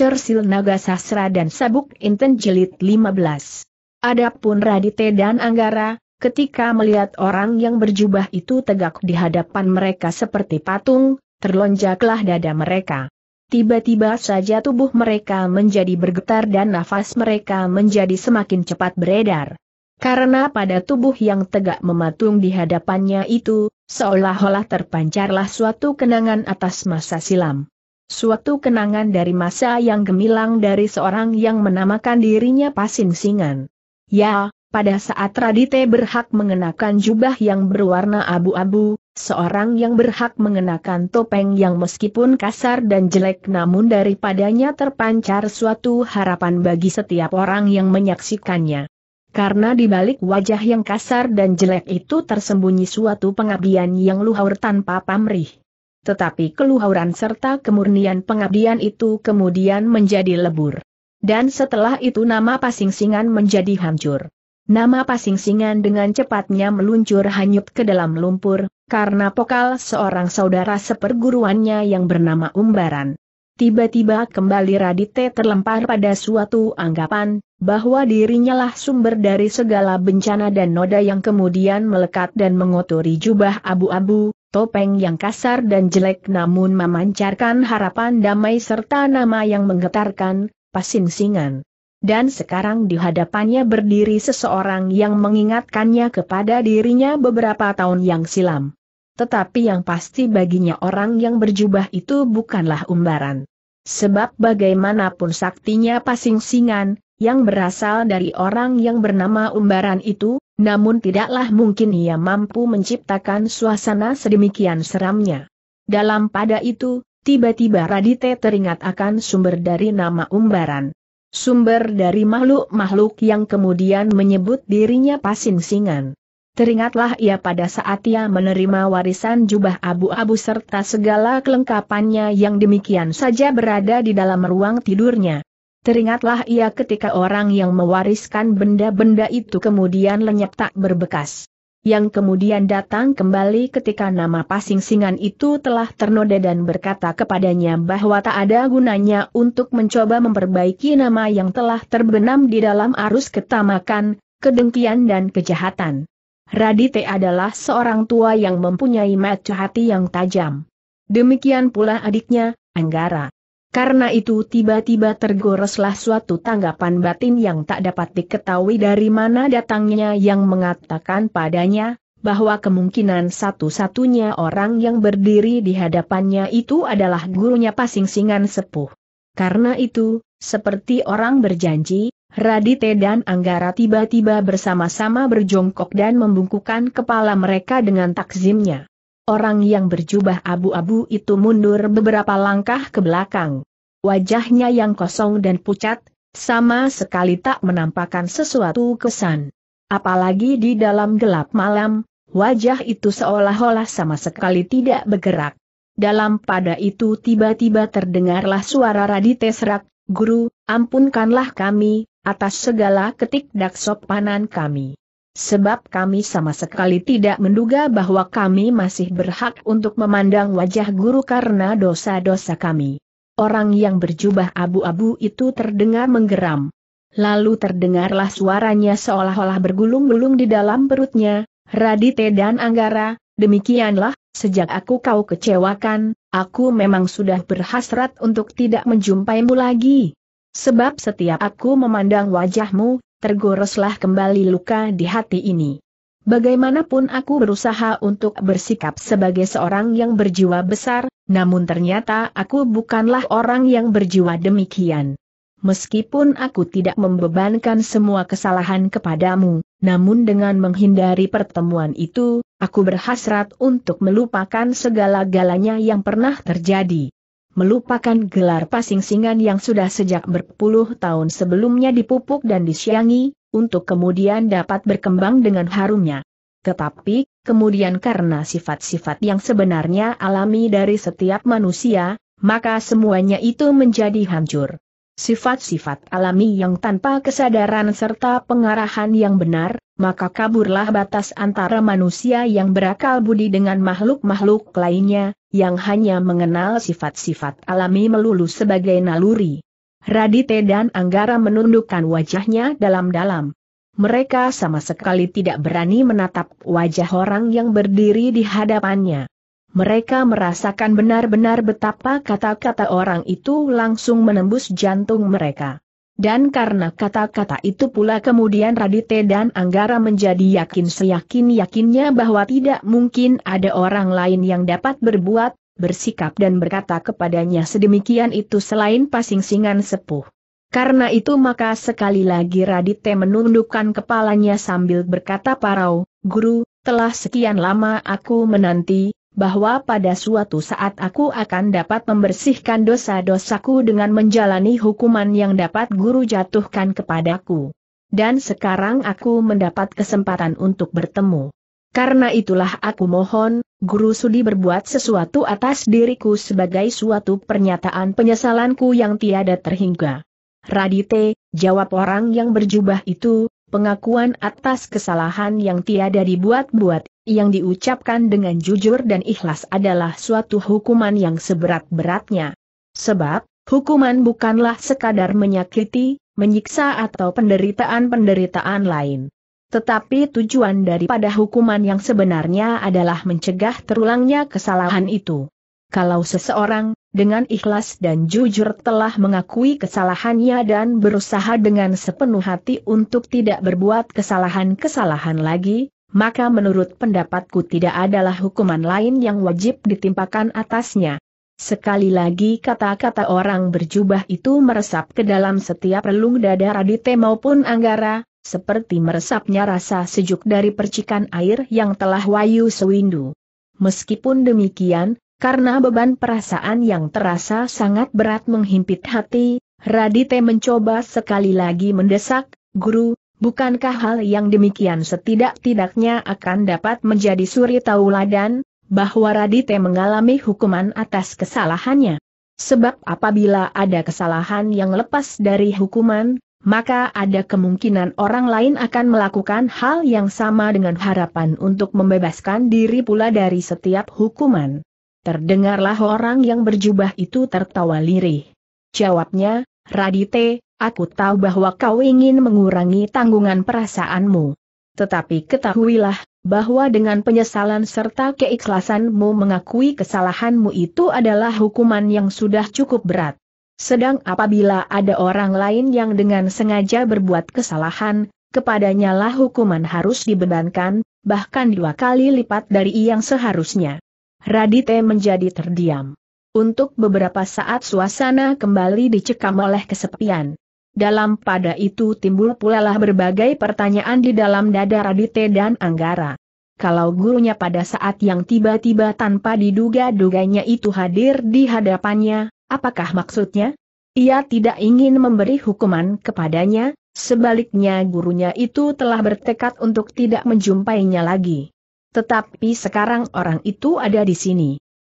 Cersil Naga Sasra dan Sabuk Inten Jilid 15. Adapun Radite dan Anggara, ketika melihat orang yang berjubah itu tegak di hadapan mereka seperti patung, terlonjaklah dada mereka. Tiba-tiba saja tubuh mereka menjadi bergetar dan nafas mereka menjadi semakin cepat beredar. Karena pada tubuh yang tegak mematung di hadapannya itu, seolah-olah terpancarlah suatu kenangan atas masa silam. Suatu kenangan dari masa yang gemilang dari seorang yang menamakan dirinya Pasin Singan. Ya, pada saat Radite berhak mengenakan jubah yang berwarna abu-abu, seorang yang berhak mengenakan topeng yang meskipun kasar dan jelek namun daripadanya terpancar suatu harapan bagi setiap orang yang menyaksikannya. Karena di balik wajah yang kasar dan jelek itu tersembunyi suatu pengabdian yang luhur tanpa pamrih tetapi keluhuran serta kemurnian pengabdian itu kemudian menjadi lebur. Dan setelah itu nama Pasingsingan menjadi hancur. Nama Pasingsingan dengan cepatnya meluncur hanyut ke dalam lumpur, karena pokal seorang saudara seperguruannya yang bernama Umbaran. Tiba-tiba kembali Radite terlempar pada suatu anggapan, bahwa dirinya lah sumber dari segala bencana dan noda yang kemudian melekat dan mengotori jubah abu-abu, topeng yang kasar dan jelek namun memancarkan harapan damai serta nama yang menggetarkan, pasingsingan. Dan sekarang di hadapannya berdiri seseorang yang mengingatkannya kepada dirinya beberapa tahun yang silam. Tetapi yang pasti baginya orang yang berjubah itu bukanlah umbaran. Sebab bagaimanapun saktinya pasingsingan, yang berasal dari orang yang bernama umbaran itu, namun tidaklah mungkin ia mampu menciptakan suasana sedemikian seramnya. Dalam pada itu, tiba-tiba Radite teringat akan sumber dari nama umbaran. Sumber dari makhluk-makhluk yang kemudian menyebut dirinya pasing-singan. Teringatlah ia pada saat ia menerima warisan jubah abu-abu serta segala kelengkapannya yang demikian saja berada di dalam ruang tidurnya. Teringatlah ia ketika orang yang mewariskan benda-benda itu kemudian lenyap tak berbekas. Yang kemudian datang kembali ketika nama pasing-singan itu telah ternoda dan berkata kepadanya bahwa tak ada gunanya untuk mencoba memperbaiki nama yang telah terbenam di dalam arus ketamakan, kedengkian dan kejahatan. Radite adalah seorang tua yang mempunyai mata hati yang tajam. Demikian pula adiknya, Anggara. Karena itu tiba-tiba tergoreslah suatu tanggapan batin yang tak dapat diketahui dari mana datangnya yang mengatakan padanya, bahwa kemungkinan satu-satunya orang yang berdiri di hadapannya itu adalah gurunya pasing-singan sepuh. Karena itu, seperti orang berjanji, Radite dan Anggara tiba-tiba bersama-sama berjongkok dan membungkukan kepala mereka dengan takzimnya. Orang yang berjubah abu-abu itu mundur beberapa langkah ke belakang. Wajahnya yang kosong dan pucat, sama sekali tak menampakkan sesuatu kesan. Apalagi di dalam gelap malam, wajah itu seolah-olah sama sekali tidak bergerak. Dalam pada itu tiba-tiba terdengarlah suara Radite serak, Guru, ampunkanlah kami, atas segala ketik daksopanan kami. Sebab kami sama sekali tidak menduga bahwa kami masih berhak untuk memandang wajah guru karena dosa-dosa kami. Orang yang berjubah abu-abu itu terdengar menggeram. Lalu terdengarlah suaranya seolah-olah bergulung-gulung di dalam perutnya, Radite dan Anggara, demikianlah, sejak aku kau kecewakan, aku memang sudah berhasrat untuk tidak menjumpaimu lagi. Sebab setiap aku memandang wajahmu, tergoreslah kembali luka di hati ini. Bagaimanapun aku berusaha untuk bersikap sebagai seorang yang berjiwa besar, namun ternyata aku bukanlah orang yang berjiwa demikian. Meskipun aku tidak membebankan semua kesalahan kepadamu, namun dengan menghindari pertemuan itu, aku berhasrat untuk melupakan segala-galanya yang pernah terjadi melupakan gelar pasing-singan yang sudah sejak berpuluh tahun sebelumnya dipupuk dan disiangi, untuk kemudian dapat berkembang dengan harumnya. Tetapi, kemudian karena sifat-sifat yang sebenarnya alami dari setiap manusia, maka semuanya itu menjadi hancur. Sifat-sifat alami yang tanpa kesadaran serta pengarahan yang benar, maka kaburlah batas antara manusia yang berakal budi dengan makhluk-makhluk lainnya, yang hanya mengenal sifat-sifat alami melulu sebagai naluri. Radite dan Anggara menundukkan wajahnya dalam-dalam. Mereka sama sekali tidak berani menatap wajah orang yang berdiri di hadapannya. Mereka merasakan benar-benar betapa kata-kata orang itu langsung menembus jantung mereka. Dan karena kata-kata itu pula kemudian Radite dan Anggara menjadi yakin seyakin-yakinnya bahwa tidak mungkin ada orang lain yang dapat berbuat, bersikap dan berkata kepadanya sedemikian itu selain pasing-singan sepuh. Karena itu maka sekali lagi Radite menundukkan kepalanya sambil berkata parau, Guru, telah sekian lama aku menanti, bahwa pada suatu saat aku akan dapat membersihkan dosa-dosaku dengan menjalani hukuman yang dapat guru jatuhkan kepadaku. Dan sekarang aku mendapat kesempatan untuk bertemu. Karena itulah aku mohon, guru sudi berbuat sesuatu atas diriku sebagai suatu pernyataan penyesalanku yang tiada terhingga. Radite, jawab orang yang berjubah itu, pengakuan atas kesalahan yang tiada dibuat-buat, yang diucapkan dengan jujur dan ikhlas adalah suatu hukuman yang seberat-beratnya. Sebab, hukuman bukanlah sekadar menyakiti, menyiksa atau penderitaan-penderitaan lain. Tetapi tujuan daripada hukuman yang sebenarnya adalah mencegah terulangnya kesalahan itu. Kalau seseorang, dengan ikhlas dan jujur telah mengakui kesalahannya dan berusaha dengan sepenuh hati untuk tidak berbuat kesalahan-kesalahan lagi, maka menurut pendapatku tidak adalah hukuman lain yang wajib ditimpakan atasnya. Sekali lagi kata-kata orang berjubah itu meresap ke dalam setiap relung dada Radite maupun Anggara, seperti meresapnya rasa sejuk dari percikan air yang telah wayu sewindu. Meskipun demikian, karena beban perasaan yang terasa sangat berat menghimpit hati, Radite mencoba sekali lagi mendesak, Guru, bukankah hal yang demikian setidak-tidaknya akan dapat menjadi suri tauladan, bahwa Radite mengalami hukuman atas kesalahannya? Sebab apabila ada kesalahan yang lepas dari hukuman, maka ada kemungkinan orang lain akan melakukan hal yang sama dengan harapan untuk membebaskan diri pula dari setiap hukuman. Terdengarlah orang yang berjubah itu tertawa lirih. Jawabnya, Radite, aku tahu bahwa kau ingin mengurangi tanggungan perasaanmu. Tetapi ketahuilah, bahwa dengan penyesalan serta keikhlasanmu mengakui kesalahanmu itu adalah hukuman yang sudah cukup berat. Sedang apabila ada orang lain yang dengan sengaja berbuat kesalahan, kepadanya lah hukuman harus dibebankan, bahkan dua kali lipat dari yang seharusnya. Radite menjadi terdiam. Untuk beberapa saat suasana kembali dicekam oleh kesepian. Dalam pada itu timbul pula lah berbagai pertanyaan di dalam dada Radite dan Anggara. Kalau gurunya pada saat yang tiba-tiba tanpa diduga-duganya itu hadir di hadapannya, apakah maksudnya? Ia tidak ingin memberi hukuman kepadanya, sebaliknya gurunya itu telah bertekad untuk tidak menjumpainya lagi. Tetapi sekarang orang itu ada di sini.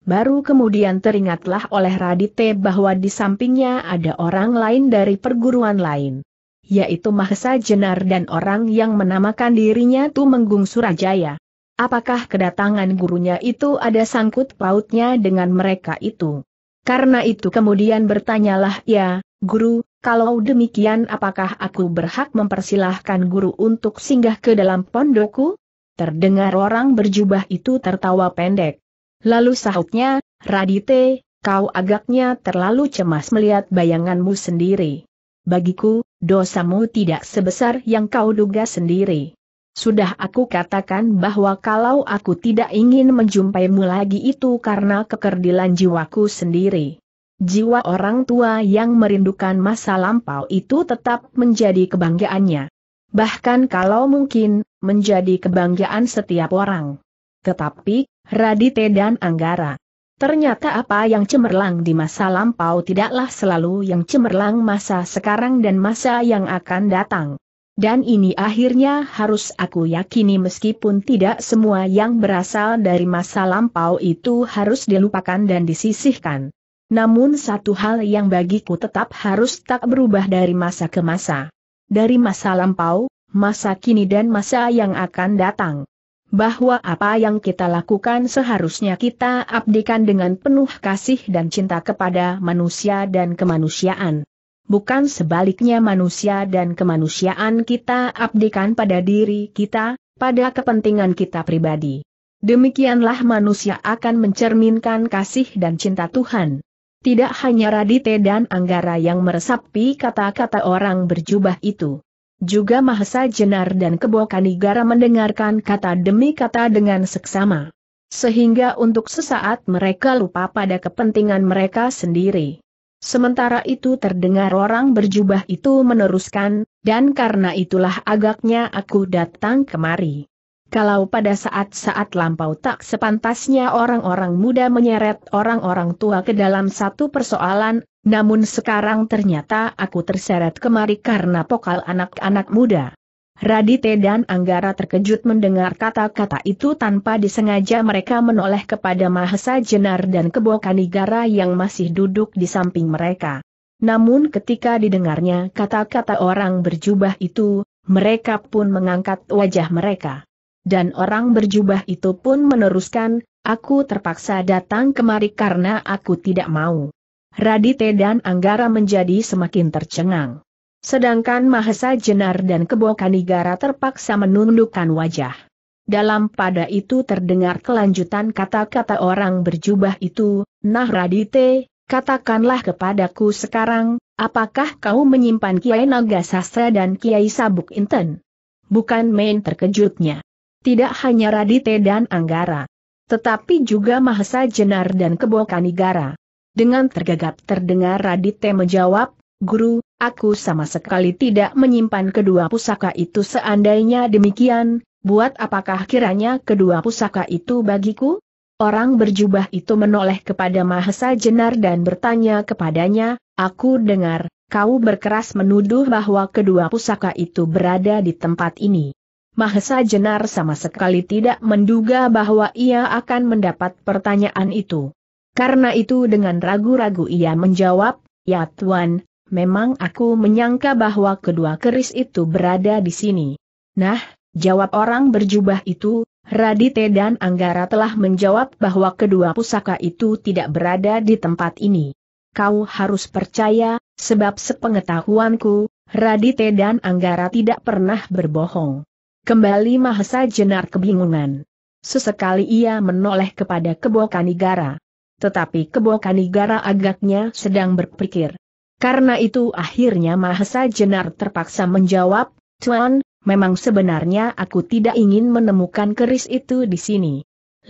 Baru kemudian teringatlah oleh Radite bahwa di sampingnya ada orang lain dari perguruan lain. Yaitu Mahesa Jenar dan orang yang menamakan dirinya Tumenggung Surajaya. Apakah kedatangan gurunya itu ada sangkut pautnya dengan mereka itu? Karena itu kemudian bertanyalah ya, guru, kalau demikian apakah aku berhak mempersilahkan guru untuk singgah ke dalam pondokku? Terdengar orang berjubah itu tertawa pendek. Lalu sahutnya, Radite, kau agaknya terlalu cemas melihat bayanganmu sendiri. Bagiku, dosamu tidak sebesar yang kau duga sendiri. Sudah aku katakan bahwa kalau aku tidak ingin menjumpaimu lagi itu karena kekerdilan jiwaku sendiri. Jiwa orang tua yang merindukan masa lampau itu tetap menjadi kebanggaannya. Bahkan kalau mungkin, menjadi kebanggaan setiap orang. Tetapi, Radite dan Anggara. Ternyata apa yang cemerlang di masa lampau tidaklah selalu yang cemerlang masa sekarang dan masa yang akan datang. Dan ini akhirnya harus aku yakini meskipun tidak semua yang berasal dari masa lampau itu harus dilupakan dan disisihkan. Namun satu hal yang bagiku tetap harus tak berubah dari masa ke masa dari masa lampau, masa kini dan masa yang akan datang. Bahwa apa yang kita lakukan seharusnya kita abdikan dengan penuh kasih dan cinta kepada manusia dan kemanusiaan. bukan sebaliknya manusia dan kemanusiaan kita abdikan pada diri kita, pada kepentingan kita pribadi. Demikianlah manusia akan mencerminkan kasih dan cinta Tuhan. Tidak hanya Radite dan Anggara yang meresapi kata-kata orang berjubah itu. Juga Mahasa Jenar dan Kebo Kanigara mendengarkan kata demi kata dengan seksama. Sehingga untuk sesaat mereka lupa pada kepentingan mereka sendiri. Sementara itu terdengar orang berjubah itu meneruskan, dan karena itulah agaknya aku datang kemari. Kalau pada saat-saat lampau tak sepantasnya orang-orang muda menyeret orang-orang tua ke dalam satu persoalan, namun sekarang ternyata aku terseret kemari karena pokal anak-anak muda. Radite dan Anggara terkejut mendengar kata-kata itu tanpa disengaja mereka menoleh kepada Mahesa Jenar dan Kebo Kanigara yang masih duduk di samping mereka. Namun ketika didengarnya kata-kata orang berjubah itu, mereka pun mengangkat wajah mereka. Dan orang berjubah itu pun meneruskan, aku terpaksa datang kemari karena aku tidak mau. Radite dan Anggara menjadi semakin tercengang. Sedangkan Mahesa Jenar dan Kebo Kanigara terpaksa menundukkan wajah. Dalam pada itu terdengar kelanjutan kata-kata orang berjubah itu, Nah Radite, katakanlah kepadaku sekarang, apakah kau menyimpan Kiai Naga Sastra dan Kiai Sabuk Inten? Bukan main terkejutnya. Tidak hanya Radite dan Anggara. Tetapi juga Mahasa Jenar dan Kebo Kanigara. Dengan tergagap terdengar Radite menjawab, Guru, aku sama sekali tidak menyimpan kedua pusaka itu seandainya demikian, buat apakah kiranya kedua pusaka itu bagiku? Orang berjubah itu menoleh kepada Mahasa Jenar dan bertanya kepadanya, aku dengar, kau berkeras menuduh bahwa kedua pusaka itu berada di tempat ini. Mahesa Jenar sama sekali tidak menduga bahwa ia akan mendapat pertanyaan itu. Karena itu dengan ragu-ragu ia menjawab, Ya Tuan, memang aku menyangka bahwa kedua keris itu berada di sini. Nah, jawab orang berjubah itu, Radite dan Anggara telah menjawab bahwa kedua pusaka itu tidak berada di tempat ini. Kau harus percaya, sebab sepengetahuanku, Radite dan Anggara tidak pernah berbohong. Kembali Mahesa Jenar kebingungan. Sesekali ia menoleh kepada Kebo Kanigara. Tetapi Kebo Kanigara agaknya sedang berpikir. Karena itu akhirnya Mahesa Jenar terpaksa menjawab, Tuan, memang sebenarnya aku tidak ingin menemukan keris itu di sini.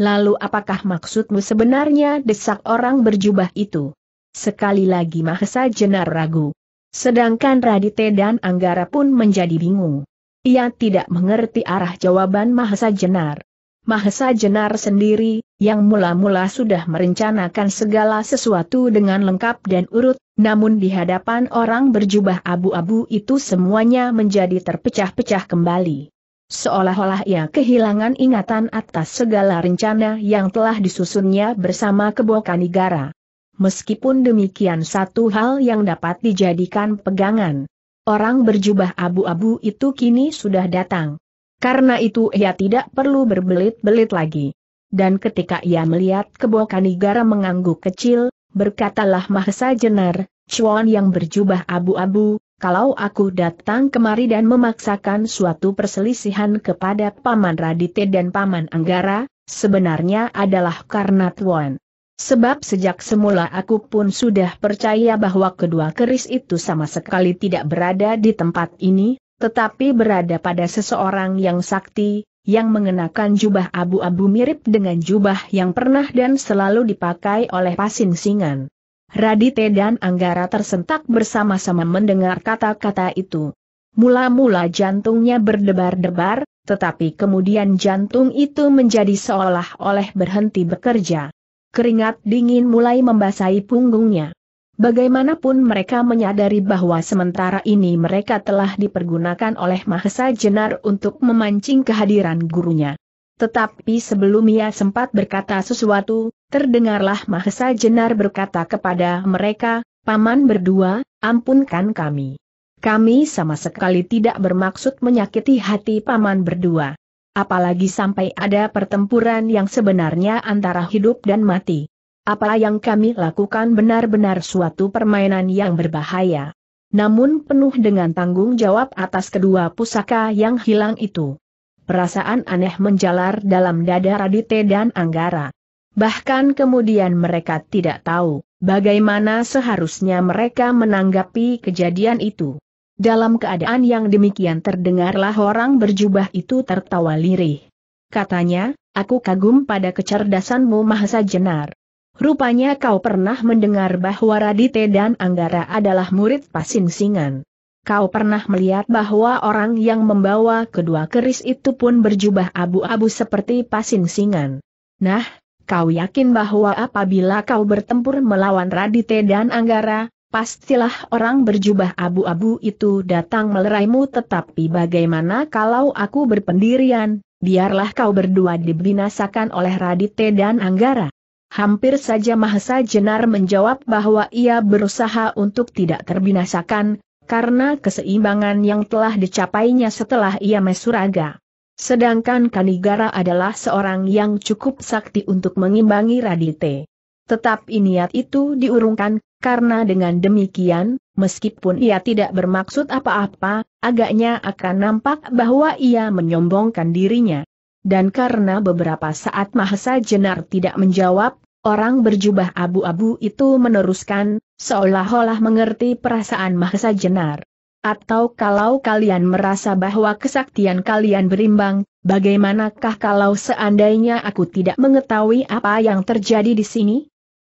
Lalu apakah maksudmu sebenarnya desak orang berjubah itu? Sekali lagi Mahesa Jenar ragu. Sedangkan Radite dan Anggara pun menjadi bingung. Ia tidak mengerti arah jawaban Mahesa Jenar. Mahesa Jenar sendiri, yang mula-mula sudah merencanakan segala sesuatu dengan lengkap dan urut, namun di hadapan orang berjubah abu-abu itu semuanya menjadi terpecah-pecah kembali. Seolah-olah ia kehilangan ingatan atas segala rencana yang telah disusunnya bersama Kebo Kanigara. Meskipun demikian satu hal yang dapat dijadikan pegangan. Orang berjubah abu-abu itu kini sudah datang. Karena itu ia tidak perlu berbelit-belit lagi. Dan ketika ia melihat kebo kanigara mengangguk kecil, berkatalah Mahesa Jenar, Chuan yang berjubah abu-abu, kalau aku datang kemari dan memaksakan suatu perselisihan kepada Paman Radite dan Paman Anggara, sebenarnya adalah karena Tuan. Sebab sejak semula aku pun sudah percaya bahwa kedua keris itu sama sekali tidak berada di tempat ini, tetapi berada pada seseorang yang sakti, yang mengenakan jubah abu-abu mirip dengan jubah yang pernah dan selalu dipakai oleh Pasin Singan. Radite dan Anggara tersentak bersama-sama mendengar kata-kata itu. Mula-mula jantungnya berdebar-debar, tetapi kemudian jantung itu menjadi seolah-olah berhenti bekerja keringat dingin mulai membasahi punggungnya. Bagaimanapun mereka menyadari bahwa sementara ini mereka telah dipergunakan oleh Mahesa Jenar untuk memancing kehadiran gurunya. Tetapi sebelum ia sempat berkata sesuatu, terdengarlah Mahesa Jenar berkata kepada mereka, Paman berdua, ampunkan kami. Kami sama sekali tidak bermaksud menyakiti hati Paman berdua apalagi sampai ada pertempuran yang sebenarnya antara hidup dan mati. Apa yang kami lakukan benar-benar suatu permainan yang berbahaya. namun penuh dengan tanggung jawab atas kedua pusaka yang hilang itu. Perasaan aneh menjalar dalam dada Radite dan Anggara. Bahkan kemudian mereka tidak tahu bagaimana seharusnya mereka menanggapi kejadian itu. Dalam keadaan yang demikian terdengarlah orang berjubah itu tertawa lirih. Katanya, aku kagum pada kecerdasanmu Mahasa Jenar. Rupanya kau pernah mendengar bahwa Radite dan Anggara adalah murid Pasin Singan kau pernah melihat bahwa orang yang membawa kedua keris itu pun berjubah abu-abu seperti pasin singan. Nah, kau yakin bahwa apabila kau bertempur melawan Radite dan Anggara, pastilah orang berjubah abu-abu itu datang meleraimu tetapi bagaimana kalau aku berpendirian, biarlah kau berdua dibinasakan oleh Radite dan Anggara. Hampir saja Mahasa Jenar menjawab bahwa ia berusaha untuk tidak terbinasakan, karena keseimbangan yang telah dicapainya setelah ia mesuraga. Sedangkan Kanigara adalah seorang yang cukup sakti untuk mengimbangi Radite. Tetapi niat itu diurungkan, karena dengan demikian, meskipun ia tidak bermaksud apa-apa, agaknya akan nampak bahwa ia menyombongkan dirinya. Dan karena beberapa saat Mahasa Jenar tidak menjawab, Orang berjubah abu-abu itu meneruskan, seolah-olah mengerti perasaan Mahasa Jenar. Atau kalau kalian merasa bahwa kesaktian kalian berimbang, bagaimanakah kalau seandainya aku tidak mengetahui apa yang terjadi di sini?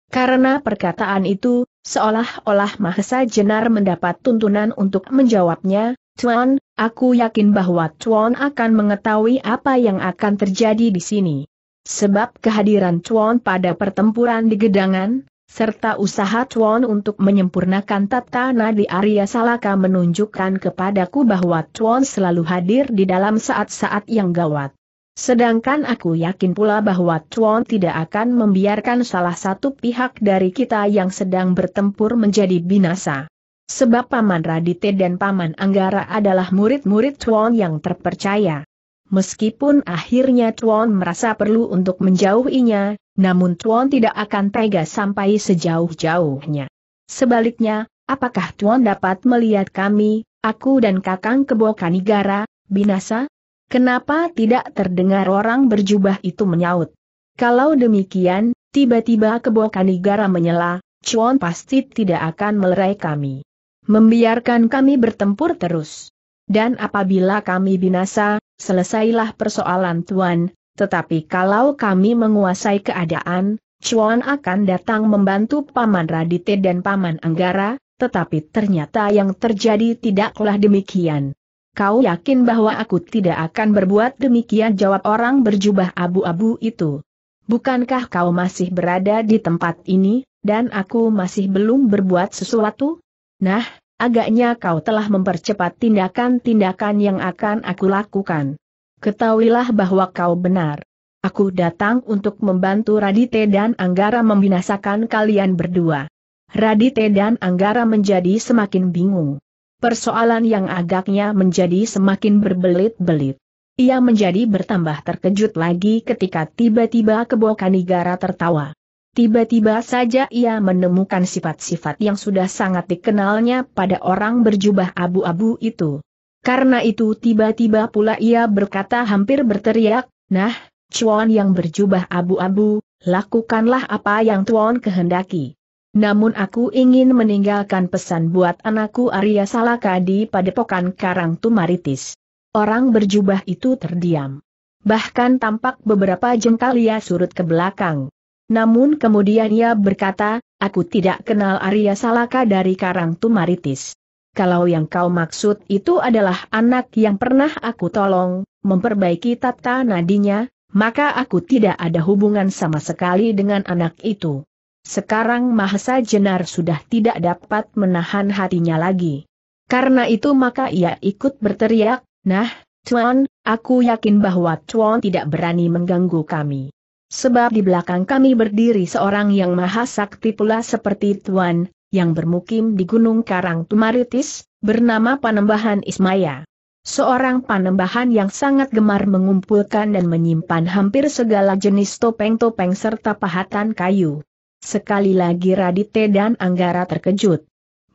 Karena perkataan itu, seolah-olah Mahasa Jenar mendapat tuntunan untuk menjawabnya, Tuan, aku yakin bahwa Tuan akan mengetahui apa yang akan terjadi di sini. Sebab kehadiran Chuan pada pertempuran di Gedangan, serta usaha Chuan untuk menyempurnakan tata nadi Arya Salaka menunjukkan kepadaku bahwa Chuan selalu hadir di dalam saat-saat yang gawat. Sedangkan aku yakin pula bahwa Chuan tidak akan membiarkan salah satu pihak dari kita yang sedang bertempur menjadi binasa. Sebab Paman Radite dan Paman Anggara adalah murid-murid Chuan yang terpercaya. Meskipun akhirnya Tuan merasa perlu untuk menjauhinya, namun Tuan tidak akan tega sampai sejauh-jauhnya. Sebaliknya, apakah Tuan dapat melihat kami, aku dan Kakang Kebo Kanigara, binasa? Kenapa tidak terdengar orang berjubah itu menyaut? Kalau demikian, tiba-tiba Kebo Kanigara menyela, Chuan pasti tidak akan melerai kami. Membiarkan kami bertempur terus. Dan apabila kami binasa, selesailah persoalan Tuan, tetapi kalau kami menguasai keadaan, Chuan akan datang membantu Paman Radite dan Paman Anggara, tetapi ternyata yang terjadi tidaklah demikian. Kau yakin bahwa aku tidak akan berbuat demikian jawab orang berjubah abu-abu itu. Bukankah kau masih berada di tempat ini, dan aku masih belum berbuat sesuatu? Nah, agaknya kau telah mempercepat tindakan-tindakan yang akan aku lakukan. Ketahuilah bahwa kau benar. Aku datang untuk membantu Radite dan Anggara membinasakan kalian berdua. Radite dan Anggara menjadi semakin bingung. Persoalan yang agaknya menjadi semakin berbelit-belit. Ia menjadi bertambah terkejut lagi ketika tiba-tiba Kebo Kanigara tertawa. Tiba-tiba saja ia menemukan sifat-sifat yang sudah sangat dikenalnya pada orang berjubah abu-abu itu. Karena itu tiba-tiba pula ia berkata hampir berteriak, Nah, Chuan yang berjubah abu-abu, lakukanlah apa yang Tuan kehendaki. Namun aku ingin meninggalkan pesan buat anakku Arya Salaka di padepokan Karang Tumaritis. Orang berjubah itu terdiam. Bahkan tampak beberapa jengkal ia surut ke belakang. Namun kemudian ia berkata, aku tidak kenal Arya Salaka dari Karang Tumaritis. Kalau yang kau maksud itu adalah anak yang pernah aku tolong, memperbaiki tata nadinya, maka aku tidak ada hubungan sama sekali dengan anak itu. Sekarang Mahasa Jenar sudah tidak dapat menahan hatinya lagi. Karena itu maka ia ikut berteriak, nah, Tuan, aku yakin bahwa Tuan tidak berani mengganggu kami. Sebab di belakang kami berdiri seorang yang maha sakti pula seperti Tuan, yang bermukim di Gunung Karang Tumaritis, bernama Panembahan Ismaya. Seorang panembahan yang sangat gemar mengumpulkan dan menyimpan hampir segala jenis topeng-topeng serta pahatan kayu. Sekali lagi Radite dan Anggara terkejut.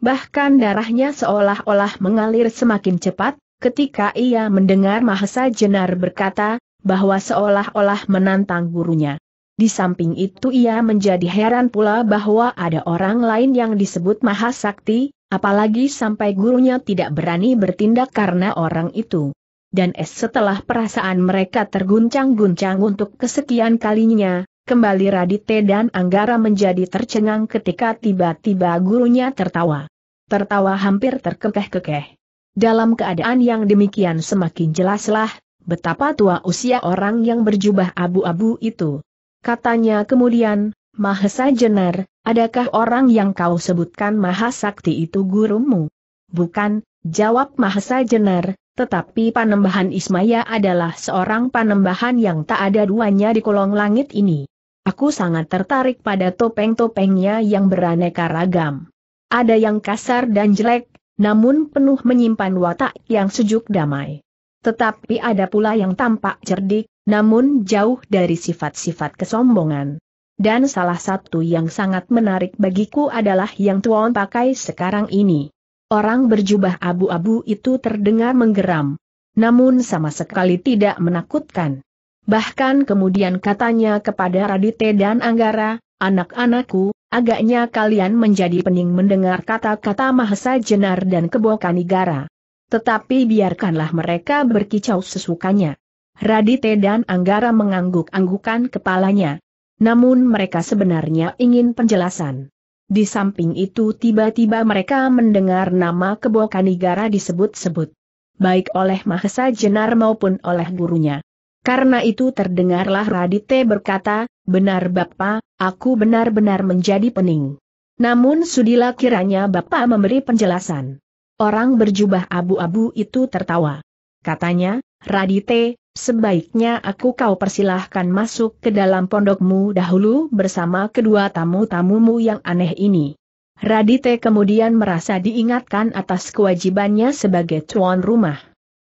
Bahkan darahnya seolah-olah mengalir semakin cepat, ketika ia mendengar Mahesa Jenar berkata, bahwa seolah-olah menantang gurunya. Di samping itu ia menjadi heran pula bahwa ada orang lain yang disebut Mahasakti, apalagi sampai gurunya tidak berani bertindak karena orang itu dan setelah perasaan mereka terguncang-guncang untuk kesekian kalinya, kembali Radite dan Anggara menjadi tercengang ketika tiba-tiba gurunya tertawa. Tertawa hampir terkekeh-kekeh. Dalam keadaan yang demikian semakin jelaslah, betapa tua usia orang yang berjubah abu-abu itu. Katanya kemudian, Mahesa Jenar, adakah orang yang kau sebutkan Mahasakti itu gurumu? Bukan, jawab Mahesa Jenar, tetapi Panembahan Ismaya adalah seorang panembahan yang tak ada duanya di kolong langit ini. Aku sangat tertarik pada topeng-topengnya yang beraneka ragam. Ada yang kasar dan jelek, namun penuh menyimpan watak yang sejuk damai. Tetapi ada pula yang tampak cerdik, namun jauh dari sifat-sifat kesombongan. Dan salah satu yang sangat menarik bagiku adalah yang Tuan pakai sekarang ini. Orang berjubah abu-abu itu terdengar menggeram. Namun sama sekali tidak menakutkan. Bahkan kemudian katanya kepada Radite dan Anggara, anak-anakku, agaknya kalian menjadi pening mendengar kata-kata Mahasa Jenar dan Kebokanigara. Tetapi biarkanlah mereka berkicau sesukanya. Radite dan Anggara mengangguk-anggukan kepalanya. Namun mereka sebenarnya ingin penjelasan. Di samping itu tiba-tiba mereka mendengar nama Kebo Kanigara disebut-sebut. Baik oleh Mahesa Jenar maupun oleh gurunya. Karena itu terdengarlah Radite berkata, benar Bapak, aku benar-benar menjadi pening. Namun sudilah kiranya Bapak memberi penjelasan. Orang berjubah abu-abu itu tertawa. Katanya, Radite, sebaiknya aku kau persilahkan masuk ke dalam pondokmu dahulu bersama kedua tamu-tamumu yang aneh ini. Radite kemudian merasa diingatkan atas kewajibannya sebagai tuan rumah.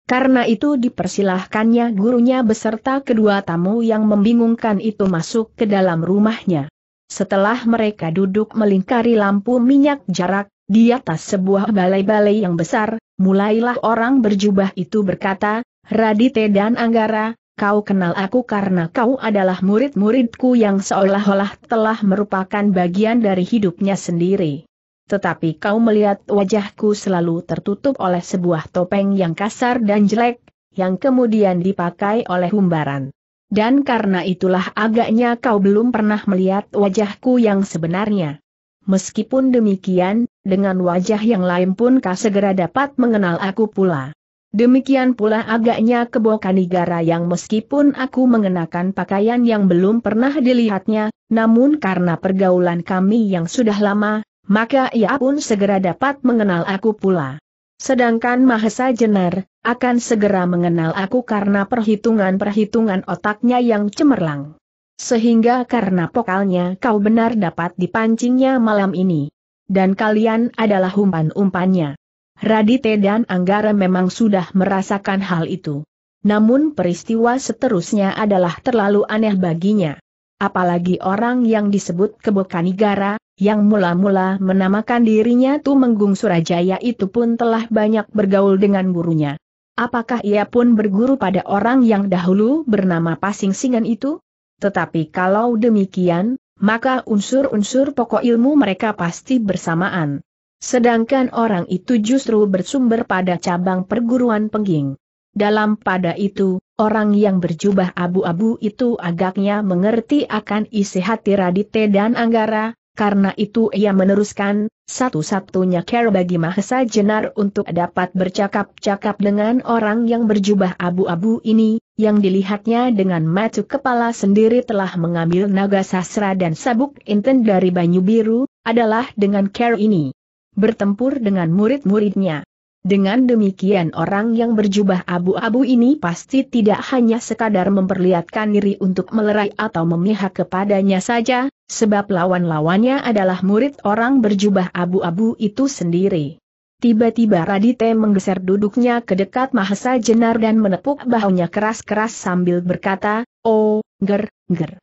Karena itu dipersilahkannya gurunya beserta kedua tamu yang membingungkan itu masuk ke dalam rumahnya. Setelah mereka duduk melingkari lampu minyak jarak, di atas sebuah balai-balai yang besar, mulailah orang berjubah itu berkata, Radite dan Anggara, kau kenal aku karena kau adalah murid-muridku yang seolah-olah telah merupakan bagian dari hidupnya sendiri. Tetapi kau melihat wajahku selalu tertutup oleh sebuah topeng yang kasar dan jelek, yang kemudian dipakai oleh humbaran. Dan karena itulah agaknya kau belum pernah melihat wajahku yang sebenarnya. Meskipun demikian, dengan wajah yang lain pun kau segera dapat mengenal aku pula. Demikian pula agaknya kebo kanigara yang meskipun aku mengenakan pakaian yang belum pernah dilihatnya, namun karena pergaulan kami yang sudah lama, maka ia pun segera dapat mengenal aku pula. Sedangkan Mahesa Jenar, akan segera mengenal aku karena perhitungan-perhitungan otaknya yang cemerlang. Sehingga karena pokalnya kau benar dapat dipancingnya malam ini. Dan kalian adalah umpan-umpannya. Radite dan Anggara memang sudah merasakan hal itu. Namun peristiwa seterusnya adalah terlalu aneh baginya. Apalagi orang yang disebut Kebokanigara, yang mula-mula menamakan dirinya Tumenggung Surajaya itu pun telah banyak bergaul dengan gurunya. Apakah ia pun berguru pada orang yang dahulu bernama Pasing Singan itu? Tetapi kalau demikian, maka unsur-unsur pokok ilmu mereka pasti bersamaan. Sedangkan orang itu justru bersumber pada cabang perguruan pengging. Dalam pada itu, orang yang berjubah abu-abu itu agaknya mengerti akan isi hati Radite dan Anggara, karena itu ia meneruskan, satu-satunya care bagi Mahesa Jenar untuk dapat bercakap-cakap dengan orang yang berjubah abu-abu ini, yang dilihatnya dengan mata kepala sendiri telah mengambil naga sasra dan sabuk inten dari Banyu Biru, adalah dengan care ini bertempur dengan murid-muridnya. Dengan demikian orang yang berjubah abu-abu ini pasti tidak hanya sekadar memperlihatkan diri untuk melerai atau memihak kepadanya saja, sebab lawan-lawannya adalah murid orang berjubah abu-abu itu sendiri. Tiba-tiba Radite menggeser duduknya ke dekat Mahasa Jenar dan menepuk bahunya keras-keras sambil berkata, Oh, ger, ger.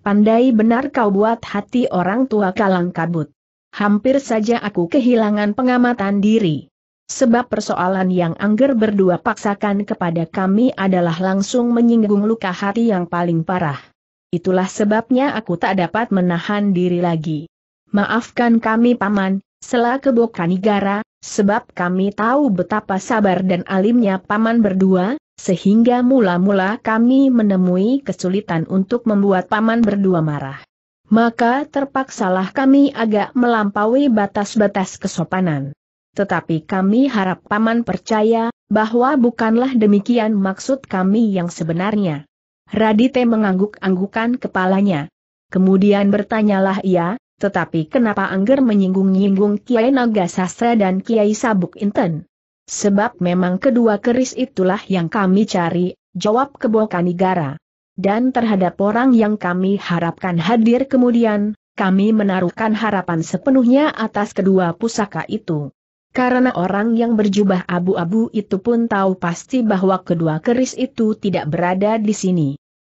Pandai benar kau buat hati orang tua kalang kabut. hampir saja aku kehilangan pengamatan diri. Sebab persoalan yang Angger berdua paksakan kepada kami adalah langsung menyinggung luka hati yang paling parah. Itulah sebabnya aku tak dapat menahan diri lagi. Maafkan kami paman, selaku Bokanigara, sebab kami tahu betapa sabar dan alimnya paman berdua, sehingga mula-mula kami menemui kesulitan untuk membuat paman berdua marah. Maka terpaksalah kami agak melampaui batas-batas kesopanan. Tetapi kami harap paman percaya, bahwa bukanlah demikian maksud kami yang sebenarnya. Radite mengangguk-anggukan kepalanya. Kemudian bertanyalah ia, tetapi kenapa Angger menyinggung-nyinggung Kiai Naga Sastra dan Kiai Sabuk Inten? Sebab memang kedua keris itulah yang kami cari, jawab Kebokanigara. Dan terhadap orang yang kami harapkan hadir kemudian, kami menaruhkan harapan sepenuhnya atas kedua pusaka itu. Karena orang yang berjubah abu-abu itu pun tahu pasti bahwa kedua keris itu tidak berada di sini.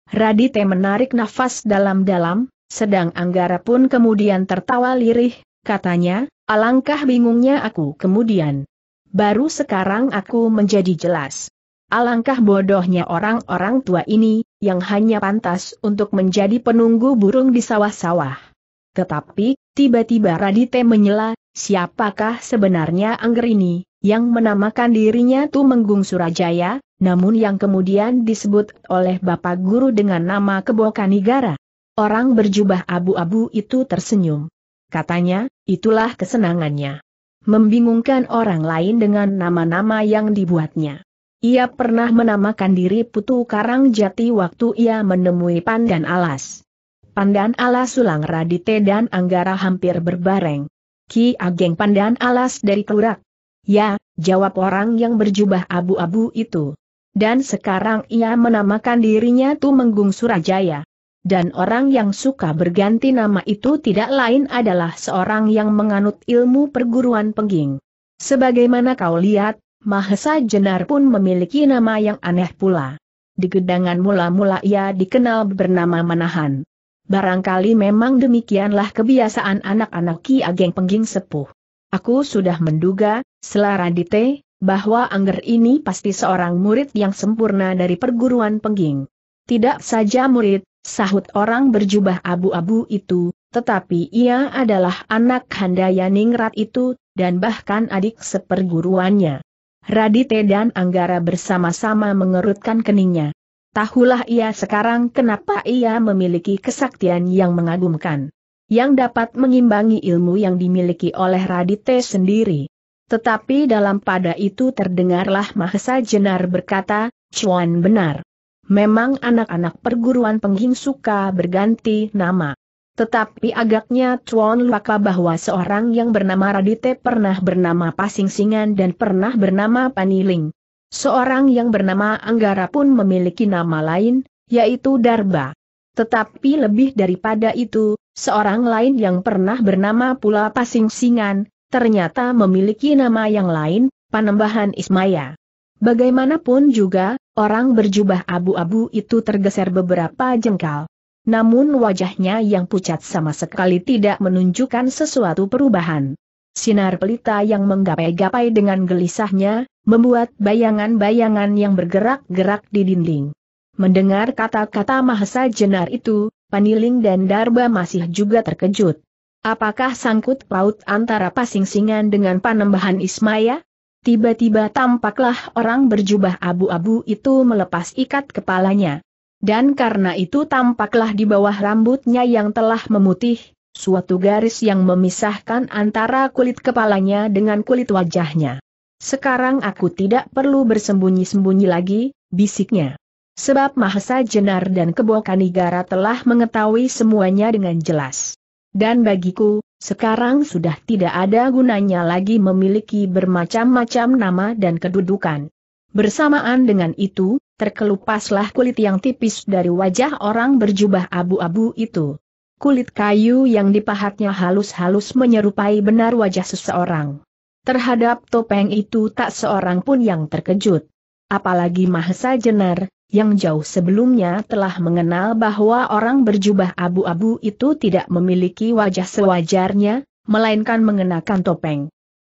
Radite menarik nafas dalam-dalam, sedang Anggara pun kemudian tertawa lirih, katanya, alangkah bingungnya aku kemudian. Baru sekarang aku menjadi jelas. Alangkah bodohnya orang-orang tua ini, yang hanya pantas untuk menjadi penunggu burung di sawah-sawah. Tetapi, tiba-tiba Radite menyela, Siapakah sebenarnya Angger ini, yang menamakan dirinya Tumenggung Surajaya, namun yang kemudian disebut oleh Bapak Guru dengan nama Kebokanigara? Orang berjubah abu-abu itu tersenyum. Katanya, itulah kesenangannya. Membingungkan orang lain dengan nama-nama yang dibuatnya. Ia pernah menamakan diri Putu Karang Jati waktu ia menemui Pandan Alas. Pandan Alas Sulang Radite dan Anggara hampir berbareng. Ki Ageng Pandan alas dari Kelurak. Ya, jawab orang yang berjubah abu-abu itu. Dan sekarang ia menamakan dirinya Tumenggung Surajaya. Dan orang yang suka berganti nama itu tidak lain adalah seorang yang menganut ilmu perguruan pengging. Sebagaimana kau lihat, Mahesa Jenar pun memiliki nama yang aneh pula. Di gedangan mula-mula ia dikenal bernama Manahan. Barangkali memang demikianlah kebiasaan anak-anak Ki Ageng Pengging Sepuh. Aku sudah menduga, selara dite, bahwa Angger ini pasti seorang murid yang sempurna dari perguruan Pengging. Tidak saja murid, sahut orang berjubah abu-abu itu, tetapi ia adalah anak Handaya Ningrat itu, dan bahkan adik seperguruannya. Radite dan Anggara bersama-sama mengerutkan keningnya. Tahulah ia sekarang kenapa ia memiliki kesaktian yang mengagumkan. Yang dapat mengimbangi ilmu yang dimiliki oleh Radite sendiri. Tetapi dalam pada itu terdengarlah Mahesa Jenar berkata, Cuan benar. Memang anak-anak perguruan penghing suka berganti nama. Tetapi agaknya Chuan lupa bahwa seorang yang bernama Radite pernah bernama Pasing Singan dan pernah bernama Paniling. Seorang yang bernama Anggara pun memiliki nama lain, yaitu Darba. Tetapi lebih daripada itu, seorang lain yang pernah bernama pula Pasing Singan, ternyata memiliki nama yang lain, Panembahan Ismaya. Bagaimanapun juga, orang berjubah abu-abu itu tergeser beberapa jengkal. Namun wajahnya yang pucat sama sekali tidak menunjukkan sesuatu perubahan. Sinar pelita yang menggapai-gapai dengan gelisahnya, membuat bayangan-bayangan yang bergerak-gerak di dinding. Mendengar kata-kata Mahesa Jenar itu, Paniling dan Darba masih juga terkejut. Apakah sangkut paut antara Pasingsingan dengan Panembahan Ismaya? Tiba-tiba tampaklah orang berjubah abu-abu itu melepas ikat kepalanya. Dan karena itu tampaklah di bawah rambutnya yang telah memutih, suatu garis yang memisahkan antara kulit kepalanya dengan kulit wajahnya. Sekarang aku tidak perlu bersembunyi-sembunyi lagi, bisiknya. Sebab Mahesa Jenar dan Kebokanigara telah mengetahui semuanya dengan jelas. Dan bagiku, sekarang sudah tidak ada gunanya lagi memiliki bermacam-macam nama dan kedudukan. Bersamaan dengan itu, terkelupaslah kulit yang tipis dari wajah orang berjubah abu-abu itu kulit kayu yang dipahatnya halus-halus menyerupai benar wajah seseorang. Terhadap topeng itu tak seorang pun yang terkejut. Apalagi Mahesa Jenar, yang jauh sebelumnya telah mengenal bahwa orang berjubah abu-abu itu tidak memiliki wajah sewajarnya, melainkan mengenakan topeng.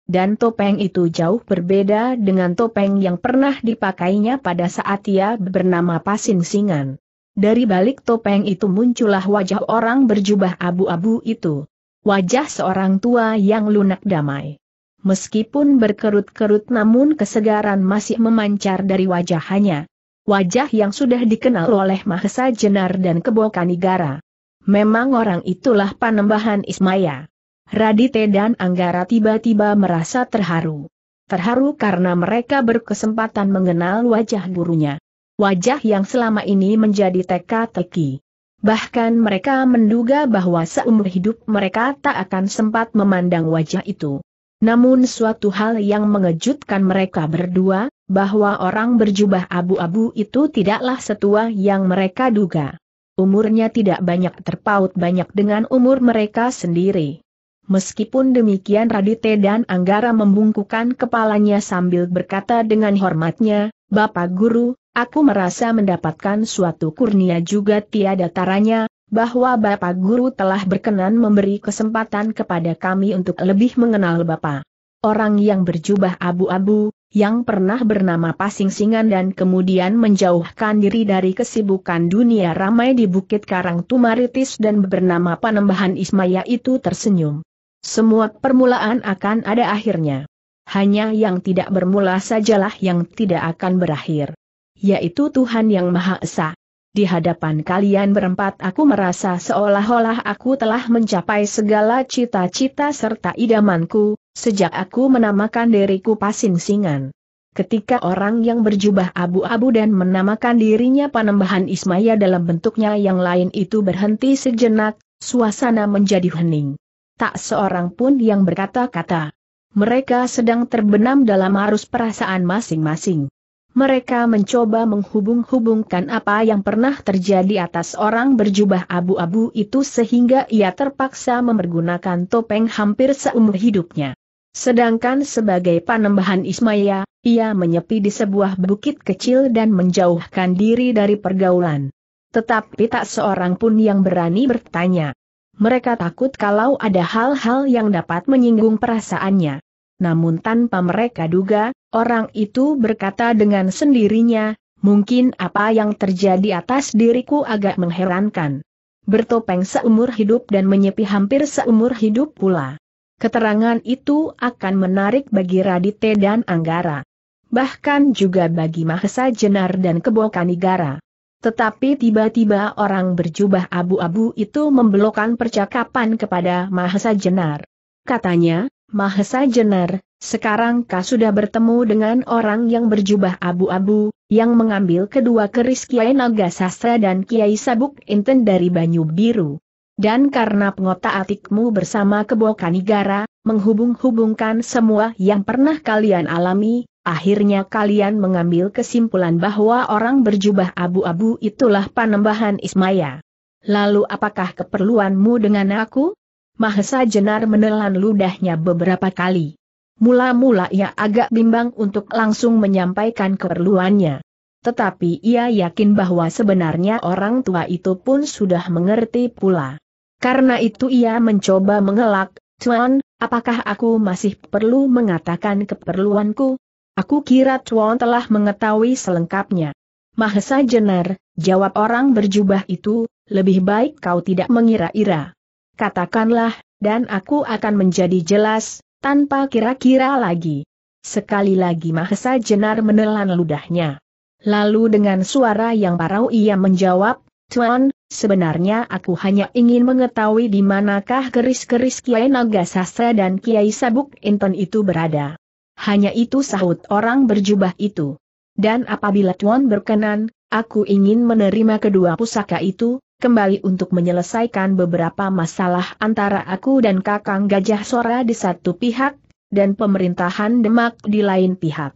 Dan topeng itu jauh berbeda dengan topeng yang pernah dipakainya pada saat ia bernama Pasing Singan. Dari balik topeng itu muncullah wajah orang berjubah abu-abu itu. Wajah seorang tua yang lunak damai. Meskipun berkerut-kerut namun kesegaran masih memancar dari wajahnya wajah yang sudah dikenal oleh Mahesa Jenar dan Kebo Kanigara. Memang orang itulah panembahan Ismaya. Radite dan Anggara tiba-tiba merasa terharu. Terharu karena mereka berkesempatan mengenal wajah gurunya. Wajah yang selama ini menjadi teka-teki. Bahkan mereka menduga bahwa seumur hidup mereka tak akan sempat memandang wajah itu. Namun suatu hal yang mengejutkan mereka berdua, bahwa orang berjubah abu-abu itu tidaklah setua yang mereka duga. Umurnya tidak banyak terpaut banyak dengan umur mereka sendiri. Meskipun demikian Radite dan Anggara membungkukan kepalanya sambil berkata dengan hormatnya, Bapak Guru, aku merasa mendapatkan suatu kurnia juga tiada taranya, bahwa Bapak Guru telah berkenan memberi kesempatan kepada kami untuk lebih mengenal Bapak. Orang yang berjubah abu-abu, yang pernah bernama Pasing Singan dan kemudian menjauhkan diri dari kesibukan dunia ramai di Bukit Karang Tumaritis dan bernama Panembahan Ismaya itu tersenyum. Semua permulaan akan ada akhirnya. Hanya yang tidak bermula sajalah yang tidak akan berakhir. Yaitu Tuhan yang Maha Esa. Di hadapan kalian berempat aku merasa seolah-olah aku telah mencapai segala cita-cita serta idamanku, sejak aku menamakan diriku Pasing Singan. Ketika orang yang berjubah abu-abu dan menamakan dirinya Panembahan Ismaya dalam bentuknya yang lain itu berhenti sejenak, suasana menjadi hening. Tak seorang pun yang berkata-kata. Mereka sedang terbenam dalam arus perasaan masing-masing mereka mencoba menghubung-hubungkan apa yang pernah terjadi atas orang berjubah abu-abu itu sehingga ia terpaksa mempergunakan topeng hampir seumur hidupnya. Sedangkan sebagai panembahan Ismaya, ia menyepi di sebuah bukit kecil dan menjauhkan diri dari pergaulan. Tetapi tak seorang pun yang berani bertanya. Mereka takut kalau ada hal-hal yang dapat menyinggung perasaannya. Namun tanpa mereka duga, orang itu berkata dengan sendirinya, mungkin apa yang terjadi atas diriku agak mengherankan. Bertopeng seumur hidup dan menyepi hampir seumur hidup pula. Keterangan itu akan menarik bagi Radite dan Anggara. Bahkan juga bagi Mahesa Jenar dan Kebo Kanigara. Tetapi tiba-tiba orang berjubah abu-abu itu membelokkan percakapan kepada Mahesa Jenar. Katanya, Mahesa Jenar, sekarang kau sudah bertemu dengan orang yang berjubah abu-abu, yang mengambil kedua keris Kiai Naga Sastra dan Kiai Sabuk Inten dari Banyu Biru. Dan karena pengota atikmu bersama Kebo Kanigara, menghubung-hubungkan semua yang pernah kalian alami, akhirnya kalian mengambil kesimpulan bahwa orang berjubah abu-abu itulah panembahan Ismaya. Lalu apakah keperluanmu dengan aku? Mahesa Jenar menelan ludahnya beberapa kali. Mula-mula ia agak bimbang untuk langsung menyampaikan keperluannya. Tetapi ia yakin bahwa sebenarnya orang tua itu pun sudah mengerti pula. Karena itu ia mencoba mengelak, Tuan, apakah aku masih perlu mengatakan keperluanku? Aku kira Tuan telah mengetahui selengkapnya. Mahesa Jenar, jawab orang berjubah itu, lebih baik kau tidak mengira-ira katakanlah, dan aku akan menjadi jelas, tanpa kira-kira lagi. Sekali lagi Mahesa Jenar menelan ludahnya. Lalu dengan suara yang parau ia menjawab, Tuan, sebenarnya aku hanya ingin mengetahui di manakah keris-keris Kiai Naga Sastra dan Kiai Sabuk Inten itu berada. Hanya itu sahut orang berjubah itu. Dan apabila Tuan berkenan, aku ingin menerima kedua pusaka itu, kembali untuk menyelesaikan beberapa masalah antara aku dan Kakang Gajah Sora di satu pihak, dan pemerintahan Demak di lain pihak.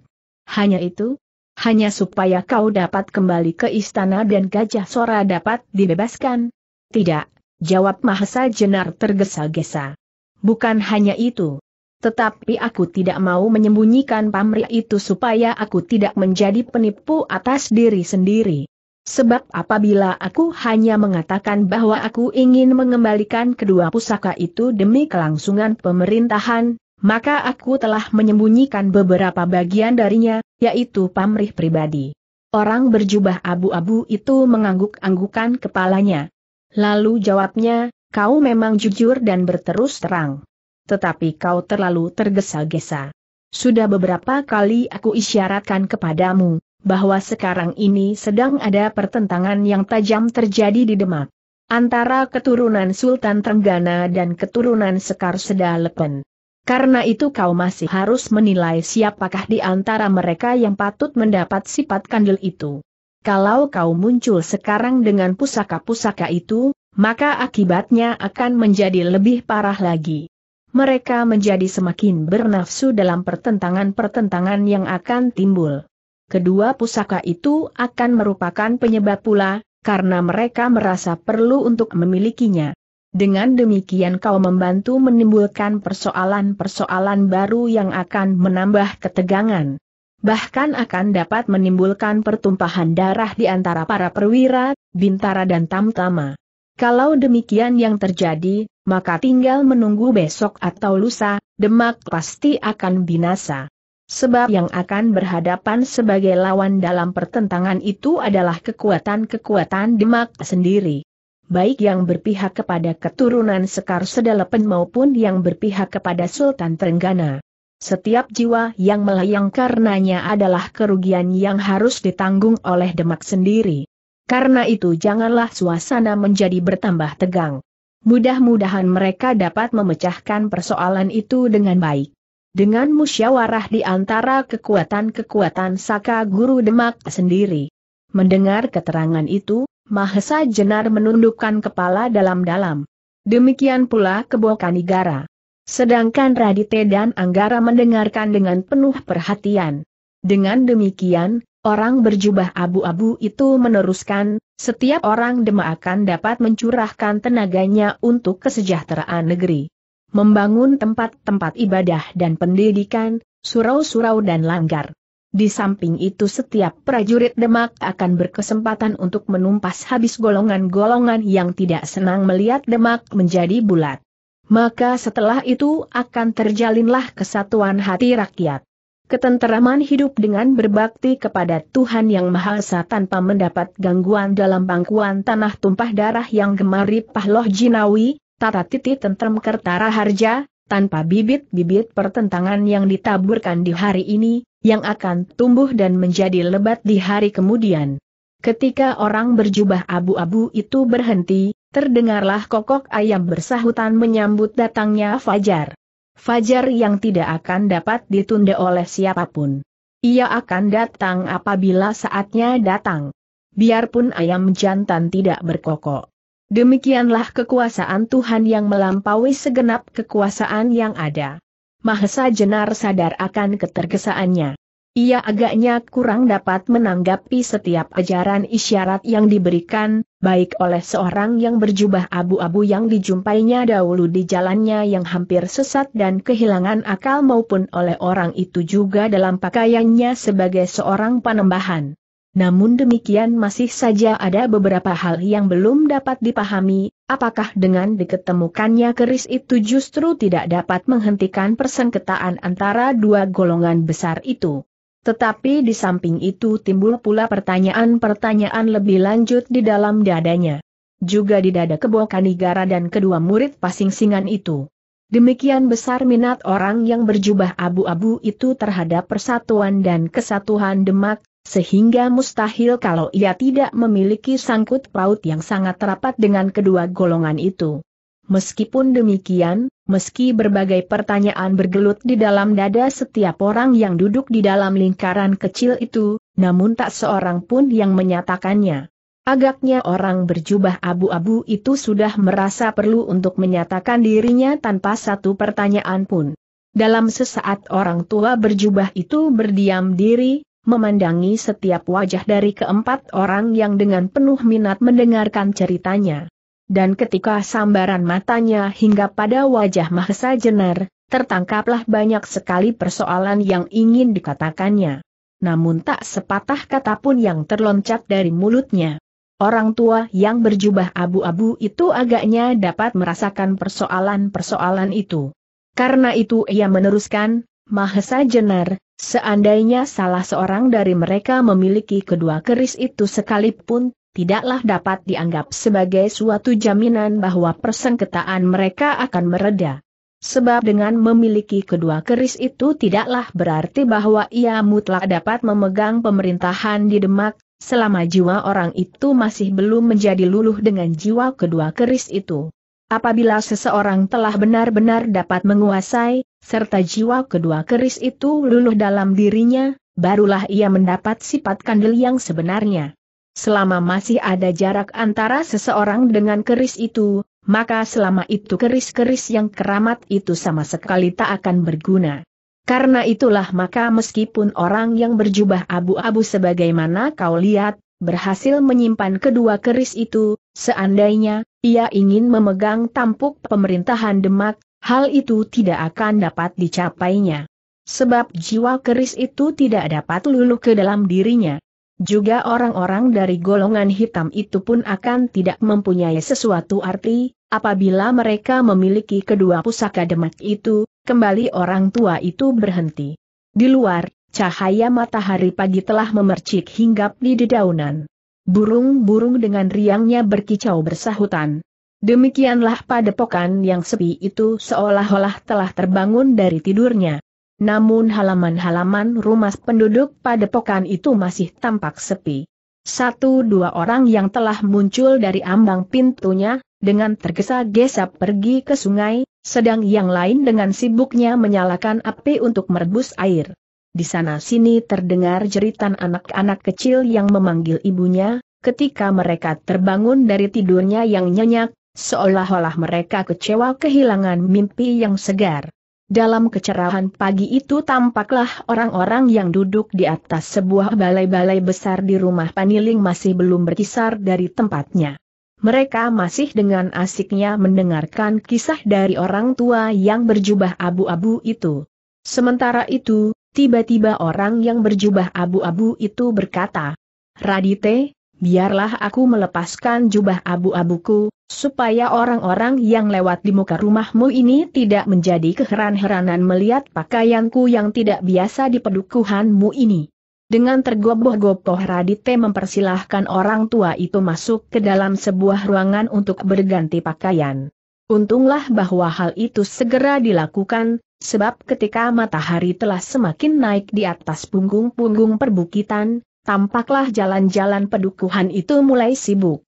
Hanya itu? Hanya supaya kau dapat kembali ke istana dan Gajah Sora dapat dibebaskan? Tidak, jawab Mahesa Jenar tergesa-gesa. Bukan hanya itu. Tetapi aku tidak mau menyembunyikan pamrih itu supaya aku tidak menjadi penipu atas diri sendiri. Sebab apabila aku hanya mengatakan bahwa aku ingin mengembalikan kedua pusaka itu demi kelangsungan pemerintahan, maka aku telah menyembunyikan beberapa bagian darinya, yaitu pamrih pribadi. Orang berjubah abu-abu itu mengangguk-anggukan kepalanya. Lalu jawabnya, kau memang jujur dan berterus terang. Tetapi kau terlalu tergesa-gesa. Sudah beberapa kali aku isyaratkan kepadamu, bahwa sekarang ini sedang ada pertentangan yang tajam terjadi di Demak. Antara keturunan Sultan Trenggana dan keturunan Sekar Sedalepen. Karena itu kau masih harus menilai siapakah di antara mereka yang patut mendapat sifat kandil itu. Kalau kau muncul sekarang dengan pusaka-pusaka itu, maka akibatnya akan menjadi lebih parah lagi. Mereka menjadi semakin bernafsu dalam pertentangan-pertentangan yang akan timbul kedua pusaka itu akan merupakan penyebab pula, karena mereka merasa perlu untuk memilikinya. Dengan demikian kau membantu menimbulkan persoalan-persoalan baru yang akan menambah ketegangan. Bahkan akan dapat menimbulkan pertumpahan darah di antara para perwira, bintara dan tamtama. Kalau demikian yang terjadi, maka tinggal menunggu besok atau lusa, Demak pasti akan binasa. Sebab yang akan berhadapan sebagai lawan dalam pertentangan itu adalah kekuatan-kekuatan Demak sendiri. Baik yang berpihak kepada keturunan Sekar Sedalepen maupun yang berpihak kepada Sultan Trenggana. Setiap jiwa yang melayang karenanya adalah kerugian yang harus ditanggung oleh Demak sendiri. Karena itu janganlah suasana menjadi bertambah tegang. Mudah-mudahan mereka dapat memecahkan persoalan itu dengan baik. Dengan musyawarah di antara kekuatan-kekuatan Saka Guru Demak sendiri. Mendengar keterangan itu, Mahesa Jenar menundukkan kepala dalam-dalam. Demikian pula Kebo Kanigara. Sedangkan Radite dan Anggara mendengarkan dengan penuh perhatian. Dengan demikian, orang berjubah abu-abu itu meneruskan, setiap orang Demak akan dapat mencurahkan tenaganya untuk kesejahteraan negeri membangun tempat-tempat ibadah dan pendidikan, surau-surau dan langgar. Di samping itu setiap prajurit Demak akan berkesempatan untuk menumpas habis golongan-golongan yang tidak senang melihat Demak menjadi bulat. Maka setelah itu akan terjalinlah kesatuan hati rakyat. Ketenteraman hidup dengan berbakti kepada Tuhan Yang Maha Esa tanpa mendapat gangguan dalam bangkuan tanah tumpah darah yang gemari pahloh jinawi, tata titi tentrem kertara harja, tanpa bibit-bibit pertentangan yang ditaburkan di hari ini, yang akan tumbuh dan menjadi lebat di hari kemudian. Ketika orang berjubah abu-abu itu berhenti, terdengarlah kokok ayam bersahutan menyambut datangnya Fajar. Fajar yang tidak akan dapat ditunda oleh siapa pun. Ia akan datang apabila saatnya datang. Biarpun ayam jantan tidak berkokok. Demikianlah kekuasaan Tuhan yang melampaui segenap kekuasaan yang ada. Mahesa Jenar sadar akan ketergesaannya. Ia agaknya kurang dapat menanggapi setiap ajaran isyarat yang diberikan, baik oleh seorang yang berjubah abu-abu yang dijumpainya dahulu di jalannya yang hampir sesat dan kehilangan akal maupun oleh orang itu juga dalam pakaiannya sebagai seorang panembahan. Namun demikian masih saja ada beberapa hal yang belum dapat dipahami, apakah dengan diketemukannya keris itu justru tidak dapat menghentikan persengketaan antara dua golongan besar itu. Tetapi di samping itu timbul pula pertanyaan-pertanyaan lebih lanjut di dalam dadanya. Juga di dada Kebo Kanigara dan kedua murid pasing singan itu. Demikian besar minat orang yang berjubah abu-abu itu terhadap persatuan dan kesatuan Demak, sehingga mustahil kalau ia tidak memiliki sangkut paut yang sangat rapat dengan kedua golongan itu. Meskipun demikian, meski berbagai pertanyaan bergelut di dalam dada setiap orang yang duduk di dalam lingkaran kecil itu, namun tak seorang pun yang menyatakannya. Agaknya orang berjubah abu-abu itu sudah merasa perlu untuk menyatakan dirinya tanpa satu pertanyaan pun. Dalam sesaat orang tua berjubah itu berdiam diri, memandangi setiap wajah dari keempat orang yang dengan penuh minat mendengarkan ceritanya. Dan ketika sambaran matanya hingga pada wajah Mahesa Jenar, tertangkaplah banyak sekali persoalan yang ingin dikatakannya. namun tak sepatah kata pun yang terloncat dari mulutnya. Orang tua yang berjubah abu-abu itu agaknya dapat merasakan persoalan-persoalan itu. Karena itu ia meneruskan, Mahesa Jenar, seandainya salah seorang dari mereka memiliki kedua keris itu sekalipun, tidaklah dapat dianggap sebagai suatu jaminan bahwa persengketaan mereka akan mereda. Sebab dengan memiliki kedua keris itu tidaklah berarti bahwa ia mutlak dapat memegang pemerintahan di Demak, selama jiwa orang itu masih belum menjadi luluh dengan jiwa kedua keris itu. Apabila seseorang telah benar-benar dapat menguasai, serta jiwa kedua keris itu luluh dalam dirinya, barulah ia mendapat sifat kandil yang sebenarnya. Selama masih ada jarak antara seseorang dengan keris itu, maka selama itu keris-keris yang keramat itu sama sekali tak akan berguna. Karena itulah maka meskipun orang yang berjubah abu-abu sebagaimana kau lihat, berhasil menyimpan kedua keris itu, seandainya, ia ingin memegang tampuk pemerintahan Demak, hal itu tidak akan dapat dicapainya. Sebab jiwa keris itu tidak dapat luluh ke dalam dirinya. Juga orang-orang dari golongan hitam itu pun akan tidak mempunyai sesuatu arti, apabila mereka memiliki kedua pusaka demak itu, kembali orang tua itu berhenti. Di luar, cahaya matahari pagi telah memercik hinggap di dedaunan. Burung-burung dengan riangnya berkicau bersahutan. Demikianlah padepokan yang sepi itu seolah-olah telah terbangun dari tidurnya. Namun halaman-halaman rumah penduduk pada pokan itu masih tampak sepi. Satu dua orang yang telah muncul dari ambang pintunya, dengan tergesa-gesa pergi ke sungai, sedang yang lain dengan sibuknya menyalakan api untuk merebus air. Di sana-sini terdengar jeritan anak-anak kecil yang memanggil ibunya, ketika mereka terbangun dari tidurnya yang nyenyak, seolah-olah mereka kecewa kehilangan mimpi yang segar. Dalam kecerahan pagi itu tampaklah orang-orang yang duduk di atas sebuah balai-balai besar di rumah Paniling masih belum berkisar dari tempatnya. Mereka masih dengan asiknya mendengarkan kisah dari orang tua yang berjubah abu-abu itu. Sementara itu, tiba-tiba orang yang berjubah abu-abu itu berkata, Radite, biarlah aku melepaskan jubah abu-abuku, supaya orang-orang yang lewat di muka rumahmu ini tidak menjadi keheran-heranan melihat pakaianku yang tidak biasa di pedukuhanmu ini. Dengan tergoboh-goboh Radite mempersilahkan orang tua itu masuk ke dalam sebuah ruangan untuk berganti pakaian. Untunglah bahwa hal itu segera dilakukan, sebab ketika matahari telah semakin naik di atas punggung-punggung perbukitan, tampaklah jalan-jalan pedukuhan itu mulai sibuk.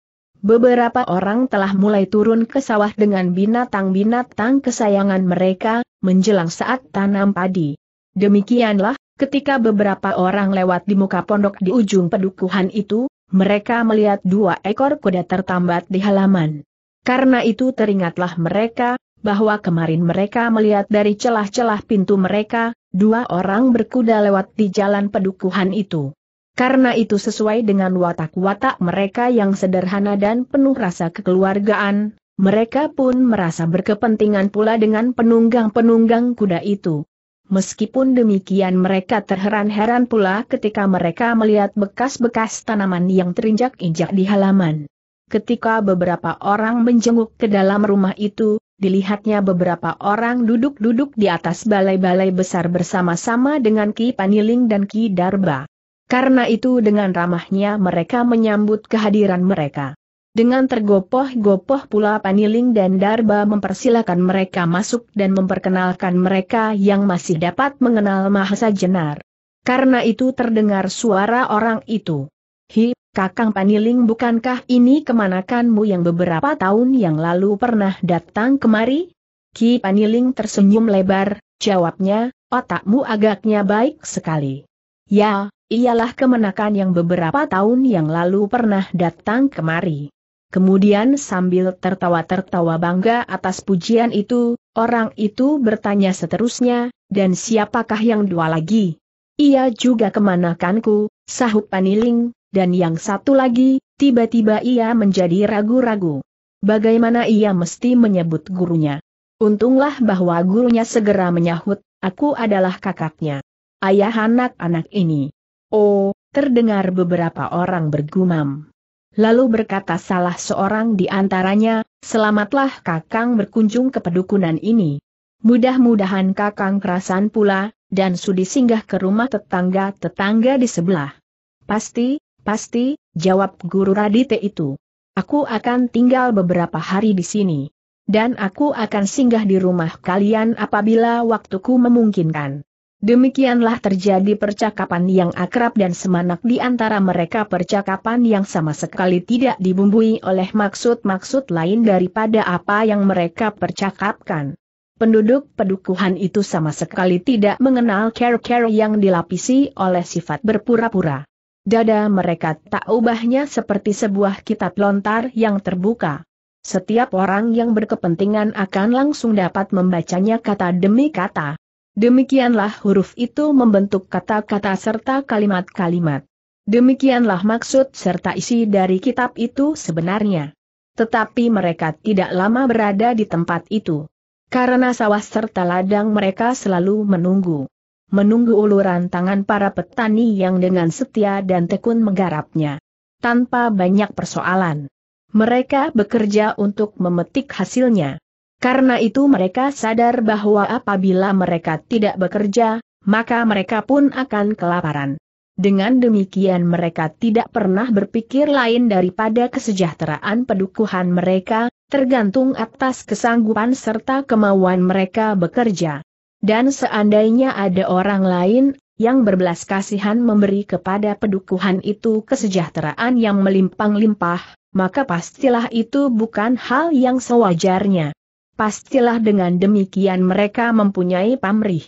Beberapa orang telah mulai turun ke sawah dengan binatang-binatang kesayangan mereka, menjelang saat tanam padi. Demikianlah, ketika beberapa orang lewat di muka pondok di ujung pedukuhan itu, mereka melihat dua ekor kuda tertambat di halaman. Karena itu teringatlah mereka, bahwa kemarin mereka melihat dari celah-celah pintu mereka, dua orang berkuda lewat di jalan pedukuhan itu. Karena itu sesuai dengan watak-watak mereka yang sederhana dan penuh rasa kekeluargaan, mereka pun merasa berkepentingan pula dengan penunggang-penunggang kuda itu. Meskipun demikian mereka terheran-heran pula ketika mereka melihat bekas-bekas tanaman yang terinjak-injak di halaman. Ketika beberapa orang menjenguk ke dalam rumah itu, dilihatnya beberapa orang duduk-duduk di atas balai-balai besar bersama-sama dengan Ki Paniling dan Ki Darba. Karena itu dengan ramahnya mereka menyambut kehadiran mereka. Dengan tergopoh-gopoh pula Paniling dan Darba mempersilakan mereka masuk dan memperkenalkan mereka yang masih dapat mengenal Mahasa Jenar. Karena itu terdengar suara orang itu. Hi, Kakang Paniling bukankah ini kemanakanmu yang beberapa tahun yang lalu pernah datang kemari? Ki Paniling tersenyum lebar, jawabnya, otakmu agaknya baik sekali. Ya, ialah kemenakan yang beberapa tahun yang lalu pernah datang kemari. Kemudian sambil tertawa-tertawa bangga atas pujian itu, orang itu bertanya seterusnya, dan siapakah yang dua lagi? Ia juga kemanakanku, sahut Paniling, dan yang satu lagi, tiba-tiba ia menjadi ragu-ragu. Bagaimana ia mesti menyebut gurunya? Untunglah bahwa gurunya segera menyahut, aku adalah kakaknya. Ayah anak-anak ini. Oh, terdengar beberapa orang bergumam. Lalu berkata salah seorang di antaranya, selamatlah kakang berkunjung ke pedukunan ini. Mudah-mudahan kakang kerasan pula, dan sudi singgah ke rumah tetangga-tetangga di sebelah. Pasti, pasti, jawab guru Radite itu. Aku akan tinggal beberapa hari di sini. Dan aku akan singgah di rumah kalian apabila waktuku memungkinkan. Demikianlah terjadi percakapan yang akrab dan semanak di antara mereka percakapan yang sama sekali tidak dibumbui oleh maksud-maksud lain daripada apa yang mereka percakapkan. Penduduk pedukuhan itu sama sekali tidak mengenal care-care yang dilapisi oleh sifat berpura-pura. Dada mereka tak ubahnya seperti sebuah kitab lontar yang terbuka. Setiap orang yang berkepentingan akan langsung dapat membacanya kata demi kata. Demikianlah huruf itu membentuk kata-kata serta kalimat-kalimat. Demikianlah maksud serta isi dari kitab itu sebenarnya. Tetapi mereka tidak lama berada di tempat itu. Karena sawah serta ladang mereka selalu menunggu. Menunggu uluran tangan para petani yang dengan setia dan tekun menggarapnya. Tanpa banyak persoalan. Mereka bekerja untuk memetik hasilnya. Karena itu mereka sadar bahwa apabila mereka tidak bekerja, maka mereka pun akan kelaparan. Dengan demikian mereka tidak pernah berpikir lain daripada kesejahteraan pedukuhan mereka, tergantung atas kesanggupan serta kemauan mereka bekerja. Dan seandainya ada orang lain, yang berbelas kasihan memberi kepada pedukuhan itu kesejahteraan yang melimpang-limpah, maka pastilah itu bukan hal yang sewajarnya pastilah dengan demikian mereka mempunyai pamrih.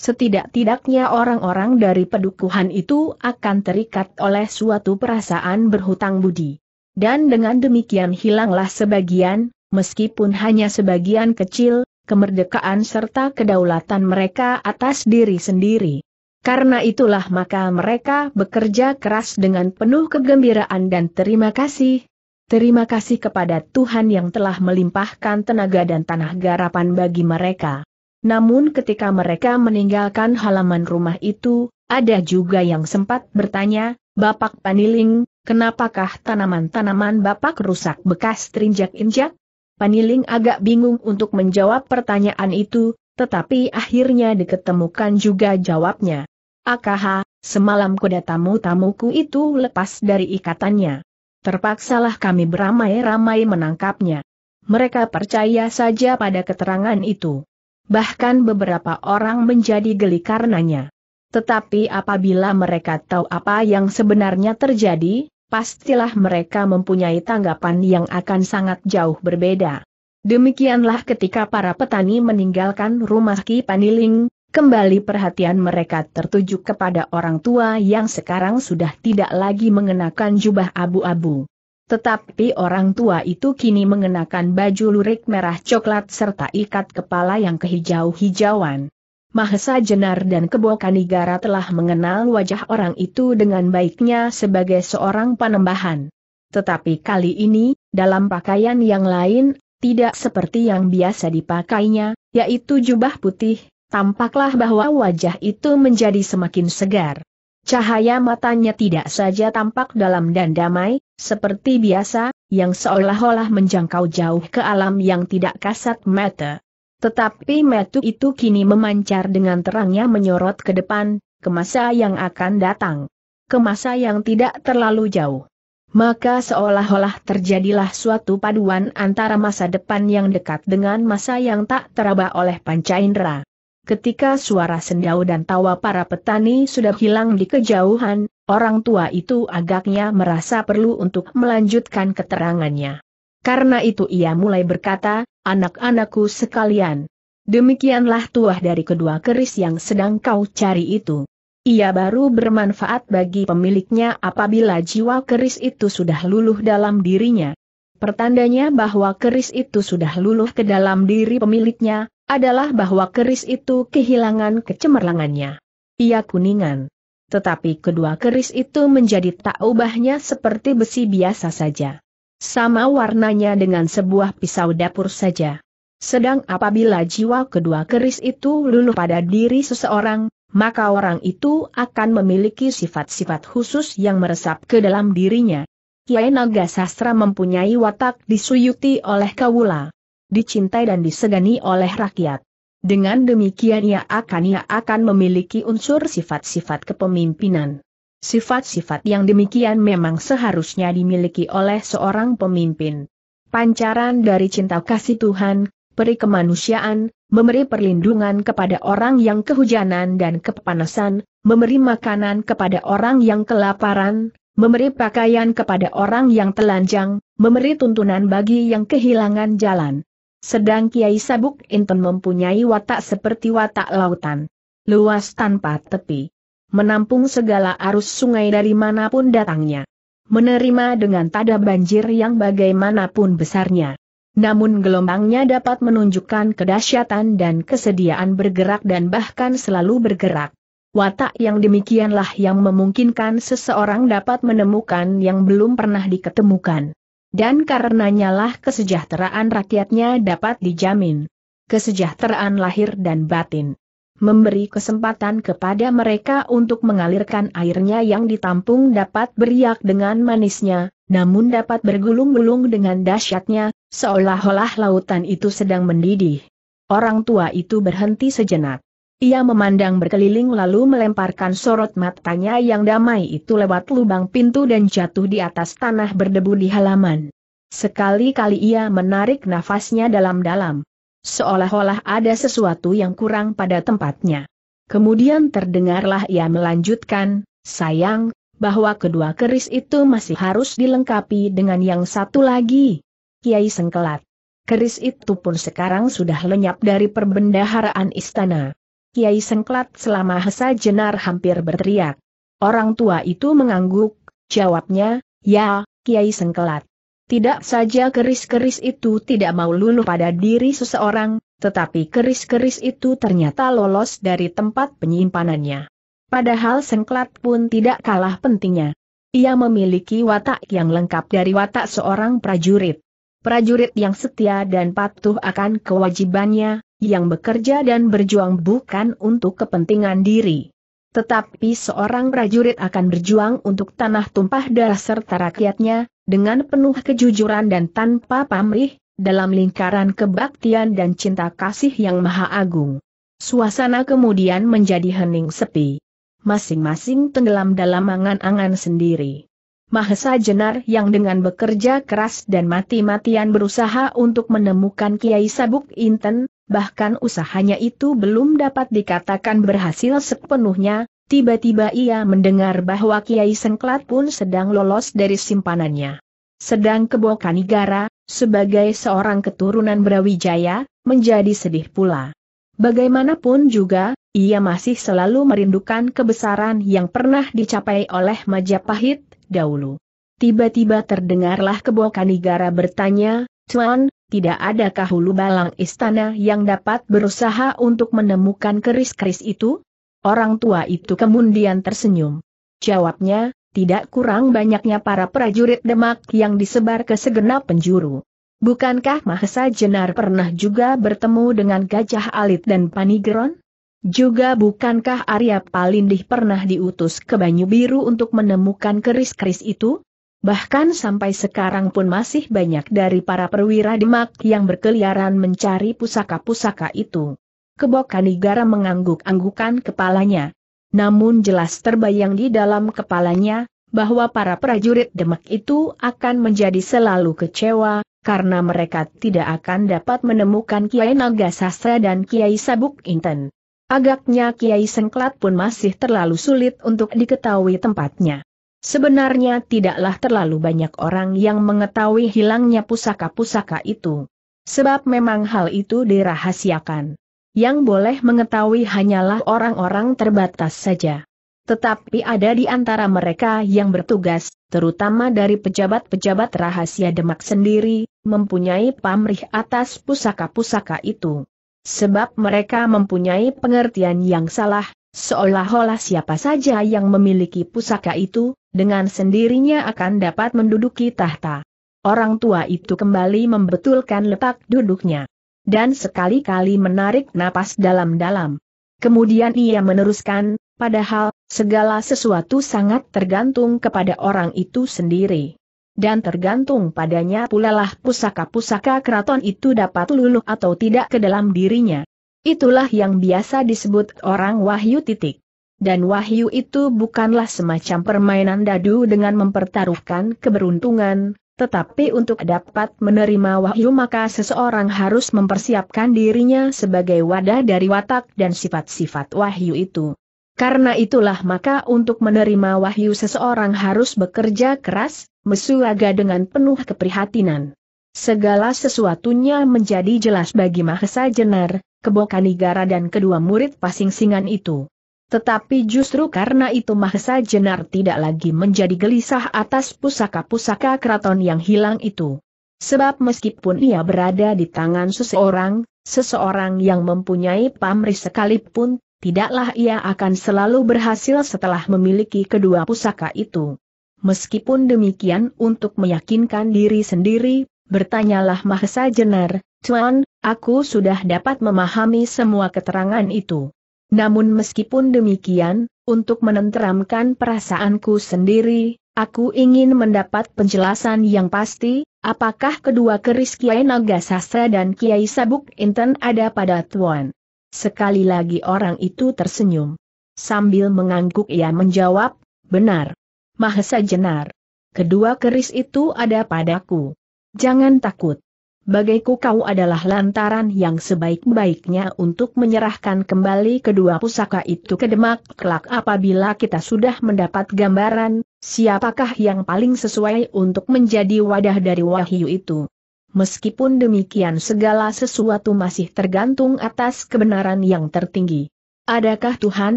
Setidak-tidaknya orang-orang dari pedukuhan itu akan terikat oleh suatu perasaan berhutang budi. Dan dengan demikian hilanglah sebagian, meskipun hanya sebagian kecil, kemerdekaan serta kedaulatan mereka atas diri sendiri. Karena itulah maka mereka bekerja keras dengan penuh kegembiraan dan terima kasih, Terima kasih kepada Tuhan yang telah melimpahkan tenaga dan tanah garapan bagi mereka. Namun ketika mereka meninggalkan halaman rumah itu, ada juga yang sempat bertanya, Bapak Paniling, kenapakah tanaman-tanaman Bapak rusak bekas terinjak-injak? Paniling agak bingung untuk menjawab pertanyaan itu, tetapi akhirnya diketemukan juga jawabnya. Akaha, semalam kuda tamu-tamuku itu lepas dari ikatannya. Terpaksalah kami beramai-ramai menangkapnya. Mereka percaya saja pada keterangan itu. Bahkan beberapa orang menjadi geli karenanya. Tetapi apabila mereka tahu apa yang sebenarnya terjadi, pastilah mereka mempunyai tanggapan yang akan sangat jauh berbeda. Demikianlah ketika para petani meninggalkan rumah Ki Paniling, Kembali perhatian mereka tertuju kepada orang tua yang sekarang sudah tidak lagi mengenakan jubah abu-abu. Tetapi orang tua itu kini mengenakan baju lurik merah coklat serta ikat kepala yang kehijau-hijauan. Mahesa Jenar dan Kebo Kanigara telah mengenal wajah orang itu dengan baiknya sebagai seorang panembahan. Tetapi kali ini, dalam pakaian yang lain, tidak seperti yang biasa dipakainya, yaitu jubah putih, tampaklah bahwa wajah itu menjadi semakin segar. Cahaya matanya tidak saja tampak dalam dan damai, seperti biasa, yang seolah-olah menjangkau jauh ke alam yang tidak kasat mata. Tetapi metu itu kini memancar dengan terangnya menyorot ke depan, ke masa yang akan datang. Ke masa yang tidak terlalu jauh. Maka seolah-olah terjadilah suatu paduan antara masa depan yang dekat dengan masa yang tak teraba oleh panca indera. Ketika suara sendau dan tawa para petani sudah hilang di kejauhan, orang tua itu agaknya merasa perlu untuk melanjutkan keterangannya. Karena itu ia mulai berkata, anak-anakku sekalian. Demikianlah tuah dari kedua keris yang sedang kau cari itu. Ia baru bermanfaat bagi pemiliknya apabila jiwa keris itu sudah luluh dalam dirinya. Pertandanya bahwa keris itu sudah luluh ke dalam diri pemiliknya, adalah bahwa keris itu kehilangan kecemerlangannya. Ia kuningan. Tetapi kedua keris itu menjadi tak ubahnya seperti besi biasa saja. Sama warnanya dengan sebuah pisau dapur saja. Sedang apabila jiwa kedua keris itu luluh pada diri seseorang, maka orang itu akan memiliki sifat-sifat khusus yang meresap ke dalam dirinya. Kiai Naga Sastra mempunyai watak disuyuti oleh kawula, dicintai dan disegani oleh rakyat. Dengan demikian ia akan ia akan memiliki unsur sifat-sifat kepemimpinan. Sifat-sifat yang demikian memang seharusnya dimiliki oleh seorang pemimpin. Pancaran dari cinta kasih Tuhan, peri kemanusiaan, memberi perlindungan kepada orang yang kehujanan dan kepanasan, memberi makanan kepada orang yang kelaparan, memberi pakaian kepada orang yang telanjang, memberi tuntunan bagi yang kehilangan jalan. Sedang Kiai Sabuk Inten mempunyai watak seperti watak lautan. Luas tanpa tepi menampung segala arus sungai dari mana pun datangnya. Menerima dengan tada banjir yang bagaimanapun besarnya. Namun gelombangnya dapat menunjukkan kedahsyatan dan kesediaan bergerak dan bahkan selalu bergerak. Watak yang demikianlah yang memungkinkan seseorang dapat menemukan yang belum pernah diketemukan. Dan karenanya lah kesejahteraan rakyatnya dapat dijamin. Kesejahteraan lahir dan batin memberi kesempatan kepada mereka untuk mengalirkan airnya yang ditampung dapat beriak dengan manisnya, namun dapat bergulung-gulung dengan dahsyatnya, seolah-olah lautan itu sedang mendidih. Orang tua itu berhenti sejenak. Ia memandang berkeliling lalu melemparkan sorot matanya yang damai itu lewat lubang pintu dan jatuh di atas tanah berdebu di halaman. Sekali-kali ia menarik nafasnya dalam-dalam seolah-olah ada sesuatu yang kurang pada tempatnya. Kemudian terdengarlah ia melanjutkan, sayang, bahwa kedua keris itu masih harus dilengkapi dengan yang satu lagi. Kiai Sengkelat. Keris itu pun sekarang sudah lenyap dari perbendaharaan istana. Kiai Sengkelat selama hesa jenar hampir berteriak. Orang tua itu mengangguk, jawabnya, ya, Kiai Sengkelat. Tidak saja keris-keris itu tidak mau luluh pada diri seseorang, tetapi keris-keris itu ternyata lolos dari tempat penyimpanannya. Padahal sengklat pun tidak kalah pentingnya. Ia memiliki watak yang lengkap dari watak seorang prajurit. Prajurit yang setia dan patuh akan kewajibannya, yang bekerja dan berjuang bukan untuk kepentingan diri. Tetapi seorang prajurit akan berjuang untuk tanah tumpah darah serta rakyatnya, dengan penuh kejujuran dan tanpa pamrih, dalam lingkaran kebaktian dan cinta kasih yang maha agung. Suasana kemudian menjadi hening sepi. Masing-masing tenggelam dalam angan-angan sendiri. Mahesa Jenar yang dengan bekerja keras dan mati-matian berusaha untuk menemukan Kiai Sabuk Inten, bahkan usahanya itu belum dapat dikatakan berhasil sepenuhnya, Tiba-tiba ia mendengar bahwa Kiai Sengklat pun sedang lolos dari simpanannya. Sedang Kebo Kanigara, sebagai seorang keturunan Brawijaya, menjadi sedih pula. Bagaimanapun juga, ia masih selalu merindukan kebesaran yang pernah dicapai oleh Majapahit, dahulu. Tiba-tiba terdengarlah Kebo Kanigara bertanya, Tuan, tidak adakah hulu balang istana yang dapat berusaha untuk menemukan keris-keris itu? Orang tua itu kemudian tersenyum. Jawabnya, tidak kurang banyaknya para prajurit Demak yang disebar ke segenap penjuru. Bukankah Mahesa Jenar pernah juga bertemu dengan Gajah Alit dan Panigeron? Juga bukankah Arya Palindih pernah diutus ke Banyu Biru untuk menemukan keris-keris itu? Bahkan sampai sekarang pun masih banyak dari para perwira Demak yang berkeliaran mencari pusaka-pusaka itu. Kebo Kanigara mengangguk-anggukan kepalanya. Namun jelas terbayang di dalam kepalanya, bahwa para prajurit Demak itu akan menjadi selalu kecewa, karena mereka tidak akan dapat menemukan Kiai Naga Sastra dan Kiai Sabuk Inten. Agaknya Kiai Sengklat pun masih terlalu sulit untuk diketahui tempatnya. Sebenarnya tidaklah terlalu banyak orang yang mengetahui hilangnya pusaka-pusaka itu. Sebab memang hal itu dirahasiakan. Yang boleh mengetahui hanyalah orang-orang terbatas saja. Tetapi ada di antara mereka yang bertugas, terutama dari pejabat-pejabat rahasia Demak sendiri, mempunyai pamrih atas pusaka-pusaka itu. Sebab mereka mempunyai pengertian yang salah, seolah-olah siapa saja yang memiliki pusaka itu, dengan sendirinya akan dapat menduduki tahta. Orang tua itu kembali membetulkan letak duduknya dan sekali-kali menarik napas dalam-dalam. Kemudian ia meneruskan, padahal, segala sesuatu sangat tergantung kepada orang itu sendiri. Dan tergantung padanya pula lah pusaka-pusaka keraton itu dapat luluh atau tidak ke dalam dirinya. Itulah yang biasa disebut orang wahyu titik. Dan wahyu itu bukanlah semacam permainan dadu dengan mempertaruhkan keberuntungan, tetapi untuk dapat menerima wahyu maka seseorang harus mempersiapkan dirinya sebagai wadah dari watak dan sifat-sifat wahyu itu. Karena itulah maka untuk menerima wahyu seseorang harus bekerja keras, mesuaga dengan penuh keprihatinan. Segala sesuatunya menjadi jelas bagi Mahesa Jenar, Kebokanigara dan kedua murid pasing singan itu. Tetapi justru karena itu Mahesa Jenar tidak lagi menjadi gelisah atas pusaka-pusaka keraton yang hilang itu. Sebab meskipun ia berada di tangan seseorang, seseorang yang mempunyai pamrih sekalipun, tidaklah ia akan selalu berhasil setelah memiliki kedua pusaka itu. Meskipun demikian untuk meyakinkan diri sendiri, bertanyalah Mahesa Jenar, Tuan, aku sudah dapat memahami semua keterangan itu. Namun meskipun demikian, untuk menenteramkan perasaanku sendiri, aku ingin mendapat penjelasan yang pasti, apakah kedua keris Kiai Naga Sastra dan Kiai Sabuk Inten ada pada Tuan. Sekali lagi orang itu tersenyum. Sambil mengangguk ia menjawab, benar. Mahesa jenar. Kedua keris itu ada padaku. Jangan takut. Bagaiku kau adalah lantaran yang sebaik-baiknya untuk menyerahkan kembali kedua pusaka itu ke Demak kelak apabila kita sudah mendapat gambaran, siapakah yang paling sesuai untuk menjadi wadah dari wahyu itu. Meskipun demikian segala sesuatu masih tergantung atas kebenaran yang tertinggi. Adakah Tuhan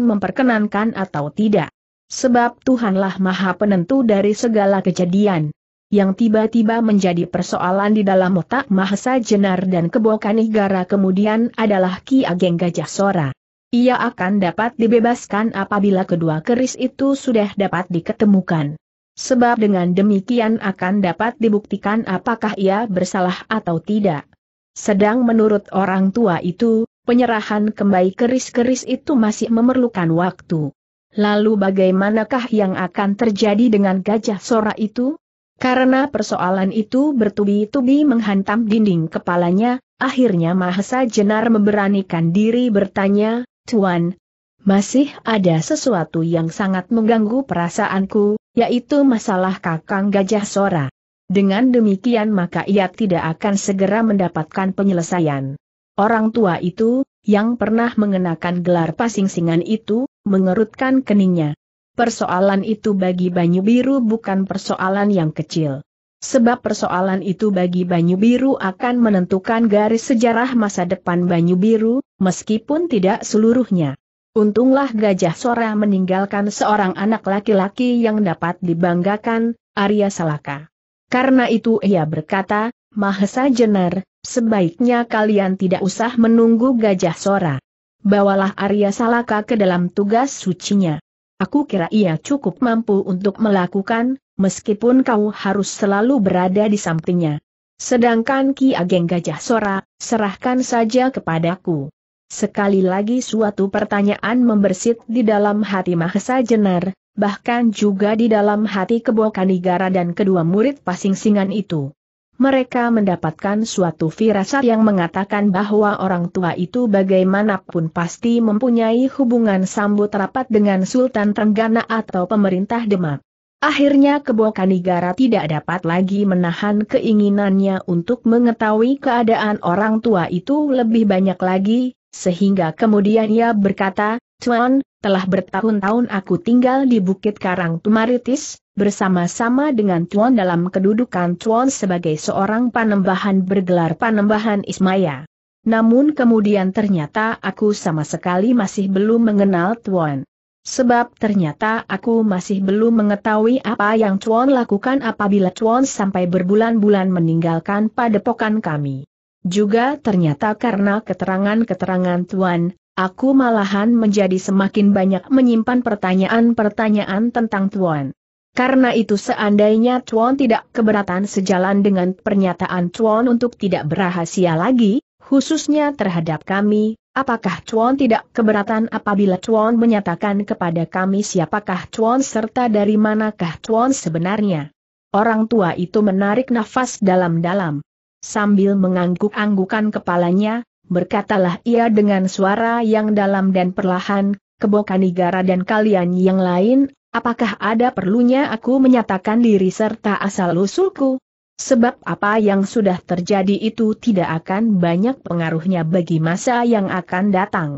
memperkenankan atau tidak? Sebab Tuhanlah maha penentu dari segala kejadian. Yang tiba-tiba menjadi persoalan di dalam otak Mahasa Jenar dan Kebokanigara kemudian adalah Ki Ageng Gajah Sora. Ia akan dapat dibebaskan apabila kedua keris itu sudah dapat diketemukan. Sebab dengan demikian akan dapat dibuktikan apakah ia bersalah atau tidak. Sedang menurut orang tua itu, penyerahan kembali keris-keris itu masih memerlukan waktu. Lalu bagaimanakah yang akan terjadi dengan gajah sora itu? Karena persoalan itu bertubi-tubi menghantam dinding kepalanya, akhirnya Mahesa Jenar memberanikan diri bertanya, Tuan, masih ada sesuatu yang sangat mengganggu perasaanku, yaitu masalah kakang gajah sora. Dengan demikian maka ia tidak akan segera mendapatkan penyelesaian. Orang tua itu, yang pernah mengenakan gelar pasing-singan itu, mengerutkan keningnya. Persoalan itu bagi Banyu Biru bukan persoalan yang kecil. Sebab persoalan itu bagi Banyu Biru akan menentukan garis sejarah masa depan Banyu Biru, meskipun tidak seluruhnya. Untunglah Gajah Sora meninggalkan seorang anak laki-laki yang dapat dibanggakan, Arya Salaka. Karena itu ia berkata, Mahesa Jenar, sebaiknya kalian tidak usah menunggu Gajah Sora. Bawalah Arya Salaka ke dalam tugas sucinya. Aku kira ia cukup mampu untuk melakukan, meskipun kau harus selalu berada di sampingnya. Sedangkan Ki Ageng Gajah Sora, serahkan saja kepadaku. Sekali lagi suatu pertanyaan membersit di dalam hati Mahesa Jenar, bahkan juga di dalam hati Kebokanigara dan kedua murid pasing singan itu. Mereka mendapatkan suatu firasat yang mengatakan bahwa orang tua itu bagaimanapun pasti mempunyai hubungan sambut rapat dengan Sultan Trenggana atau pemerintah Demak. Akhirnya Kebokanigara tidak dapat lagi menahan keinginannya untuk mengetahui keadaan orang tua itu lebih banyak lagi, sehingga kemudian ia berkata, Tuan, telah bertahun-tahun aku tinggal di Bukit Karang Tumaritis, bersama-sama dengan Tuan dalam kedudukan Tuan sebagai seorang panembahan bergelar panembahan Ismaya. Namun kemudian ternyata aku sama sekali masih belum mengenal Tuan. Sebab ternyata aku masih belum mengetahui apa yang Tuan lakukan apabila Tuan sampai berbulan-bulan meninggalkan padepokan kami. Juga ternyata karena keterangan-keterangan Tuan, aku malahan menjadi semakin banyak menyimpan pertanyaan-pertanyaan tentang Tuan. Karena itu seandainya Tuan tidak keberatan sejalan dengan pernyataan Tuan untuk tidak berahasia lagi, khususnya terhadap kami, Apakah Chuan tidak keberatan apabila Chuan menyatakan kepada kami siapakah Chuan serta dari manakah Chuan sebenarnya? Orang tua itu menarik nafas dalam-dalam. Sambil mengangguk-anggukan kepalanya, berkatalah ia dengan suara yang dalam dan perlahan, Kebokanigara dan kalian yang lain, apakah ada perlunya aku menyatakan diri serta asal-usulku? Sebab apa yang sudah terjadi itu tidak akan banyak pengaruhnya bagi masa yang akan datang.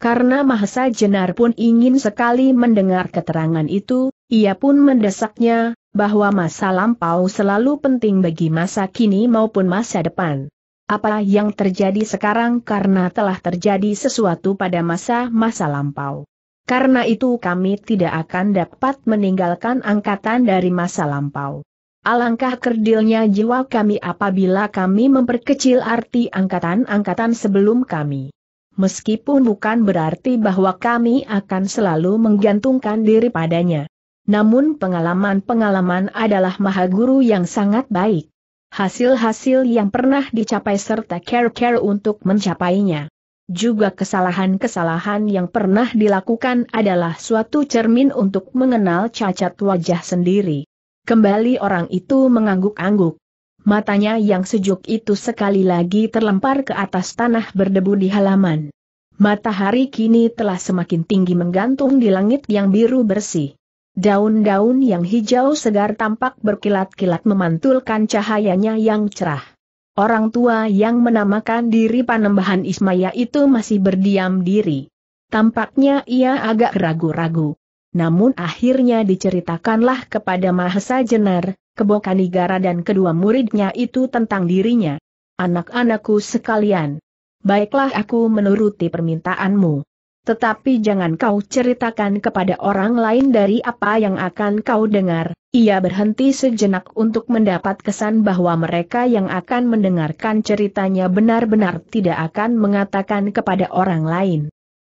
Karena Mahasa Jenar pun ingin sekali mendengar keterangan itu, ia pun mendesaknya, bahwa masa lampau selalu penting bagi masa kini maupun masa depan. Apa yang terjadi sekarang karena telah terjadi sesuatu pada masa-masa lampau. Karena itu kami tidak akan dapat meninggalkan angkatan dari masa lampau. Alangkah kerdilnya jiwa kami apabila kami memperkecil arti angkatan-angkatan sebelum kami. Meskipun bukan berarti bahwa kami akan selalu menggantungkan diri padanya. Namun pengalaman-pengalaman adalah maha guru yang sangat baik. Hasil-hasil yang pernah dicapai serta care-care untuk mencapainya. Juga kesalahan-kesalahan yang pernah dilakukan adalah suatu cermin untuk mengenal cacat wajah sendiri. Kembali orang itu mengangguk-angguk. Matanya yang sejuk itu sekali lagi terlempar ke atas tanah berdebu di halaman. Matahari kini telah semakin tinggi menggantung di langit yang biru bersih. Daun-daun yang hijau segar tampak berkilat-kilat memantulkan cahayanya yang cerah. Orang tua yang menamakan diri Panembahan Ismaya itu masih berdiam diri. Tampaknya ia agak ragu-ragu. Namun akhirnya diceritakanlah kepada Mahesa Jenar, Kebokanigara dan kedua muridnya itu tentang dirinya. Anak-anakku sekalian. Baiklah aku menuruti permintaanmu. Tetapi jangan kau ceritakan kepada orang lain dari apa yang akan kau dengar. Ia berhenti sejenak untuk mendapat kesan bahwa mereka yang akan mendengarkan ceritanya benar-benar tidak akan mengatakan kepada orang lain.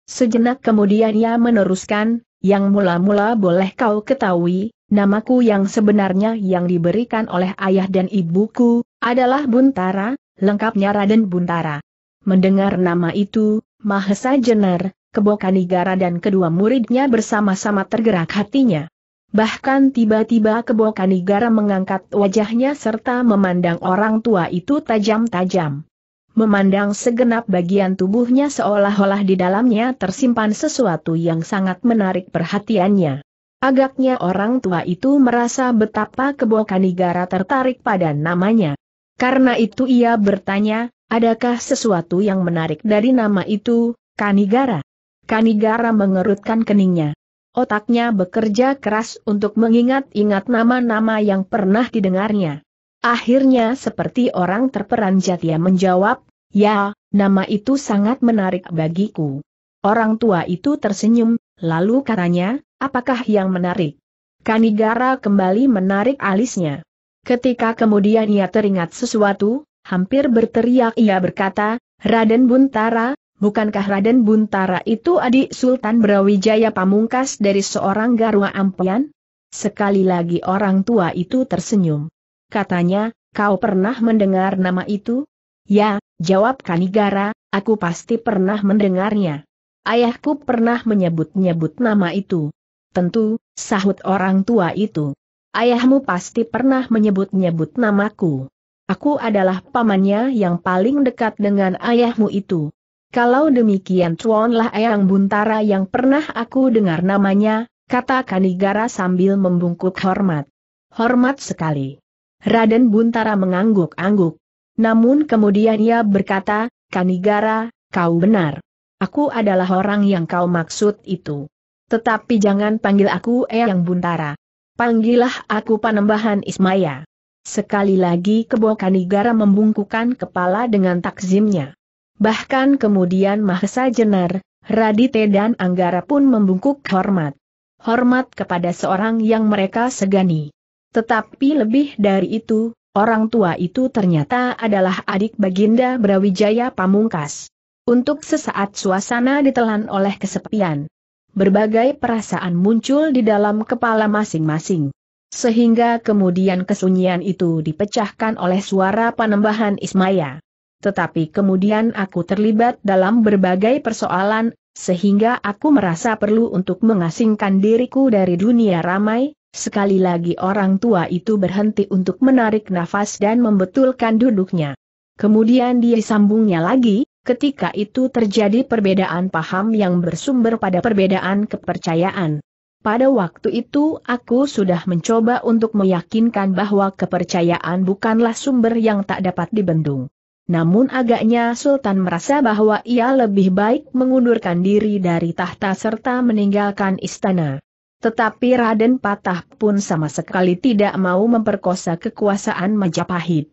Sejenak kemudian ia meneruskan, yang mula-mula boleh kau ketahui, namaku yang sebenarnya yang diberikan oleh ayah dan ibuku, adalah Buntara, lengkapnya Raden Buntara. Mendengar nama itu, Mahesa Jenar, Kebokanigara dan kedua muridnya bersama-sama tergerak hatinya. Bahkan tiba-tiba Kebokanigara mengangkat wajahnya serta memandang orang tua itu tajam-tajam memandang segenap bagian tubuhnya seolah-olah di dalamnya tersimpan sesuatu yang sangat menarik perhatiannya. Agaknya orang tua itu merasa betapa Kebo Kanigara tertarik pada namanya. Karena itu ia bertanya, adakah sesuatu yang menarik dari nama itu, Kanigara? Kanigara mengerutkan keningnya. Otaknya bekerja keras untuk mengingat-ingat nama-nama yang pernah didengarnya. Akhirnya seperti orang terperanjat ia menjawab, ya, nama itu sangat menarik bagiku. Orang tua itu tersenyum, lalu katanya, apakah yang menarik? Kanigara kembali menarik alisnya. Ketika kemudian ia teringat sesuatu, hampir berteriak ia berkata, Raden Buntara, bukankah Raden Buntara itu adik Sultan Brawijaya Pamungkas dari seorang Garwa Ampian? Sekali lagi orang tua itu tersenyum. Katanya, kau pernah mendengar nama itu? Ya, jawab Kanigara, aku pasti pernah mendengarnya. Ayahku pernah menyebut-nyebut nama itu. Tentu, sahut orang tua itu. Ayahmu pasti pernah menyebut-nyebut namaku. Aku adalah pamannya yang paling dekat dengan ayahmu itu. Kalau demikian Chuanlah Eyang Buntara yang pernah aku dengar namanya, kata Kanigara sambil membungkuk hormat. Hormat sekali. Raden Buntara mengangguk-angguk. Namun kemudian ia berkata, Kanigara, kau benar. Aku adalah orang yang kau maksud itu. Tetapi jangan panggil aku Eyang Buntara. Panggillah aku Panembahan Ismaya. Sekali lagi Kebo Kanigara membungkukan kepala dengan takzimnya. Bahkan kemudian Mahesa Jenar, Radite dan Anggara pun membungkuk hormat. Hormat kepada seorang yang mereka segani. Tetapi lebih dari itu, orang tua itu ternyata adalah adik Baginda Brawijaya Pamungkas. Untuk sesaat suasana ditelan oleh kesepian. Berbagai perasaan muncul di dalam kepala masing-masing. Sehingga kemudian kesunyian itu dipecahkan oleh suara panembahan Ismaya. Tetapi kemudian aku terlibat dalam berbagai persoalan, sehingga aku merasa perlu untuk mengasingkan diriku dari dunia ramai, sekali lagi orang tua itu berhenti untuk menarik nafas dan membetulkan duduknya. Kemudian dia sambungnya lagi, ketika itu terjadi perbedaan paham yang bersumber pada perbedaan kepercayaan. Pada waktu itu aku sudah mencoba untuk meyakinkan bahwa kepercayaan bukanlah sumber yang tak dapat dibendung. Namun agaknya Sultan merasa bahwa ia lebih baik mengundurkan diri dari tahta serta meninggalkan istana. Tetapi Raden Patah pun sama sekali tidak mau memperkosa kekuasaan Majapahit.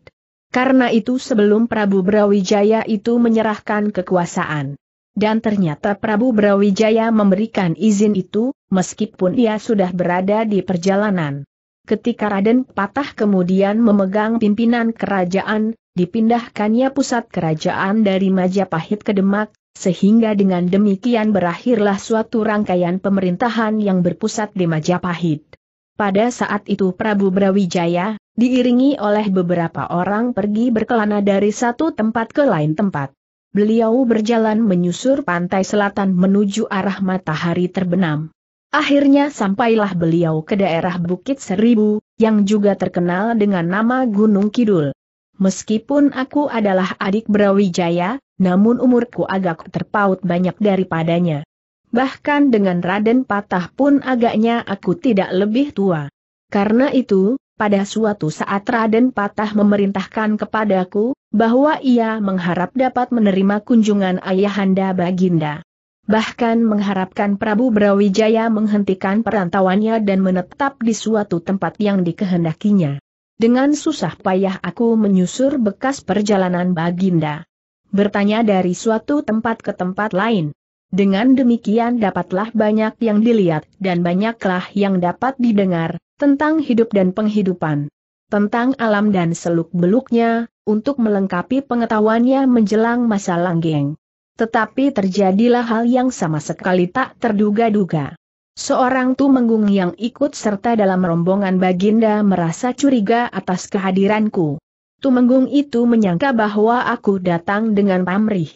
Karena itu sebelum Prabu Brawijaya itu menyerahkan kekuasaan. Dan ternyata Prabu Brawijaya memberikan izin itu, meskipun ia sudah berada di perjalanan. Ketika Raden Patah kemudian memegang pimpinan kerajaan, dipindahkannya pusat kerajaan dari Majapahit ke Demak, sehingga dengan demikian berakhirlah suatu rangkaian pemerintahan yang berpusat di Majapahit. Pada saat itu Prabu Brawijaya, diiringi oleh beberapa orang pergi berkelana dari satu tempat ke lain tempat. Beliau berjalan menyusur pantai selatan menuju arah matahari terbenam. Akhirnya sampailah beliau ke daerah Bukit Seribu, yang juga terkenal dengan nama Gunung Kidul. Meskipun aku adalah adik Brawijaya, namun umurku agak terpaut banyak daripadanya. Bahkan dengan Raden Patah pun agaknya aku tidak lebih tua. Karena itu, pada suatu saat Raden Patah memerintahkan kepadaku, bahwa ia mengharap dapat menerima kunjungan Ayahanda Baginda. Bahkan mengharapkan Prabu Brawijaya menghentikan perantauannya dan menetap di suatu tempat yang dikehendakinya. Dengan susah payah aku menyusur bekas perjalanan Baginda. Bertanya dari suatu tempat ke tempat lain. Dengan demikian dapatlah banyak yang dilihat dan banyaklah yang dapat didengar, tentang hidup dan penghidupan. Tentang alam dan seluk-beluknya, untuk melengkapi pengetahuannya menjelang masa langgeng. Tetapi terjadilah hal yang sama sekali tak terduga-duga. Seorang tumenggung yang ikut serta dalam rombongan Baginda merasa curiga atas kehadiranku. Tumenggung itu menyangka bahwa aku datang dengan pamrih.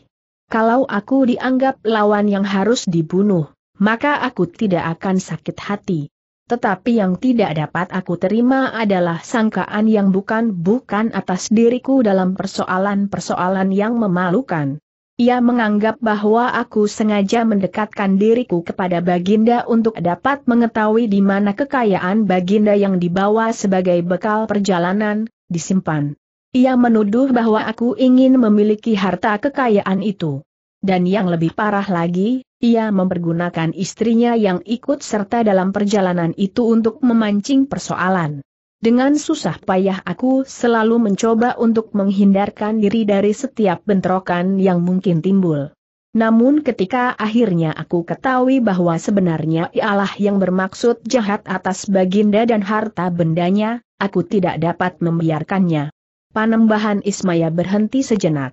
Kalau aku dianggap lawan yang harus dibunuh, maka aku tidak akan sakit hati. Tetapi yang tidak dapat aku terima adalah sangkaan yang bukan-bukan atas diriku dalam persoalan-persoalan yang memalukan. Ia menganggap bahwa aku sengaja mendekatkan diriku kepada Baginda untuk dapat mengetahui di mana kekayaan Baginda yang dibawa sebagai bekal perjalanan, disimpan. Ia menuduh bahwa aku ingin memiliki harta kekayaan itu. Dan yang lebih parah lagi, ia mempergunakan istrinya yang ikut serta dalam perjalanan itu untuk memancing persoalan. Dengan susah payah aku selalu mencoba untuk menghindarkan diri dari setiap bentrokan yang mungkin timbul. Namun ketika akhirnya aku ketahui bahwa sebenarnya ialah yang bermaksud jahat atas baginda dan harta bendanya, aku tidak dapat membiarkannya. Panembahan Ismaya berhenti sejenak.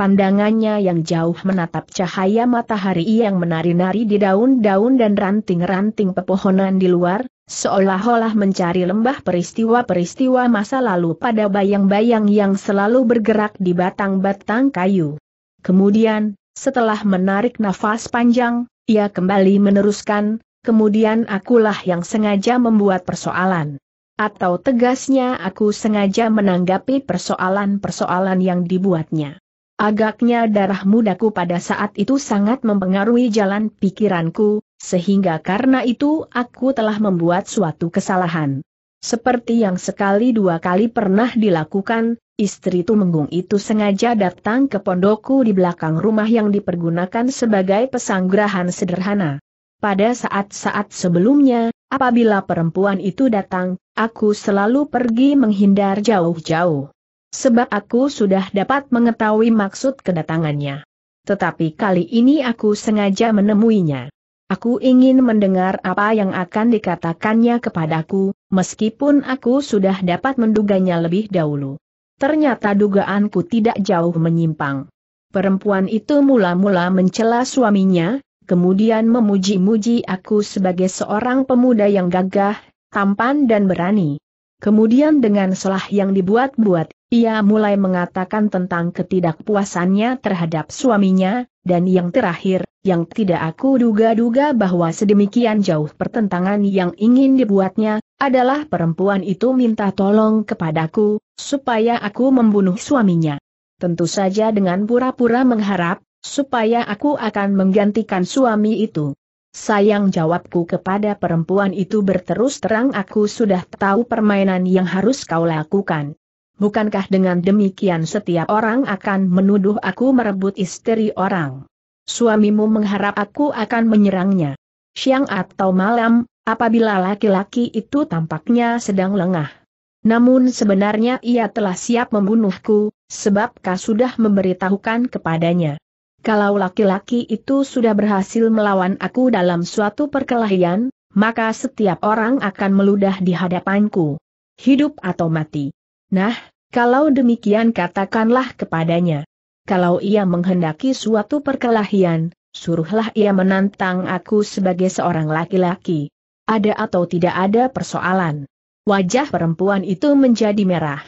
Pandangannya yang jauh menatap cahaya matahari yang menari-nari di daun-daun dan ranting-ranting pepohonan di luar, seolah-olah mencari lembah peristiwa-peristiwa masa lalu pada bayang-bayang yang selalu bergerak di batang-batang kayu. Kemudian, setelah menarik nafas panjang, ia kembali meneruskan, kemudian akulah yang sengaja membuat persoalan. Atau tegasnya aku sengaja menanggapi persoalan-persoalan yang dibuatnya. Agaknya darah mudaku pada saat itu sangat mempengaruhi jalan pikiranku, sehingga karena itu aku telah membuat suatu kesalahan. Seperti yang sekali dua kali pernah dilakukan, istri Tumenggung itu sengaja datang ke pondokku di belakang rumah yang dipergunakan sebagai pesanggerahan sederhana. Pada saat-saat sebelumnya, apabila perempuan itu datang, aku selalu pergi menghindar jauh-jauh. Sebab aku sudah dapat mengetahui maksud kedatangannya. Tetapi kali ini aku sengaja menemuinya. Aku ingin mendengar apa yang akan dikatakannya kepadaku, meskipun aku sudah dapat menduganya lebih dahulu. Ternyata dugaanku tidak jauh menyimpang. Perempuan itu mula-mula mencela suaminya, kemudian memuji-muji aku sebagai seorang pemuda yang gagah, tampan dan berani. Kemudian dengan selah yang dibuat-buat, ia mulai mengatakan tentang ketidakpuasannya terhadap suaminya, dan yang terakhir, yang tidak aku duga-duga bahwa sedemikian jauh pertentangan yang ingin dibuatnya, adalah perempuan itu minta tolong kepadaku, supaya aku membunuh suaminya. Tentu saja dengan pura-pura mengharap, supaya aku akan menggantikan suami itu. Sayang jawabku kepada perempuan itu berterus terang aku sudah tahu permainan yang harus kau lakukan. Bukankah dengan demikian setiap orang akan menuduh aku merebut istri orang? Suamimu mengharap aku akan menyerangnya. Siang atau malam, apabila laki-laki itu tampaknya sedang lengah. Namun sebenarnya ia telah siap membunuhku, sebab kau sudah memberitahukan kepadanya. Kalau laki-laki itu sudah berhasil melawan aku dalam suatu perkelahian, maka setiap orang akan meludah di hadapanku. Hidup atau mati. Nah, kalau demikian katakanlah kepadanya. Kalau ia menghendaki suatu perkelahian, suruhlah ia menantang aku sebagai seorang laki-laki. Ada atau tidak ada persoalan. Wajah perempuan itu menjadi merah.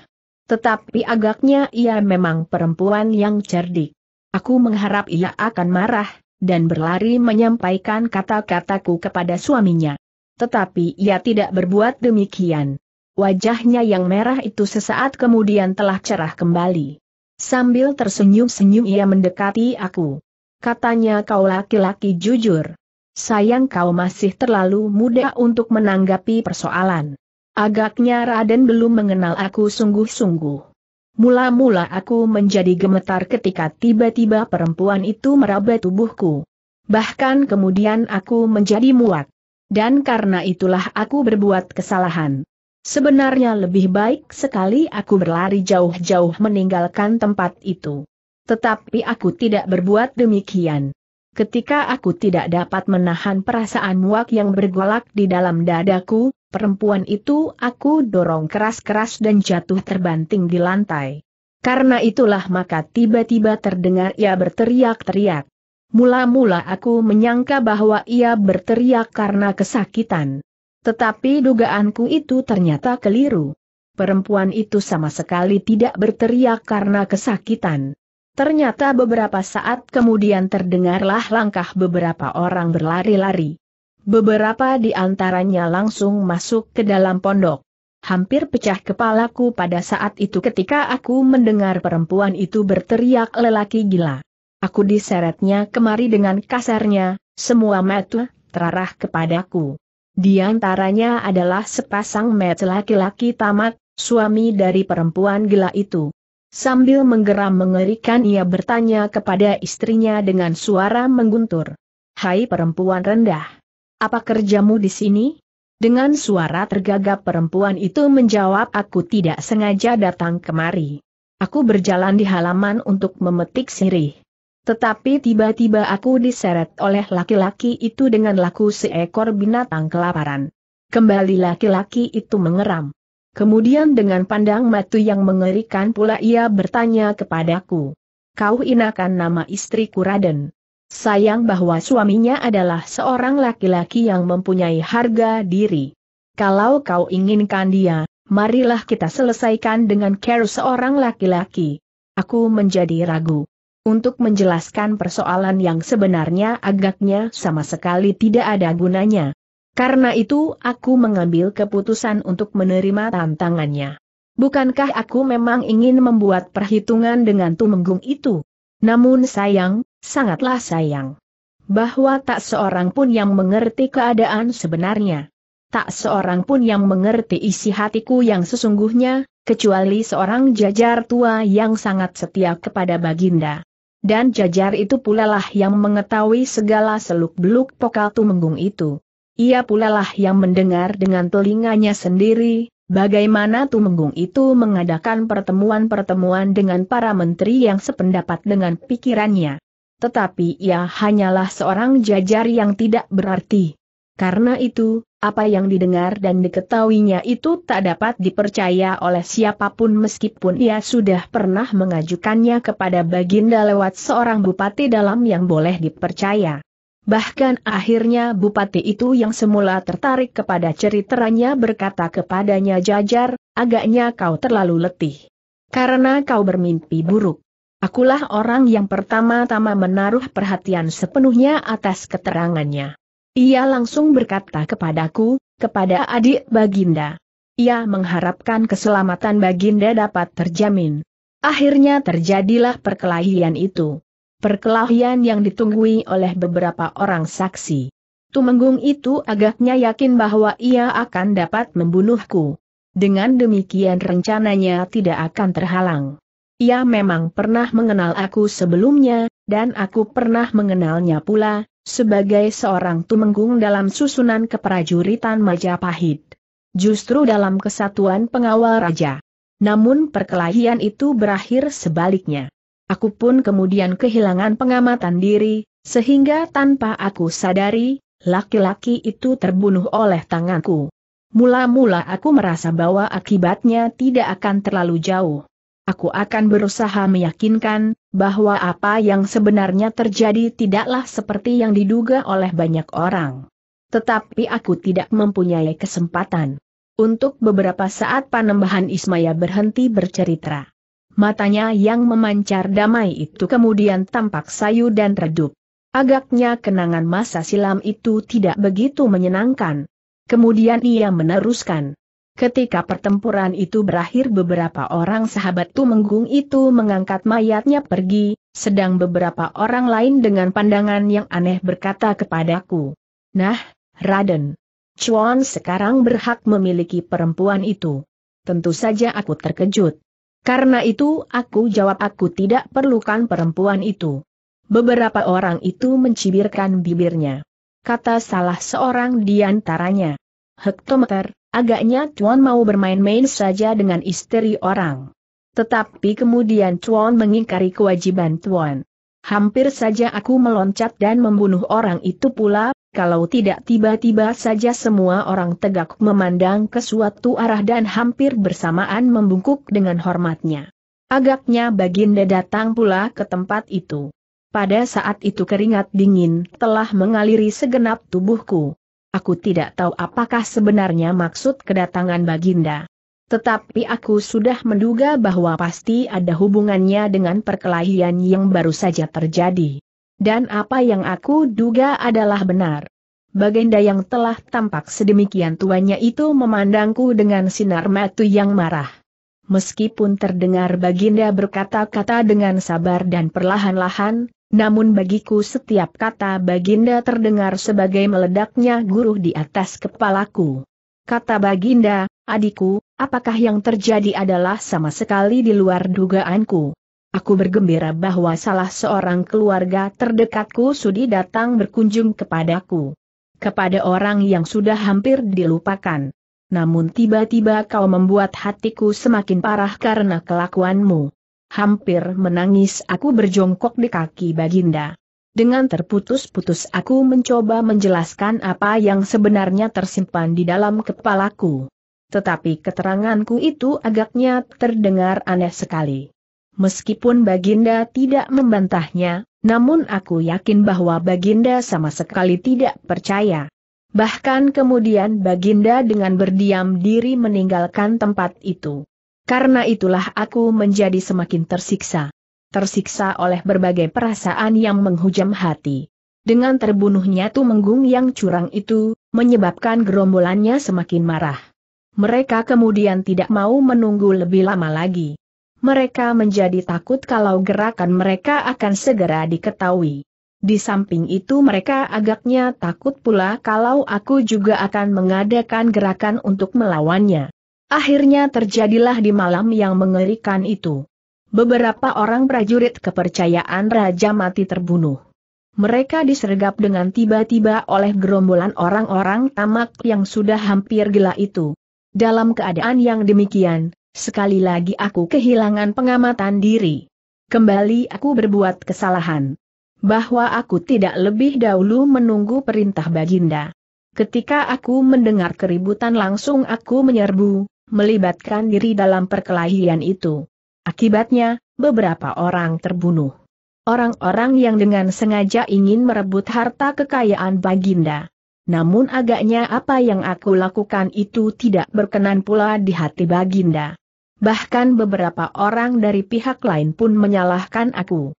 Tetapi agaknya ia memang perempuan yang cerdik. Aku mengharap ia akan marah, dan berlari menyampaikan kata-kataku kepada suaminya. Tetapi ia tidak berbuat demikian. Wajahnya yang merah itu sesaat kemudian telah cerah kembali. Sambil tersenyum-senyum ia mendekati aku. Katanya kau laki-laki jujur. Sayang kau masih terlalu muda untuk menanggapi persoalan. Agaknya Raden belum mengenal aku sungguh-sungguh. Mula-mula aku menjadi gemetar ketika tiba-tiba perempuan itu meraba tubuhku. Bahkan kemudian aku menjadi muak. Dan karena itulah aku berbuat kesalahan. Sebenarnya lebih baik sekali aku berlari jauh-jauh meninggalkan tempat itu. Tetapi aku tidak berbuat demikian. Ketika aku tidak dapat menahan perasaan muak yang bergolak di dalam dadaku, perempuan itu aku dorong keras-keras dan jatuh terbanting di lantai. Karena itulah maka tiba-tiba terdengar ia berteriak-teriak. Mula-mula aku menyangka bahwa ia berteriak karena kesakitan. Tetapi dugaanku itu ternyata keliru. Perempuan itu sama sekali tidak berteriak karena kesakitan. Ternyata beberapa saat kemudian terdengarlah langkah beberapa orang berlari-lari. Beberapa di antaranya langsung masuk ke dalam pondok. Hampir pecah kepalaku pada saat itu ketika aku mendengar perempuan itu berteriak lelaki gila. Aku diseretnya kemari dengan kasarnya, semua mata terarah kepadaku. Di antaranya adalah sepasang mata laki-laki tamat, suami dari perempuan gila itu. Sambil menggeram mengerikan ia bertanya kepada istrinya dengan suara mengguntur. Hai perempuan rendah! Apa kerjamu di sini? Dengan suara tergagap perempuan itu menjawab aku tidak sengaja datang kemari. Aku berjalan di halaman untuk memetik sirih. Tetapi tiba-tiba aku diseret oleh laki-laki itu dengan laku seekor binatang kelaparan. Kembali laki-laki itu mengeram. Kemudian dengan pandang matu yang mengerikan pula ia bertanya kepadaku. Kau inakan nama istriku Raden. Sayang bahwa suaminya adalah seorang laki-laki yang mempunyai harga diri. Kalau kau inginkan dia, marilah kita selesaikan dengan care seorang laki-laki. Aku menjadi ragu. Untuk menjelaskan persoalan yang sebenarnya agaknya sama sekali tidak ada gunanya. Karena itu aku mengambil keputusan untuk menerima tantangannya. Bukankah aku memang ingin membuat perhitungan dengan Tumenggung itu? Namun sayang, sangatlah sayang. Bahwa tak seorang pun yang mengerti keadaan sebenarnya. Tak seorang pun yang mengerti isi hatiku yang sesungguhnya, kecuali seorang jajar tua yang sangat setia kepada Baginda. Dan jajar itu pula lah yang mengetahui segala seluk-beluk pokal tumenggung itu. Ia pula lah yang mendengar dengan telinganya sendiri, Bagaimana Tumenggung itu mengadakan pertemuan-pertemuan dengan para menteri yang sependapat dengan pikirannya. Tetapi ia hanyalah seorang jajar yang tidak berarti. Karena itu, apa yang didengar dan diketahuinya itu tak dapat dipercaya oleh siapa pun meskipun ia sudah pernah mengajukannya kepada Baginda lewat seorang bupati dalam yang boleh dipercaya. Bahkan akhirnya bupati itu yang semula tertarik kepada ceritanya berkata kepadanya jajar, agaknya kau terlalu letih. Karena kau bermimpi buruk. Akulah orang yang pertama-tama menaruh perhatian sepenuhnya atas keterangannya. Ia langsung berkata kepadaku, kepada adik Baginda. Ia mengharapkan keselamatan Baginda dapat terjamin. Akhirnya terjadilah perkelahian itu. Perkelahian yang ditunggui oleh beberapa orang saksi. Tumenggung itu agaknya yakin bahwa ia akan dapat membunuhku. Dengan demikian rencananya tidak akan terhalang. Ia memang pernah mengenal aku sebelumnya, dan aku pernah mengenalnya pula, sebagai seorang tumenggung dalam susunan keprajuritan Majapahit. Justru dalam kesatuan pengawal raja. Namun perkelahian itu berakhir sebaliknya. Aku pun kemudian kehilangan pengamatan diri, sehingga tanpa aku sadari, laki-laki itu terbunuh oleh tanganku. Mula-mula aku merasa bahwa akibatnya tidak akan terlalu jauh aku akan berusaha meyakinkan, bahwa apa yang sebenarnya terjadi tidaklah seperti yang diduga oleh banyak orang. Tetapi aku tidak mempunyai kesempatan. Untuk beberapa saat Panembahan Ismaya berhenti bercerita. Matanya yang memancar damai itu kemudian tampak sayu dan redup. Agaknya kenangan masa silam itu tidak begitu menyenangkan. Kemudian ia meneruskan. Ketika pertempuran itu berakhir beberapa orang sahabat Tumenggung itu mengangkat mayatnya pergi, sedang beberapa orang lain dengan pandangan yang aneh berkata kepadaku. Nah, Raden. Chuan sekarang berhak memiliki perempuan itu. Tentu saja aku terkejut. Karena itu aku jawab aku tidak perlukan perempuan itu. Beberapa orang itu mencibirkan bibirnya. Kata salah seorang di antaranya. Hektometer, Agaknya Tuan mau bermain-main saja dengan istri orang. Tetapi kemudian Tuan mengingkari kewajiban Tuan. Hampir saja aku meloncat dan membunuh orang itu pula, kalau tidak tiba-tiba saja semua orang tegak memandang ke suatu arah dan hampir bersamaan membungkuk dengan hormatnya. Agaknya Baginda datang pula ke tempat itu. Pada saat itu keringat dingin telah mengaliri segenap tubuhku. Aku tidak tahu apakah sebenarnya maksud kedatangan Baginda. Tetapi aku sudah menduga bahwa pasti ada hubungannya dengan perkelahian yang baru saja terjadi. Dan apa yang aku duga adalah benar. Baginda yang telah tampak sedemikian tuanya itu memandangku dengan sinar mata yang marah. Meskipun terdengar Baginda berkata-kata dengan sabar dan perlahan-lahan, namun bagiku setiap kata Baginda terdengar sebagai meledaknya guru di atas kepalaku. Kata Baginda, adikku, apakah yang terjadi adalah sama sekali di luar dugaanku. Aku bergembira bahwa salah seorang keluarga terdekatku sudi datang berkunjung kepadaku. Kepada orang yang sudah hampir dilupakan. Namun tiba-tiba kau membuat hatiku semakin parah karena kelakuanmu. Hampir menangis aku berjongkok di kaki Baginda. Dengan terputus-putus aku mencoba menjelaskan apa yang sebenarnya tersimpan di dalam kepalaku. Tetapi keteranganku itu agaknya terdengar aneh sekali. Meskipun Baginda tidak membantahnya, namun aku yakin bahwa Baginda sama sekali tidak percaya. Bahkan kemudian Baginda dengan berdiam diri meninggalkan tempat itu. Karena itulah aku menjadi semakin tersiksa. Tersiksa oleh berbagai perasaan yang menghujam hati. Dengan terbunuhnya Tumenggung yang curang itu, menyebabkan gerombolannya semakin marah. Mereka kemudian tidak mau menunggu lebih lama lagi. Mereka menjadi takut kalau gerakan mereka akan segera diketahui. Di samping itu mereka agaknya takut pula kalau aku juga akan mengadakan gerakan untuk melawannya. Akhirnya terjadilah di malam yang mengerikan itu. Beberapa orang prajurit kepercayaan Raja mati terbunuh. Mereka disergap dengan tiba-tiba oleh gerombolan orang-orang tamak yang sudah hampir gila itu. Dalam keadaan yang demikian, sekali lagi aku kehilangan pengamatan diri. Kembali aku berbuat kesalahan. Bahwa aku tidak lebih dahulu menunggu perintah Baginda. Ketika aku mendengar keributan langsung aku menyerbu, melibatkan diri dalam perkelahian itu. Akibatnya, beberapa orang terbunuh. Orang-orang yang dengan sengaja ingin merebut harta kekayaan Baginda. Namun agaknya apa yang aku lakukan itu tidak berkenan pula di hati Baginda. Bahkan beberapa orang dari pihak lain pun menyalahkan aku.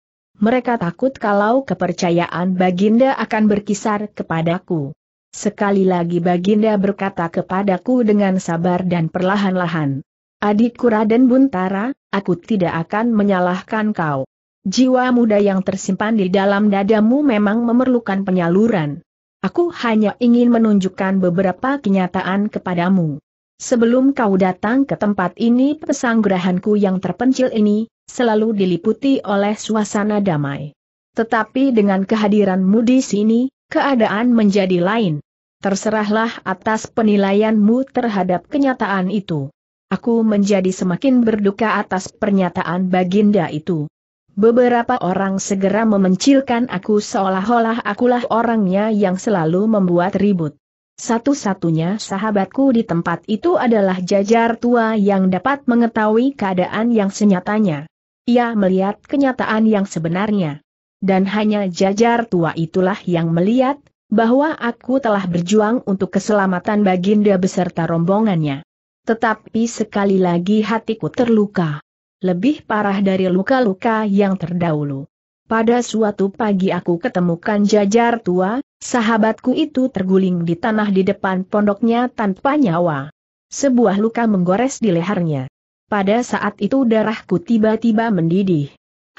Mereka takut kalau kepercayaan Baginda akan berkisar kepadaku. Sekali lagi Baginda berkata kepadaku dengan sabar dan perlahan-lahan. Adikku Raden Buntara, aku tidak akan menyalahkan kau. Jiwa muda yang tersimpan di dalam dadamu memang memerlukan penyaluran. Aku hanya ingin menunjukkan beberapa kenyataan kepadamu. Sebelum kau datang ke tempat ini pesanggerahanku yang terpencil ini, selalu diliputi oleh suasana damai. Tetapi dengan kehadiranmu di sini, keadaan menjadi lain. Terserahlah atas penilaianmu terhadap kenyataan itu. Aku menjadi semakin berduka atas pernyataan Baginda itu. Beberapa orang segera memencilkan aku seolah-olah akulah orangnya yang selalu membuat ribut. Satu-satunya sahabatku di tempat itu adalah jajar tua yang dapat mengetahui keadaan yang senyatanya. Ia melihat kenyataan yang sebenarnya. Dan hanya jajar tua itulah yang melihat, bahwa aku telah berjuang untuk keselamatan Baginda beserta rombongannya. Tetapi sekali lagi hatiku terluka. Lebih parah dari luka-luka yang terdahulu. Pada suatu pagi aku ketemukan jajar tua, sahabatku itu terguling di tanah di depan pondoknya tanpa nyawa. Sebuah luka menggores di lehernya. Pada saat itu darahku tiba-tiba mendidih.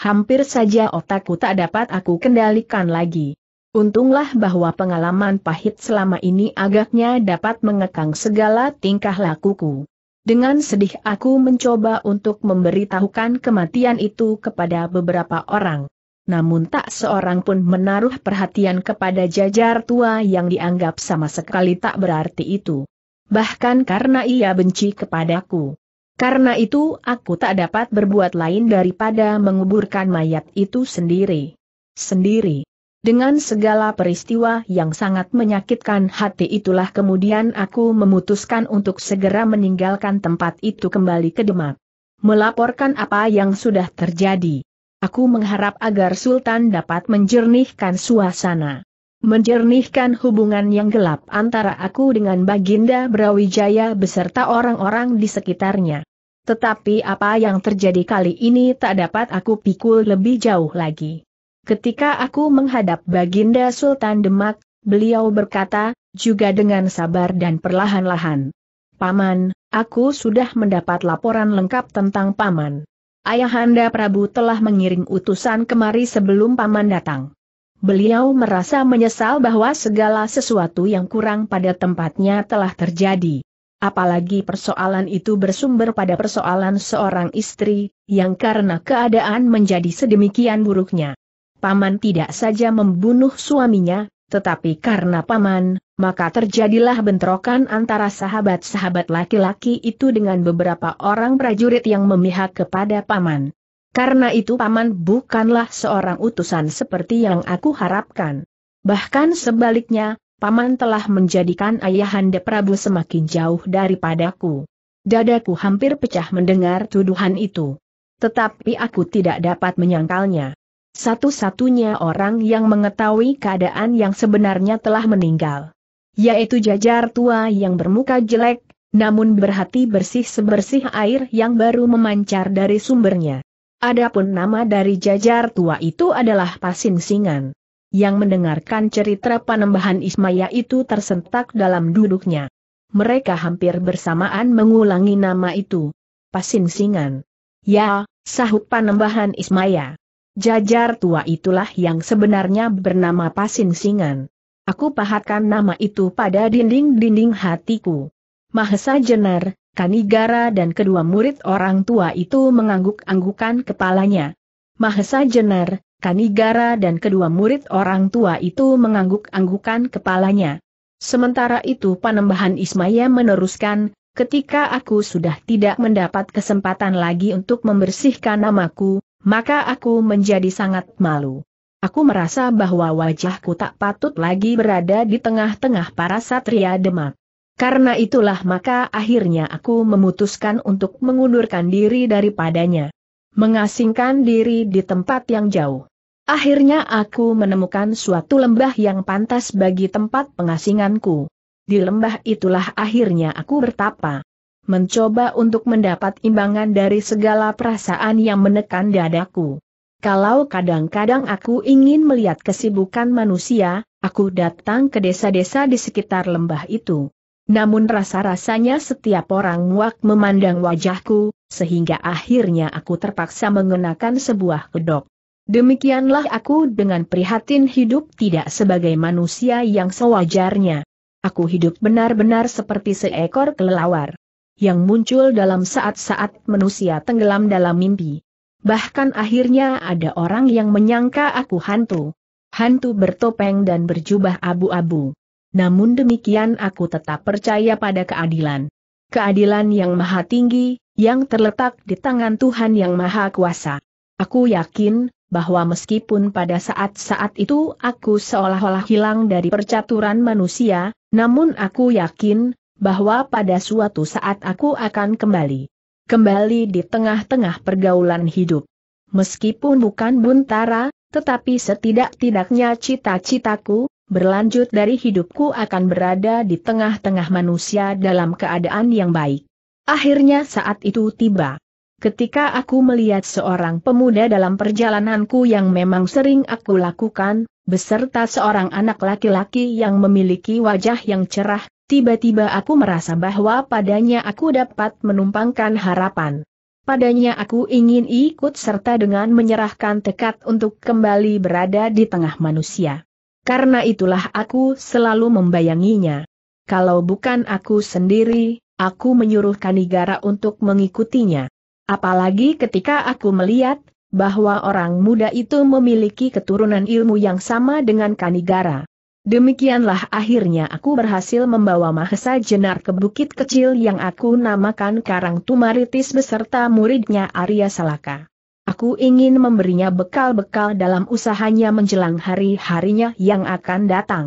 Hampir saja otakku tak dapat aku kendalikan lagi. Untunglah bahwa pengalaman pahit selama ini agaknya dapat mengekang segala tingkah lakuku. Dengan sedih aku mencoba untuk memberitahukan kematian itu kepada beberapa orang namun tak seorang pun menaruh perhatian kepada jajar tua yang dianggap sama sekali tak berarti itu. Bahkan karena ia benci kepadaku. Karena itu aku tak dapat berbuat lain daripada menguburkan mayat itu sendiri. Sendiri. Dengan segala peristiwa yang sangat menyakitkan hati itulah kemudian aku memutuskan untuk segera meninggalkan tempat itu kembali ke Demak. Melaporkan apa yang sudah terjadi. Aku mengharap agar Sultan dapat menjernihkan suasana. Menjernihkan hubungan yang gelap antara aku dengan Baginda Brawijaya beserta orang-orang di sekitarnya. Tetapi apa yang terjadi kali ini tak dapat aku pikul lebih jauh lagi. Ketika aku menghadap Baginda Sultan Demak, beliau berkata, juga dengan sabar dan perlahan-lahan. Paman, aku sudah mendapat laporan lengkap tentang Paman. Ayahanda Prabu telah mengirim utusan kemari sebelum paman datang. Beliau merasa menyesal bahwa segala sesuatu yang kurang pada tempatnya telah terjadi. Apalagi persoalan itu bersumber pada persoalan seorang istri, yang karena keadaan menjadi sedemikian buruknya. Paman tidak saja membunuh suaminya, tetapi karena paman, maka terjadilah bentrokan antara sahabat-sahabat laki-laki itu dengan beberapa orang prajurit yang memihak kepada paman. Karena itu paman bukanlah seorang utusan seperti yang aku harapkan. Bahkan sebaliknya, paman telah menjadikan ayahanda Prabu semakin jauh daripadaku. Dadaku hampir pecah mendengar tuduhan itu. Tetapi aku tidak dapat menyangkalnya. Satu-satunya orang yang mengetahui keadaan yang sebenarnya telah meninggal yaitu jajar tua yang bermuka jelek, namun berhati bersih sebersih air yang baru memancar dari sumbernya. Adapun nama dari jajar tua itu adalah Pasin Singan. Yang mendengarkan cerita panembahan Ismaya itu tersentak dalam duduknya. Mereka hampir bersamaan mengulangi nama itu. Pasin Singan. Ya, sahut panembahan Ismaya. Jajar tua itulah yang sebenarnya bernama Pasin Singan. Aku pahatkan nama itu pada dinding-dinding hatiku. Mahesa Jenar, Kanigara dan kedua murid orang tua itu mengangguk-anggukan kepalanya. Mahesa Jenar, Kanigara dan kedua murid orang tua itu mengangguk-anggukan kepalanya. Sementara itu Panembahan Ismaya meneruskan, ketika aku sudah tidak mendapat kesempatan lagi untuk membersihkan namaku, maka aku menjadi sangat malu. Aku merasa bahwa wajahku tak patut lagi berada di tengah-tengah para satria Demak. Karena itulah maka akhirnya aku memutuskan untuk mengundurkan diri daripadanya. Mengasingkan diri di tempat yang jauh. Akhirnya aku menemukan suatu lembah yang pantas bagi tempat pengasinganku. Di lembah itulah akhirnya aku bertapa. mencoba untuk mendapat imbangan dari segala perasaan yang menekan dadaku. Kalau kadang-kadang aku ingin melihat kesibukan manusia, aku datang ke desa-desa di sekitar lembah itu. Namun rasa-rasanya setiap orang muak memandang wajahku, sehingga akhirnya aku terpaksa mengenakan sebuah kedok. Demikianlah aku dengan prihatin hidup tidak sebagai manusia yang sewajarnya. Aku hidup benar-benar seperti seekor kelelawar. Yang muncul dalam saat-saat manusia tenggelam dalam mimpi. Bahkan akhirnya ada orang yang menyangka aku hantu. Hantu bertopeng dan berjubah abu-abu. Namun demikian aku tetap percaya pada keadilan. Keadilan yang maha tinggi, yang terletak di tangan Tuhan yang maha kuasa. Aku yakin, bahwa meskipun pada saat-saat itu aku seolah-olah hilang dari percaturan manusia, namun aku yakin, bahwa pada suatu saat aku akan kembali kembali di tengah-tengah pergaulan hidup. Meskipun bukan buntara, tetapi setidak-tidaknya cita-citaku, berlanjut dari hidupku akan berada di tengah-tengah manusia dalam keadaan yang baik. Akhirnya saat itu tiba. Ketika aku melihat seorang pemuda dalam perjalananku yang memang sering aku lakukan, beserta seorang anak laki-laki yang memiliki wajah yang cerah, Tiba-tiba aku merasa bahwa padanya aku dapat menumpangkan harapan. Padanya aku ingin ikut serta dengan menyerahkan tekad untuk kembali berada di tengah manusia. Karena itulah aku selalu membayanginya. Kalau bukan aku sendiri, aku menyuruh Kanigara untuk mengikutinya. Apalagi ketika aku melihat, bahwa orang muda itu memiliki keturunan ilmu yang sama dengan Kanigara. Demikianlah akhirnya aku berhasil membawa Mahesa Jenar ke bukit kecil yang aku namakan Karang Tumaritis beserta muridnya Arya Salaka. Aku ingin memberinya bekal-bekal dalam usahanya menjelang hari-harinya yang akan datang.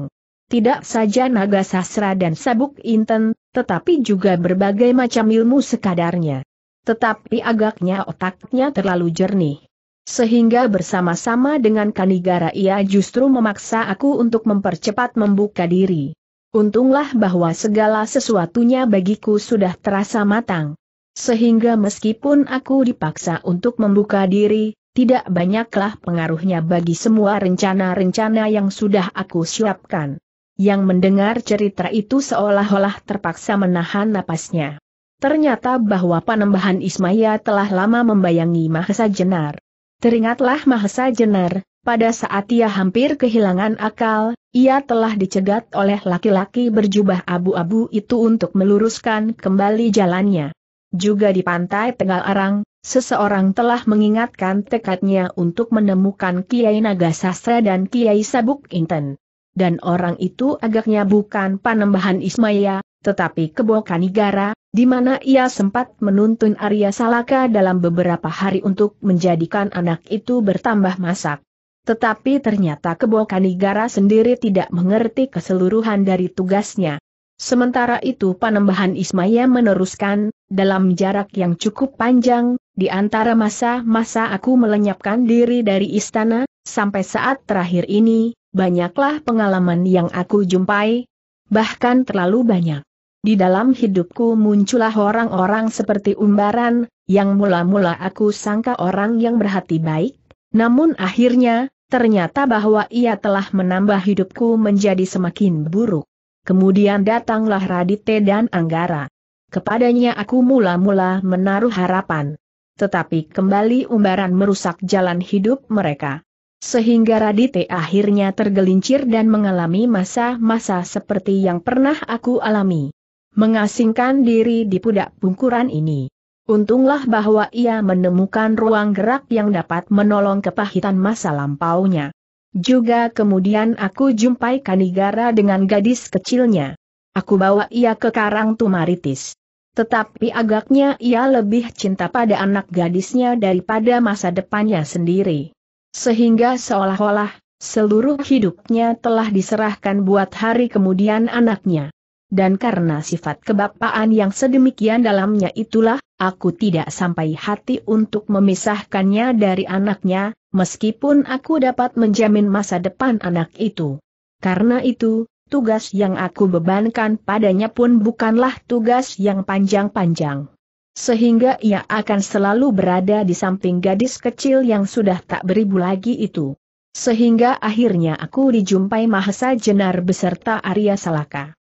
Tidak saja naga sastra dan sabuk inten, tetapi juga berbagai macam ilmu sekadarnya. Tetapi agaknya otaknya terlalu jernih. Sehingga bersama-sama dengan Kanigara ia justru memaksa aku untuk mempercepat membuka diri. Untunglah bahwa segala sesuatunya bagiku sudah terasa matang. Sehingga meskipun aku dipaksa untuk membuka diri, tidak banyaklah pengaruhnya bagi semua rencana-rencana yang sudah aku siapkan. Yang mendengar cerita itu seolah-olah terpaksa menahan napasnya. Ternyata bahwa Panembahan Ismaya telah lama membayangi Mahesa Jenar. Teringatlah Mahesa Jenar, pada saat ia hampir kehilangan akal, ia telah dicegat oleh laki-laki berjubah abu-abu itu untuk meluruskan kembali jalannya. Juga di pantai Tegal Arang, seseorang telah mengingatkan tekadnya untuk menemukan Kiai Naga Sastra dan Kiai Sabuk Inten. Dan orang itu agaknya bukan Panembahan Ismaya, tetapi Kebo Kanigara, di mana ia sempat menuntun Arya Salaka dalam beberapa hari untuk menjadikan anak itu bertambah masak. Tetapi ternyata Kebo Kanigara sendiri tidak mengerti keseluruhan dari tugasnya. Sementara itu Panembahan Ismaya meneruskan, dalam jarak yang cukup panjang, di antara masa-masa aku melenyapkan diri dari istana, sampai saat terakhir ini, banyaklah pengalaman yang aku jumpai, bahkan terlalu banyak. Di dalam hidupku muncullah orang-orang seperti umbaran, yang mula-mula aku sangka orang yang berhati baik, namun akhirnya, ternyata bahwa ia telah menambah hidupku menjadi semakin buruk. Kemudian datanglah Radite dan Anggara. Kepadanya aku mula-mula menaruh harapan. Tetapi kembali umbaran merusak jalan hidup mereka. Sehingga Radite akhirnya tergelincir dan mengalami masa-masa seperti yang pernah aku alami mengasingkan diri di pudak bungkuran ini. Untunglah bahwa ia menemukan ruang gerak yang dapat menolong kepahitan masa lampaunya. Juga kemudian aku jumpai Kanigara dengan gadis kecilnya. Aku bawa ia ke Karang Tumaritis. Tetapi agaknya ia lebih cinta pada anak gadisnya daripada masa depannya sendiri. Sehingga seolah-olah, seluruh hidupnya telah diserahkan buat hari kemudian anaknya dan karena sifat kebapaan yang sedemikian dalamnya itulah, aku tidak sampai hati untuk memisahkannya dari anaknya, meskipun aku dapat menjamin masa depan anak itu. Karena itu, tugas yang aku bebankan padanya pun bukanlah tugas yang panjang-panjang. Sehingga ia akan selalu berada di samping gadis kecil yang sudah tak beribu lagi itu. Sehingga akhirnya aku dijumpai Mahesa Jenar beserta Arya Salaka.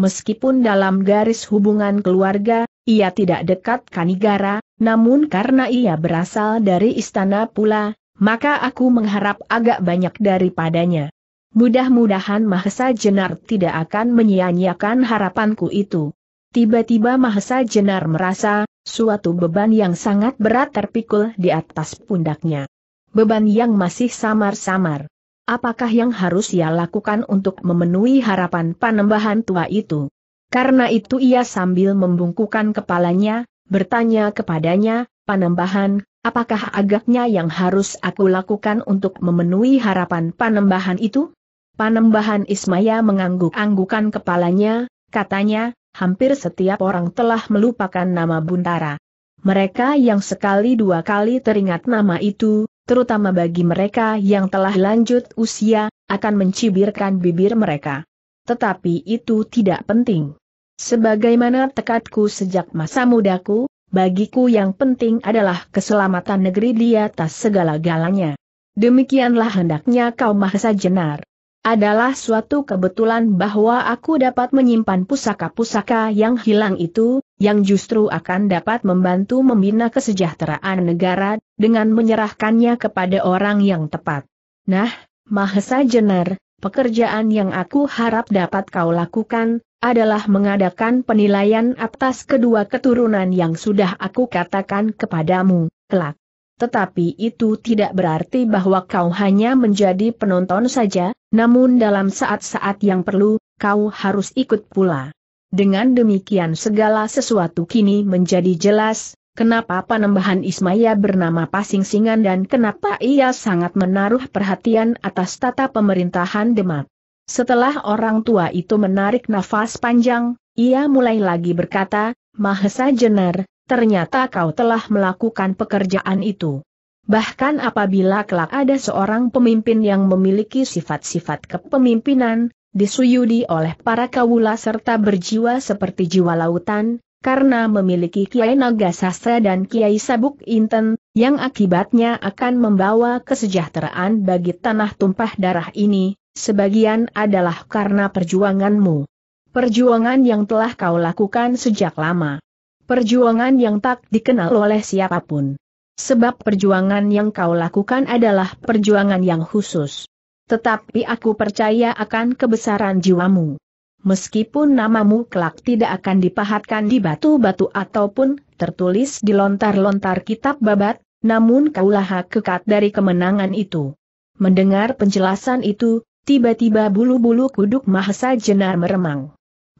Meskipun dalam garis hubungan keluarga, ia tidak dekat Kanigara, namun karena ia berasal dari istana pula, maka aku mengharap agak banyak daripadanya. Mudah-mudahan Mahesa Jenar tidak akan menyia-nyiakan harapanku itu. Tiba-tiba Mahesa Jenar merasa, suatu beban yang sangat berat terpikul di atas pundaknya. Beban yang masih samar-samar. Apakah yang harus ia lakukan untuk memenuhi harapan panembahan tua itu? Karena itu ia sambil membungkukan kepalanya, bertanya kepadanya, panembahan, apakah agaknya yang harus aku lakukan untuk memenuhi harapan panembahan itu? Panembahan Ismaya mengangguk-anggukan kepalanya, katanya, hampir setiap orang telah melupakan nama Buntara. Mereka yang sekali dua kali teringat nama itu, terutama bagi mereka yang telah lanjut usia, akan mencibirkan bibir mereka. Tetapi itu tidak penting. Sebagaimana tekadku sejak masa mudaku, bagiku yang penting adalah keselamatan negeri di atas segala-galanya. Demikianlah hendaknya kau Mahesa Jenar. Adalah suatu kebetulan bahwa aku dapat menyimpan pusaka-pusaka yang hilang itu, yang justru akan dapat membantu membina kesejahteraan negara, dengan menyerahkannya kepada orang yang tepat. Nah, Mahesa Jenar, pekerjaan yang aku harap dapat kau lakukan, adalah mengadakan penilaian atas kedua keturunan yang sudah aku katakan kepadamu, kelak. Tetapi itu tidak berarti bahwa kau hanya menjadi penonton saja, namun dalam saat-saat yang perlu, kau harus ikut pula. Dengan demikian segala sesuatu kini menjadi jelas, kenapa Panembahan Ismaya bernama Pasing Singan dan kenapa ia sangat menaruh perhatian atas tata pemerintahan Demak. Setelah orang tua itu menarik nafas panjang, ia mulai lagi berkata, Mahesa Jenar, ternyata kau telah melakukan pekerjaan itu. Bahkan apabila kelak ada seorang pemimpin yang memiliki sifat-sifat kepemimpinan, disuyudi oleh para kawula serta berjiwa seperti jiwa lautan, karena memiliki Kiai Naga Sastra dan Kiai Sabuk Inten, yang akibatnya akan membawa kesejahteraan bagi tanah tumpah darah ini, sebagian adalah karena perjuanganmu. Perjuangan yang telah kau lakukan sejak lama. Perjuangan yang tak dikenal oleh siapa pun. Sebab perjuangan yang kau lakukan adalah perjuangan yang khusus. Tetapi aku percaya akan kebesaran jiwamu. Meskipun namamu kelak tidak akan dipahatkan di batu-batu ataupun tertulis di lontar-lontar kitab babat, namun kaulah kekat dari kemenangan itu. Mendengar penjelasan itu, tiba-tiba bulu-bulu kuduk Mahasa Jenar meremang.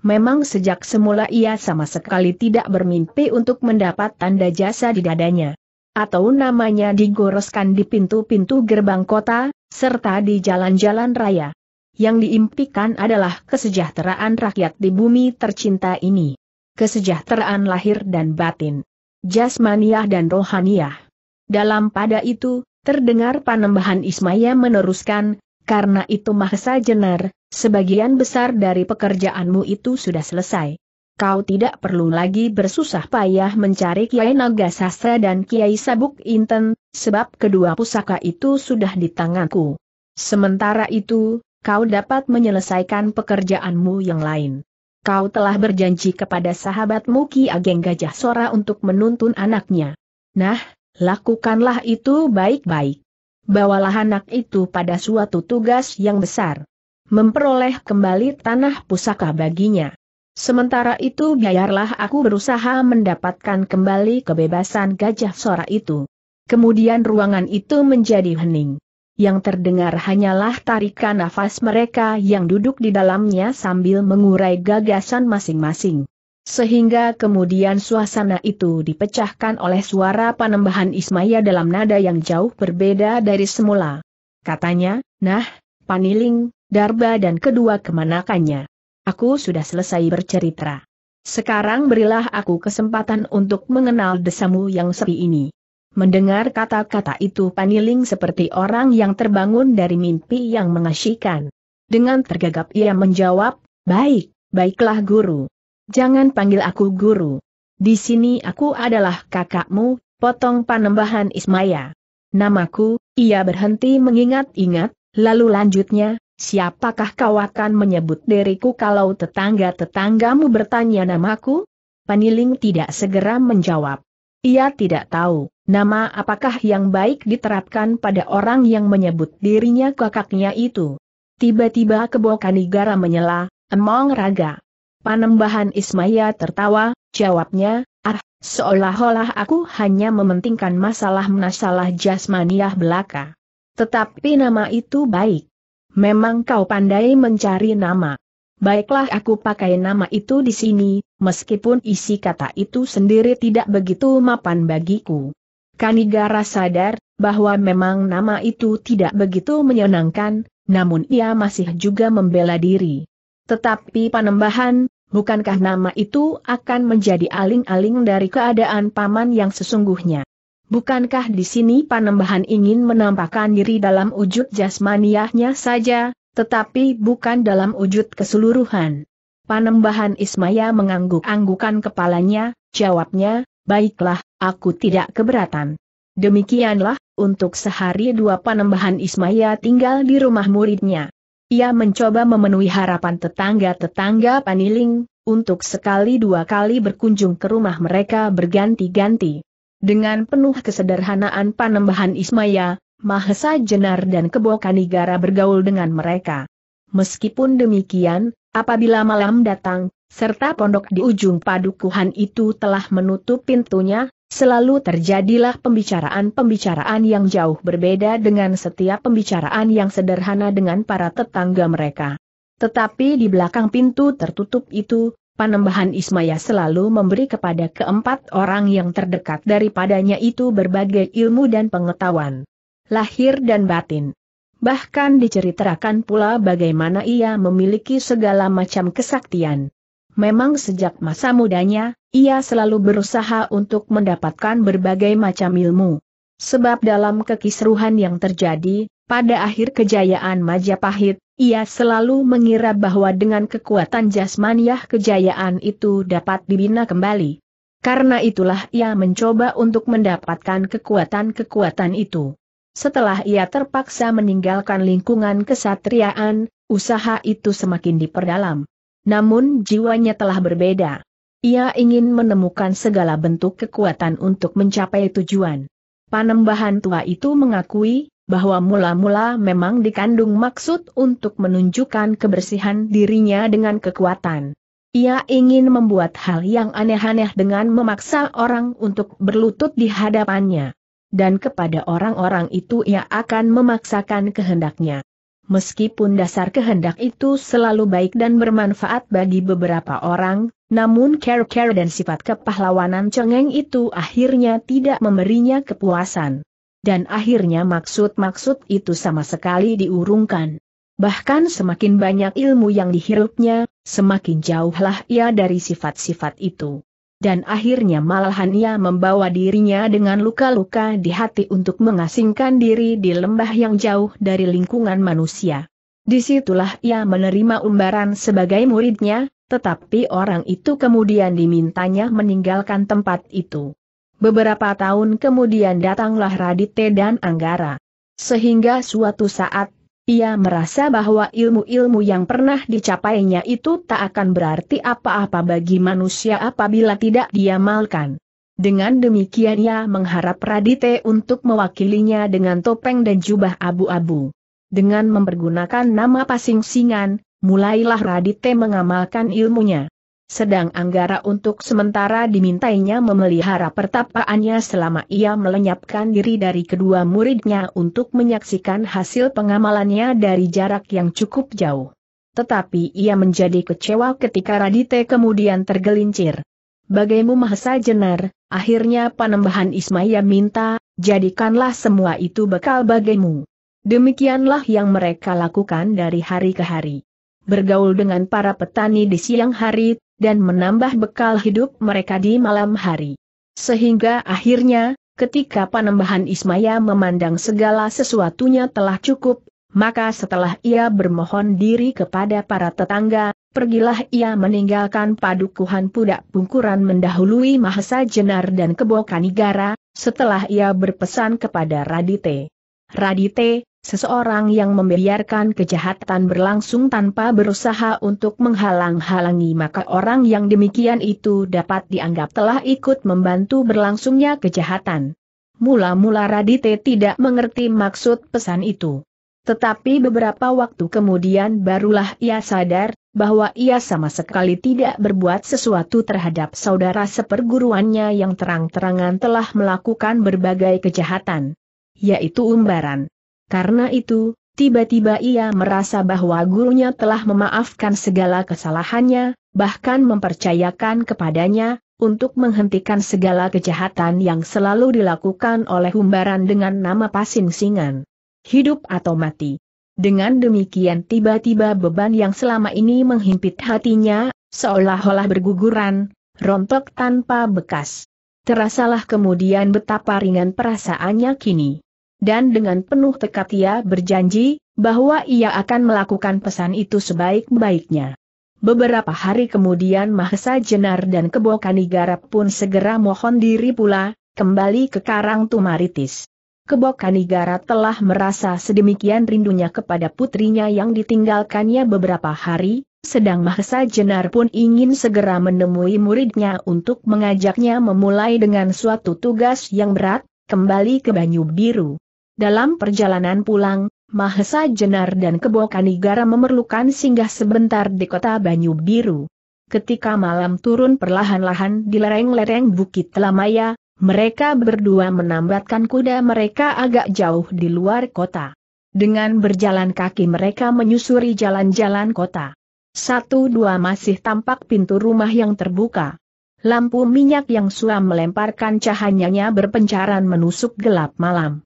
Memang sejak semula ia sama sekali tidak bermimpi untuk mendapat tanda jasa di dadanya. Atau namanya digoreskan di pintu-pintu gerbang kota, serta di jalan-jalan raya. Yang diimpikan adalah kesejahteraan rakyat di bumi tercinta ini. Kesejahteraan lahir dan batin. Jasmaniah dan rohaniah. Dalam pada itu, terdengar panembahan Ismaya meneruskan, karena itu Mahesa Jenar, sebagian besar dari pekerjaanmu itu sudah selesai. Kau tidak perlu lagi bersusah payah mencari Kiai Naga Sastra dan Kiai Sabuk Inten, sebab kedua pusaka itu sudah di tanganku. Sementara itu, kau dapat menyelesaikan pekerjaanmu yang lain. Kau telah berjanji kepada sahabatmu Ki Ageng Gajah Sora untuk menuntun anaknya. Nah, lakukanlah itu baik-baik bawalah anak itu pada suatu tugas yang besar. Memperoleh kembali tanah pusaka baginya. Sementara itu biarlah aku berusaha mendapatkan kembali kebebasan gajah sora itu. Kemudian ruangan itu menjadi hening. Yang terdengar hanyalah tarikan nafas mereka yang duduk di dalamnya sambil mengurai gagasan masing-masing. Sehingga kemudian suasana itu dipecahkan oleh suara panembahan Ismaya dalam nada yang jauh berbeda dari semula. Katanya, nah, Paniling, Darba dan kedua kemanakannya. Aku sudah selesai bercerita. Sekarang berilah aku kesempatan untuk mengenal desamu yang sepi ini. Mendengar kata-kata itu Paniling seperti orang yang terbangun dari mimpi yang mengasyikkan. Dengan tergagap ia menjawab, baik, baiklah guru. Jangan panggil aku guru. Di sini aku adalah kakakmu, potong panembahan Ismaya. Namaku, ia berhenti mengingat-ingat, lalu lanjutnya, siapakah kau akan menyebut diriku kalau tetangga-tetanggamu bertanya namaku? Paniling tidak segera menjawab. Ia tidak tahu, nama apakah yang baik diterapkan pada orang yang menyebut dirinya kakaknya itu. Tiba-tiba Kebo Kanigara menyela, emong raga. Panembahan Ismaya tertawa, jawabnya, ah, seolah-olah aku hanya mementingkan masalah-masalah jasmaniah belaka. Tetapi nama itu baik. Memang kau pandai mencari nama. Baiklah aku pakai nama itu di sini, meskipun isi kata itu sendiri tidak begitu mapan bagiku. Kanigara sadar, bahwa memang nama itu tidak begitu menyenangkan, namun ia masih juga membela diri. Tetapi panembahan, bukankah nama itu akan menjadi aling-aling dari keadaan paman yang sesungguhnya? Bukankah di sini panembahan ingin menampakkan diri dalam wujud jasmaniahnya saja, tetapi bukan dalam wujud keseluruhan? Panembahan Ismaya mengangguk-anggukan kepalanya, jawabnya, baiklah, aku tidak keberatan. Demikianlah, untuk sehari dua panembahan Ismaya tinggal di rumah muridnya. Ia mencoba memenuhi harapan tetangga-tetangga Paniling, untuk sekali dua kali berkunjung ke rumah mereka berganti-ganti. Dengan penuh kesederhanaan panembahan Ismaya, Mahesa Jenar dan Kebo Kanigara bergaul dengan mereka. Meskipun demikian, apabila malam datang, serta pondok di ujung padukuhan itu telah menutup pintunya, Selalu terjadilah pembicaraan-pembicaraan yang jauh berbeda dengan setiap pembicaraan yang sederhana dengan para tetangga mereka. Tetapi di belakang pintu tertutup itu, Panembahan Ismaya selalu memberi kepada keempat orang yang terdekat daripadanya itu berbagai ilmu dan pengetahuan. Lahir dan batin. Bahkan diceritakan pula bagaimana ia memiliki segala macam kesaktian. Memang sejak masa mudanya, ia selalu berusaha untuk mendapatkan berbagai macam ilmu. Sebab dalam kekisruhan yang terjadi, pada akhir kejayaan Majapahit, ia selalu mengira bahwa dengan kekuatan jasmaniah kejayaan itu dapat dibina kembali. Karena itulah ia mencoba untuk mendapatkan kekuatan-kekuatan itu. Setelah ia terpaksa meninggalkan lingkungan kesatriaan, usaha itu semakin diperdalam. Namun jiwanya telah berbeda. Ia ingin menemukan segala bentuk kekuatan untuk mencapai tujuan. Panembahan tua itu mengakui, bahwa mula-mula memang dikandung maksud untuk menunjukkan kebersihan dirinya dengan kekuatan. Ia ingin membuat hal yang aneh-aneh dengan memaksa orang untuk berlutut di hadapannya. Dan kepada orang-orang itu ia akan memaksakan kehendaknya. Meskipun dasar kehendak itu selalu baik dan bermanfaat bagi beberapa orang, namun care-care dan sifat kepahlawanan cengeng itu akhirnya tidak memberinya kepuasan. Dan akhirnya maksud-maksud itu sama sekali diurungkan. Bahkan semakin banyak ilmu yang dihirupnya, semakin jauhlah ia dari sifat-sifat itu dan akhirnya malahan ia membawa dirinya dengan luka-luka di hati untuk mengasingkan diri di lembah yang jauh dari lingkungan manusia. Di situlah ia menerima umbaran sebagai muridnya, tetapi orang itu kemudian dimintanya meninggalkan tempat itu. Beberapa tahun kemudian datanglah Radite dan Anggara. Sehingga suatu saat, ia merasa bahwa ilmu-ilmu yang pernah dicapainya itu tak akan berarti apa-apa bagi manusia apabila tidak diamalkan. Dengan demikian ia mengharap Radite untuk mewakilinya dengan topeng dan jubah abu-abu. Dengan mempergunakan nama pasing singan, mulailah Radite mengamalkan ilmunya sedang Anggara untuk sementara dimintainya memelihara pertapaannya selama ia melenyapkan diri dari kedua muridnya untuk menyaksikan hasil pengamalannya dari jarak yang cukup jauh. Tetapi ia menjadi kecewa ketika Radite kemudian tergelincir. Bagaimu Mahasa Jenar, akhirnya Panembahan Ismaya minta, jadikanlah semua itu bekal bagimu. Demikianlah yang mereka lakukan dari hari ke hari. Bergaul dengan para petani di siang hari, dan menambah bekal hidup mereka di malam hari. Sehingga akhirnya, ketika Panembahan Ismaya memandang segala sesuatunya telah cukup, Maka setelah ia bermohon diri kepada para tetangga, pergilah ia meninggalkan padukuhan pudak bungkuran mendahului Mahasa Jenar dan Kebo Kanigara, setelah ia berpesan kepada Radite. Radite, seseorang yang membiarkan kejahatan berlangsung tanpa berusaha untuk menghalang-halangi maka orang yang demikian itu dapat dianggap telah ikut membantu berlangsungnya kejahatan. Mula-mula Radite tidak mengerti maksud pesan itu. Tetapi beberapa waktu kemudian barulah ia sadar, bahwa ia sama sekali tidak berbuat sesuatu terhadap saudara seperguruannya yang terang-terangan telah melakukan berbagai kejahatan. Yaitu umbaran. Karena itu, tiba-tiba ia merasa bahwa gurunya telah memaafkan segala kesalahannya, bahkan mempercayakan kepadanya, untuk menghentikan segala kejahatan yang selalu dilakukan oleh umbaran dengan nama Pasing Singan hidup atau mati. Dengan demikian tiba-tiba beban yang selama ini menghimpit hatinya, seolah-olah berguguran, rontok tanpa bekas. Terasalah kemudian betapa ringan perasaannya kini. Dan dengan penuh tekad ia berjanji, bahwa ia akan melakukan pesan itu sebaik-baiknya. Beberapa hari kemudian Mahesa Jenar dan Kebo Kanigara pun segera mohon diri pula, kembali ke Karang Tumaritis. Kebo Kanigara telah merasa sedemikian rindunya kepada putrinya yang ditinggalkannya beberapa hari, sedang Mahesa Jenar pun ingin segera menemui muridnya untuk mengajaknya memulai dengan suatu tugas yang berat, kembali ke Banyu Biru. Dalam perjalanan pulang, Mahesa Jenar dan Kebo Kanigara memerlukan singgah sebentar di kota Banyu Biru. Ketika malam turun perlahan-lahan di lereng-lereng Bukit Telamaya, mereka berdua menambatkan kuda mereka agak jauh di luar kota. Dengan berjalan kaki mereka menyusuri jalan-jalan kota. Satu dua masih tampak pintu rumah yang terbuka. Lampu minyak yang suam melemparkan cahayanya berpencaran menusuk gelap malam.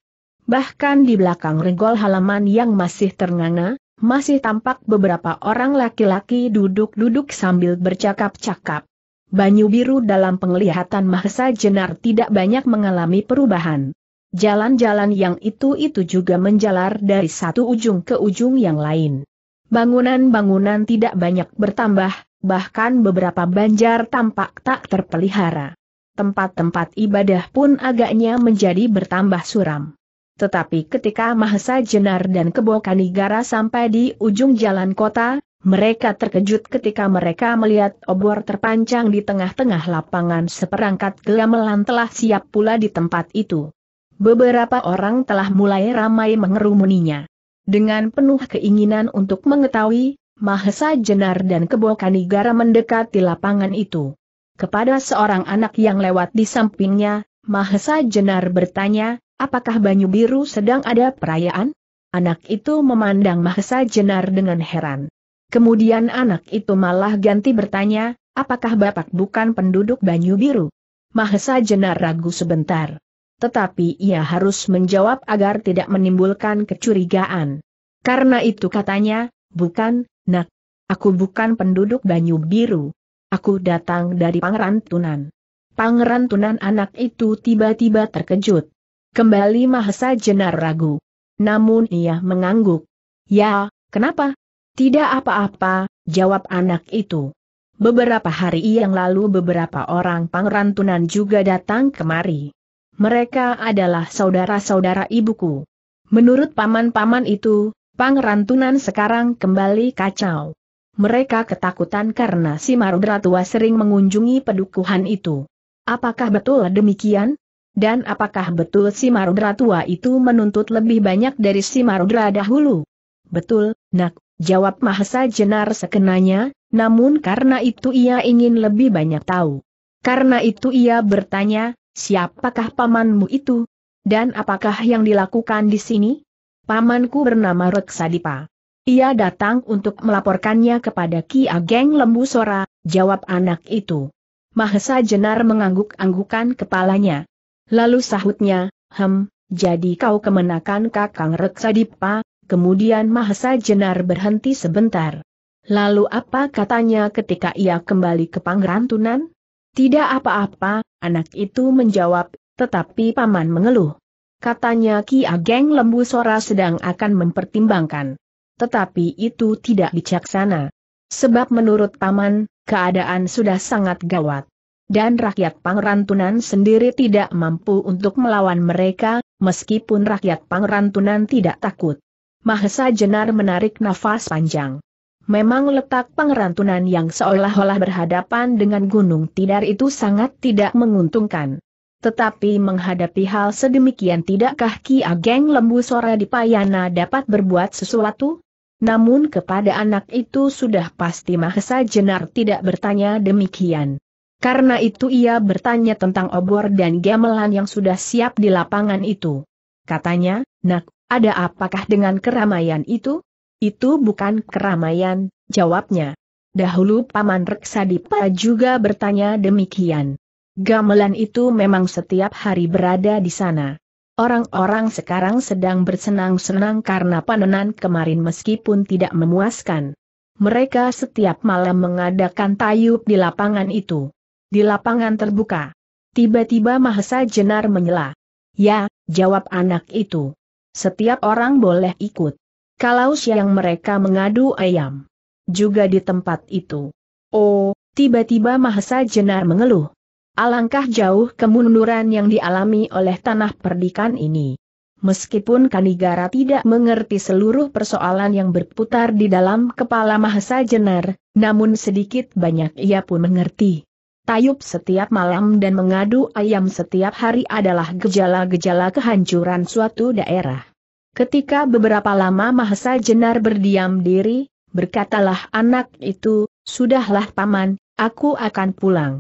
Bahkan di belakang regol halaman yang masih ternganga, masih tampak beberapa orang laki-laki duduk-duduk sambil bercakap-cakap. Banyu biru dalam penglihatan Mahesa Jenar tidak banyak mengalami perubahan. Jalan-jalan yang itu-itu juga menjalar dari satu ujung ke ujung yang lain. Bangunan-bangunan tidak banyak bertambah, bahkan beberapa banjar tampak tak terpelihara. Tempat-tempat ibadah pun agaknya menjadi bertambah suram. Tetapi ketika Mahesa Jenar dan Kebo Kanigara sampai di ujung jalan kota, mereka terkejut ketika mereka melihat obor terpancang di tengah-tengah lapangan seperangkat gamelan telah siap pula di tempat itu. Beberapa orang telah mulai ramai mengerumuninya. Dengan penuh keinginan untuk mengetahui, Mahesa Jenar dan Kebo Kanigara mendekati lapangan itu. Kepada seorang anak yang lewat di sampingnya, Mahesa Jenar bertanya, apakah Banyu Biru sedang ada perayaan? Anak itu memandang Mahesa Jenar dengan heran. Kemudian anak itu malah ganti bertanya, apakah Bapak bukan penduduk Banyu Biru? Mahesa Jenar ragu sebentar. Tetapi ia harus menjawab agar tidak menimbulkan kecurigaan. Karena itu katanya, bukan, nak, aku bukan penduduk Banyu Biru. Aku datang dari Pangeran Tunan. Pangeran Tunan anak itu tiba-tiba terkejut. Kembali Mahesa Jenar ragu. Namun ia mengangguk. Ya, kenapa? Tidak apa-apa, jawab anak itu. Beberapa hari yang lalu beberapa orang pangeran Tunan juga datang kemari. Mereka adalah saudara-saudara ibuku. Menurut paman-paman itu, pangeran Tunan sekarang kembali kacau. Mereka ketakutan karena si Marudra tua sering mengunjungi pedukuhan itu. Apakah betul demikian? Dan apakah betul si Marudra tua itu menuntut lebih banyak dari si Marudra dahulu? Betul, nak, Jawab Mahasa Jenar sekenanya, namun karena itu ia ingin lebih banyak tahu. Karena itu ia bertanya, siapakah pamanmu itu? Dan apakah yang dilakukan di sini? Pamanku bernama Reksadipa. Ia datang untuk melaporkannya kepada Ki Ageng Lembu Sora, jawab anak itu. Mahesa Jenar mengangguk-anggukan kepalanya. Lalu sahutnya, hem, jadi kau kemenakan Kakang Reksadipa, Kemudian Mahesa Jenar berhenti sebentar. Lalu apa katanya ketika ia kembali ke Pangeran Tunan? Tidak apa-apa, anak itu menjawab, tetapi paman mengeluh. Katanya Ki Ageng Lembu Sora sedang akan mempertimbangkan. Tetapi itu tidak bijaksana. Sebab menurut Paman, keadaan sudah sangat gawat. Dan rakyat Pangrantunan sendiri tidak mampu untuk melawan mereka, meskipun rakyat Pangrantunan tidak takut. Mahesa Jenar menarik nafas panjang. Memang letak Pangrantunan yang seolah-olah berhadapan dengan Gunung Tidar itu sangat tidak menguntungkan. Tetapi menghadapi hal sedemikian tidakkah Ki Ageng Lembu Sora di Payana dapat berbuat sesuatu? Namun kepada anak itu sudah pasti Mahesa Jenar tidak bertanya demikian. Karena itu ia bertanya tentang obor dan gamelan yang sudah siap di lapangan itu. Katanya, nak, ada apakah dengan keramaian itu? Itu bukan keramaian, jawabnya. Dahulu Paman Reksadipa juga bertanya demikian. Gamelan itu memang setiap hari berada di sana. Orang-orang sekarang sedang bersenang-senang karena panenan kemarin meskipun tidak memuaskan. Mereka setiap malam mengadakan tayub di lapangan itu. Di lapangan terbuka. Tiba-tiba Mahesa Jenar menyela. Ya, jawab anak itu. Setiap orang boleh ikut. Kalau siang mereka mengadu ayam. Juga di tempat itu. Oh, tiba-tiba Mahesa Jenar mengeluh. Alangkah jauh kemunduran yang dialami oleh tanah perdikan ini. Meskipun Kanigara tidak mengerti seluruh persoalan yang berputar di dalam kepala Mahesa Jenar, namun sedikit banyak ia pun mengerti. Tayub setiap malam dan mengadu ayam setiap hari adalah gejala-gejala kehancuran suatu daerah. Ketika beberapa lama Mahesa Jenar berdiam diri, berkatalah anak itu, Sudahlah paman, aku akan pulang.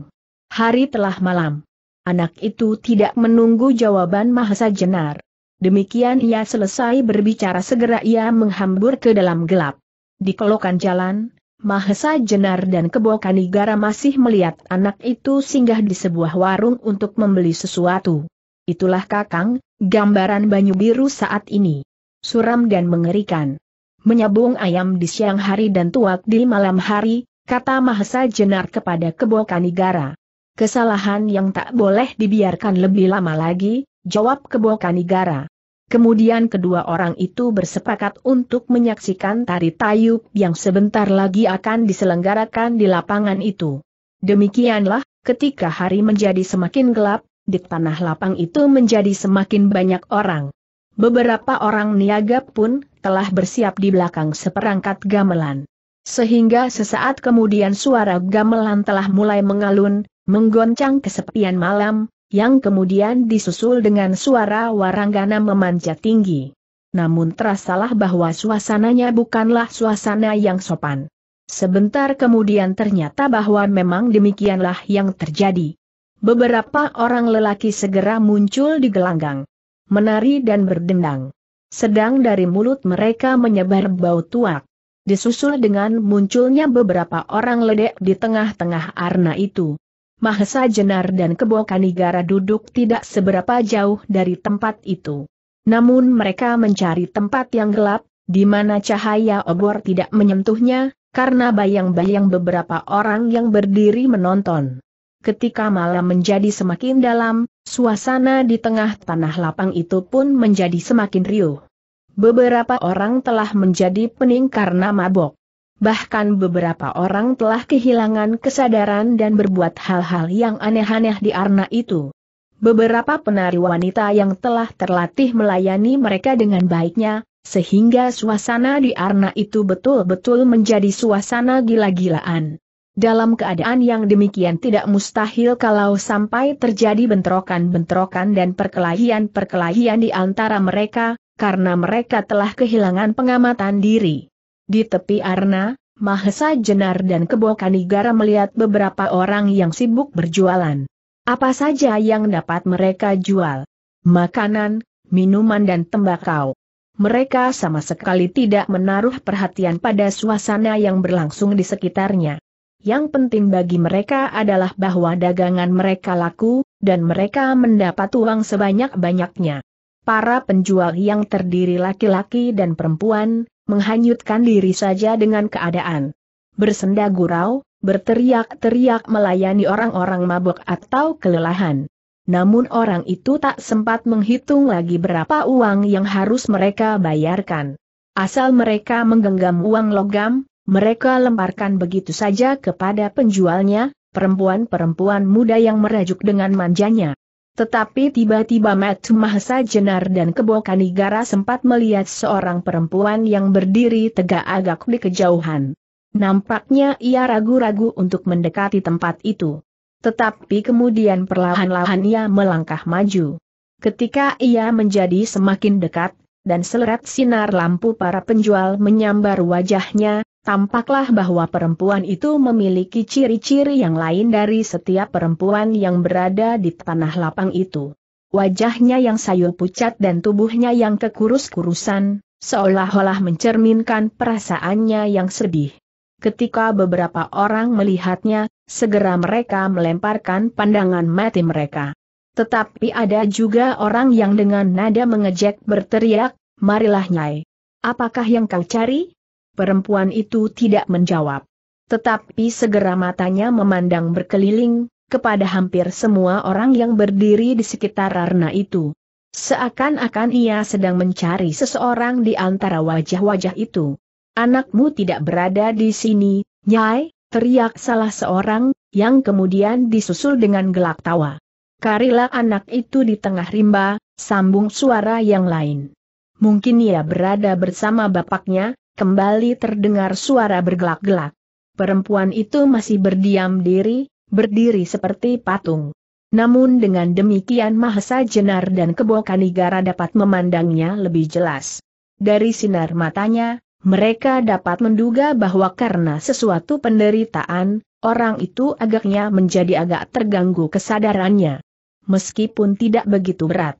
Hari telah malam. Anak itu tidak menunggu jawaban Mahesa Jenar. Demikian ia selesai berbicara segera ia menghambur ke dalam gelap. Di kelokan jalan, Mahesa Jenar dan Kebo Kanigara masih melihat anak itu singgah di sebuah warung untuk membeli sesuatu. Itulah kakang, gambaran Banyu Biru saat ini. Suram dan mengerikan. Menyabung ayam di siang hari dan tuak di malam hari, kata Mahesa Jenar kepada Kebo Kanigara. Kesalahan yang tak boleh dibiarkan lebih lama lagi, jawab Kebo Kanigara. Kemudian kedua orang itu bersepakat untuk menyaksikan tari tayub yang sebentar lagi akan diselenggarakan di lapangan itu. Demikianlah, ketika hari menjadi semakin gelap, di tanah lapang itu menjadi semakin banyak orang. Beberapa orang niaga pun telah bersiap di belakang seperangkat gamelan. Sehingga sesaat kemudian suara gamelan telah mulai mengalun, menggoncang kesepian malam, yang kemudian disusul dengan suara waranggana memanjat tinggi. Namun terasalah bahwa suasananya bukanlah suasana yang sopan. Sebentar kemudian ternyata bahwa memang demikianlah yang terjadi. Beberapa orang lelaki segera muncul di gelanggang, menari dan berdendang. Sedang dari mulut mereka menyebar bau tuak. Disusul dengan munculnya beberapa orang ledek di tengah-tengah arna itu. Mahesa Jenar dan Kebo Kanigara duduk tidak seberapa jauh dari tempat itu. Namun mereka mencari tempat yang gelap, di mana cahaya obor tidak menyentuhnya, karena bayang-bayang beberapa orang yang berdiri menonton. Ketika malam menjadi semakin dalam, suasana di tengah tanah lapang itu pun menjadi semakin riuh. Beberapa orang telah menjadi pening karena mabok. Bahkan beberapa orang telah kehilangan kesadaran dan berbuat hal-hal yang aneh-aneh di arna itu. Beberapa penari wanita yang telah terlatih melayani mereka dengan baiknya, sehingga suasana di arna itu betul-betul menjadi suasana gila-gilaan. Dalam keadaan yang demikian tidak mustahil kalau sampai terjadi bentrokan-bentrokan dan perkelahian-perkelahian di antara mereka, karena mereka telah kehilangan pengamatan diri. Di tepi Arna, Mahesa Jenar dan Kebo Kanigara melihat beberapa orang yang sibuk berjualan. Apa saja yang dapat mereka jual? Makanan, minuman dan tembakau. Mereka sama sekali tidak menaruh perhatian pada suasana yang berlangsung di sekitarnya. Yang penting bagi mereka adalah bahwa dagangan mereka laku, dan mereka mendapat uang sebanyak-banyaknya. Para penjual yang terdiri laki-laki dan perempuan, menghanyutkan diri saja dengan keadaan. Bersenda gurau, berteriak-teriak melayani orang-orang mabuk atau kelelahan. namun orang itu tak sempat menghitung lagi berapa uang yang harus mereka bayarkan. Asal mereka menggenggam uang logam, mereka lemparkan begitu saja kepada penjualnya, perempuan-perempuan muda yang merajuk dengan manjanya. Tetapi tiba-tiba Matu Mahasa Jenar dan Kebo Kanigara sempat melihat seorang perempuan yang berdiri tegak agak di kejauhan. Nampaknya ia ragu-ragu untuk mendekati tempat itu. Tetapi kemudian perlahan-lahan ia melangkah maju. Ketika ia menjadi semakin dekat, dan seleret sinar lampu para penjual menyambar wajahnya, Tampaklah bahwa perempuan itu memiliki ciri-ciri yang lain dari setiap perempuan yang berada di tanah lapang itu. Wajahnya yang sayu pucat dan tubuhnya yang kekurus-kurusan, seolah-olah mencerminkan perasaannya yang sedih. Ketika beberapa orang melihatnya, segera mereka melemparkan pandangan mati mereka. Tetapi ada juga orang yang dengan nada mengejek berteriak, marilah nyai. Apakah yang kau cari? Perempuan itu tidak menjawab. Tetapi segera matanya memandang berkeliling, kepada hampir semua orang yang berdiri di sekitar Rarna itu. Seakan-akan ia sedang mencari seseorang di antara wajah-wajah itu. Anakmu tidak berada di sini, Nyai, teriak salah seorang, yang kemudian disusul dengan gelak tawa. Karilah anak itu di tengah rimba, sambung suara yang lain. Mungkin ia berada bersama bapaknya, kembali terdengar suara bergelak-gelak. Perempuan itu masih berdiam diri, berdiri seperti patung. Namun dengan demikian Mahasa Jenar dan Kebo Kanigara dapat memandangnya lebih jelas. Dari sinar matanya, mereka dapat menduga bahwa karena sesuatu penderitaan, orang itu agaknya menjadi agak terganggu kesadarannya. Meskipun tidak begitu berat.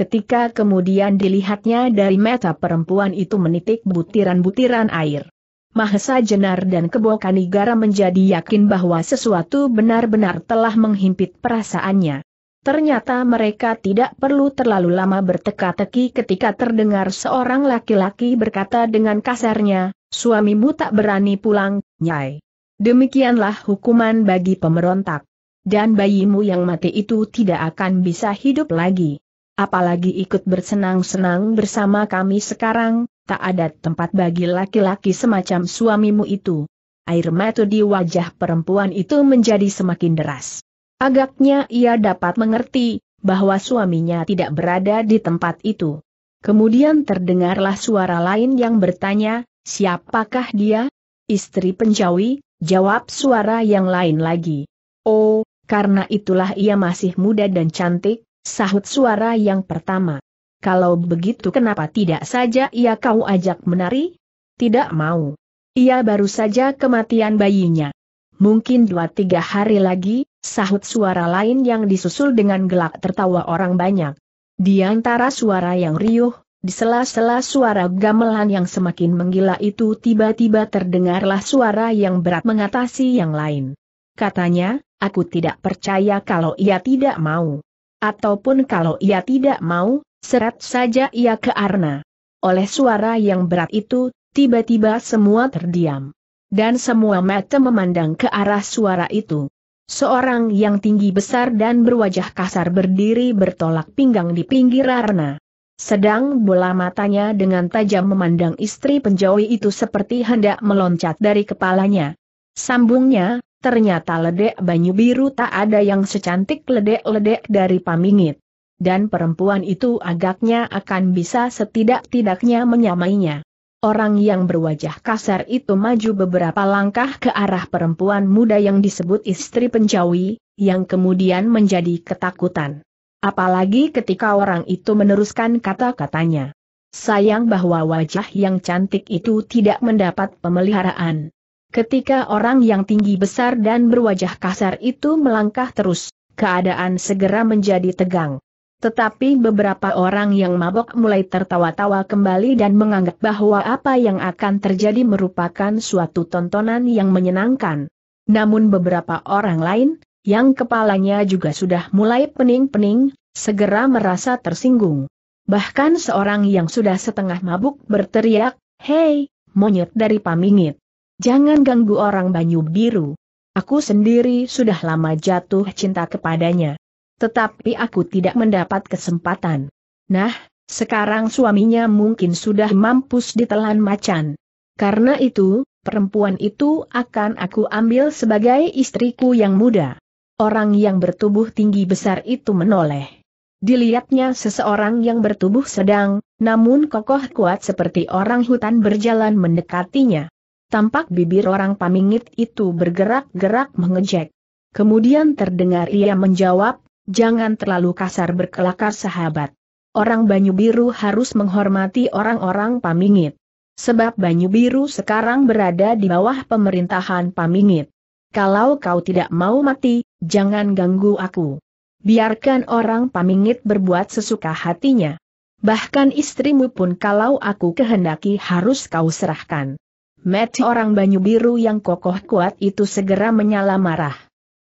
Ketika kemudian dilihatnya dari mata perempuan itu menitik butiran-butiran air. Mahesa Jenar dan Kebo Kanigara menjadi yakin bahwa sesuatu benar-benar telah menghimpit perasaannya. Ternyata mereka tidak perlu terlalu lama berteka-teki ketika terdengar seorang laki-laki berkata dengan kasarnya, suamimu tak berani pulang, nyai. Demikianlah hukuman bagi pemberontak. Dan bayimu yang mati itu tidak akan bisa hidup lagi apalagi ikut bersenang-senang bersama kami sekarang, tak ada tempat bagi laki-laki semacam suamimu itu. Air mata di wajah perempuan itu menjadi semakin deras. Agaknya ia dapat mengerti, bahwa suaminya tidak berada di tempat itu. Kemudian terdengarlah suara lain yang bertanya, siapakah dia? Istri penjawi, jawab suara yang lain lagi. Oh, karena itulah ia masih muda dan cantik, sahut suara yang pertama. Kalau begitu kenapa tidak saja ia kau ajak menari? Tidak mau. Ia baru saja kematian bayinya. Mungkin dua tiga hari lagi, sahut suara lain yang disusul dengan gelak tertawa orang banyak. Di antara suara yang riuh, di sela-sela suara gamelan yang semakin menggila itu tiba-tiba terdengarlah suara yang berat mengatasi yang lain. Katanya, aku tidak percaya kalau ia tidak mau. Ataupun kalau ia tidak mau, seret saja ia ke Arna. Oleh suara yang berat itu, tiba-tiba semua terdiam. Dan semua mata memandang ke arah suara itu. Seorang yang tinggi besar dan berwajah kasar berdiri bertolak pinggang di pinggir Arna. Sedang bola matanya dengan tajam memandang istri penjauhi itu seperti hendak meloncat dari kepalanya. Sambungnya, ternyata ledek banyu biru tak ada yang secantik ledek-ledek dari Pamingit. Dan perempuan itu agaknya akan bisa setidak-tidaknya menyamainya. Orang yang berwajah kasar itu maju beberapa langkah ke arah perempuan muda yang disebut istri penjawi, yang kemudian menjadi ketakutan. Apalagi ketika orang itu meneruskan kata-katanya. Sayang bahwa wajah yang cantik itu tidak mendapat pemeliharaan. Ketika orang yang tinggi besar dan berwajah kasar itu melangkah terus, keadaan segera menjadi tegang. Tetapi beberapa orang yang mabok mulai tertawa-tawa kembali dan menganggap bahwa apa yang akan terjadi merupakan suatu tontonan yang menyenangkan. Namun beberapa orang lain, yang kepalanya juga sudah mulai pening-pening, segera merasa tersinggung. Bahkan seorang yang sudah setengah mabuk berteriak, Hei, monyet dari Pamingit! Jangan ganggu orang Banyu Biru. Aku sendiri sudah lama jatuh cinta kepadanya. tetapi aku tidak mendapat kesempatan. Nah, sekarang suaminya mungkin sudah mampus ditelan macan. Karena itu, perempuan itu akan aku ambil sebagai istriku yang muda. Orang yang bertubuh tinggi besar itu menoleh. Dilihatnya seseorang yang bertubuh sedang, namun kokoh kuat seperti orang hutan berjalan mendekatinya. Tampak bibir orang pamingit itu bergerak-gerak mengejek. Kemudian terdengar ia menjawab, jangan terlalu kasar berkelakar sahabat. Orang Banyu Biru harus menghormati orang-orang pamingit. Sebab Banyu Biru sekarang berada di bawah pemerintahan pamingit. Kalau kau tidak mau mati, jangan ganggu aku. Biarkan orang pamingit berbuat sesuka hatinya. Bahkan istrimu pun kalau aku kehendaki harus kau serahkan. Met orang banyu biru yang kokoh kuat itu segera menyala marah.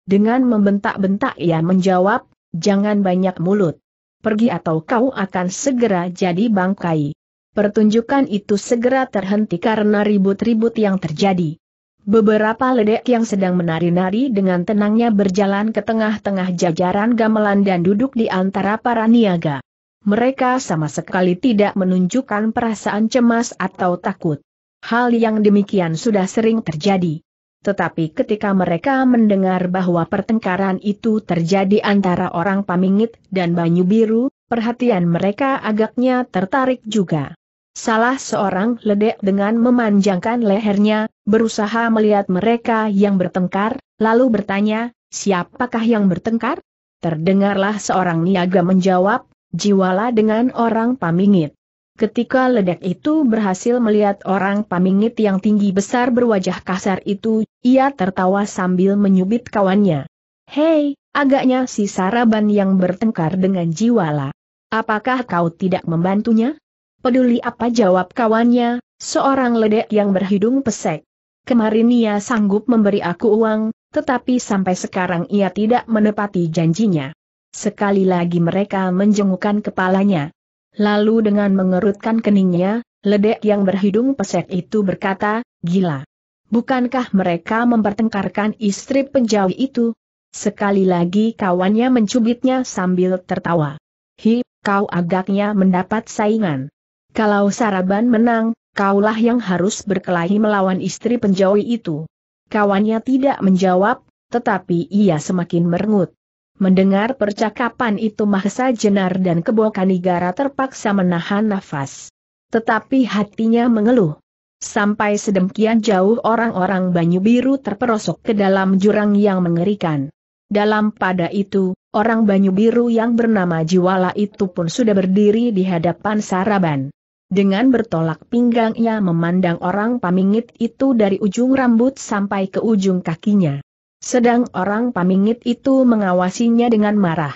Dengan membentak-bentak ia menjawab, jangan banyak mulut. Pergi atau kau akan segera jadi bangkai. Pertunjukan itu segera terhenti karena ribut-ribut yang terjadi. Beberapa ledek yang sedang menari-nari dengan tenangnya berjalan ke tengah-tengah jajaran gamelan dan duduk di antara para niaga. Mereka sama sekali tidak menunjukkan perasaan cemas atau takut. Hal yang demikian sudah sering terjadi. Tetapi ketika mereka mendengar bahwa pertengkaran itu terjadi antara orang Pamingit dan Banyu Biru, perhatian mereka agaknya tertarik juga. Salah seorang ledek dengan memanjangkan lehernya, berusaha melihat mereka yang bertengkar, lalu bertanya, siapakah yang bertengkar? Terdengarlah seorang niaga menjawab, jiwala dengan orang pamingit. Ketika ledek itu berhasil melihat orang pamingit yang tinggi besar berwajah kasar itu, ia tertawa sambil menyubit kawannya. Hei, agaknya si Saraban yang bertengkar dengan jiwala. Apakah kau tidak membantunya? Peduli apa jawab kawannya, seorang ledek yang berhidung pesek. Kemarin ia sanggup memberi aku uang, tetapi sampai sekarang ia tidak menepati janjinya. Sekali lagi mereka menjengukkan kepalanya. Lalu dengan mengerutkan keningnya, ledek yang berhidung pesek itu berkata, gila. Bukankah mereka mempertengkarkan istri penjauh itu? Sekali lagi kawannya mencubitnya sambil tertawa. Hi, kau agaknya mendapat saingan. Kalau Saraban menang, kaulah yang harus berkelahi melawan istri penjauh itu. Kawannya tidak menjawab, tetapi ia semakin merengut. Mendengar percakapan itu Mahesa Jenar dan Kebo Kanigara terpaksa menahan nafas. Tetapi hatinya mengeluh. Sampai sedemikian jauh orang-orang Banyu Biru terperosok ke dalam jurang yang mengerikan. Dalam pada itu, orang Banyu Biru yang bernama Jiwala itu pun sudah berdiri di hadapan Saraban. Dengan bertolak pinggangnya memandang orang pamingit itu dari ujung rambut sampai ke ujung kakinya. Sedang orang pamingit itu mengawasinya dengan marah.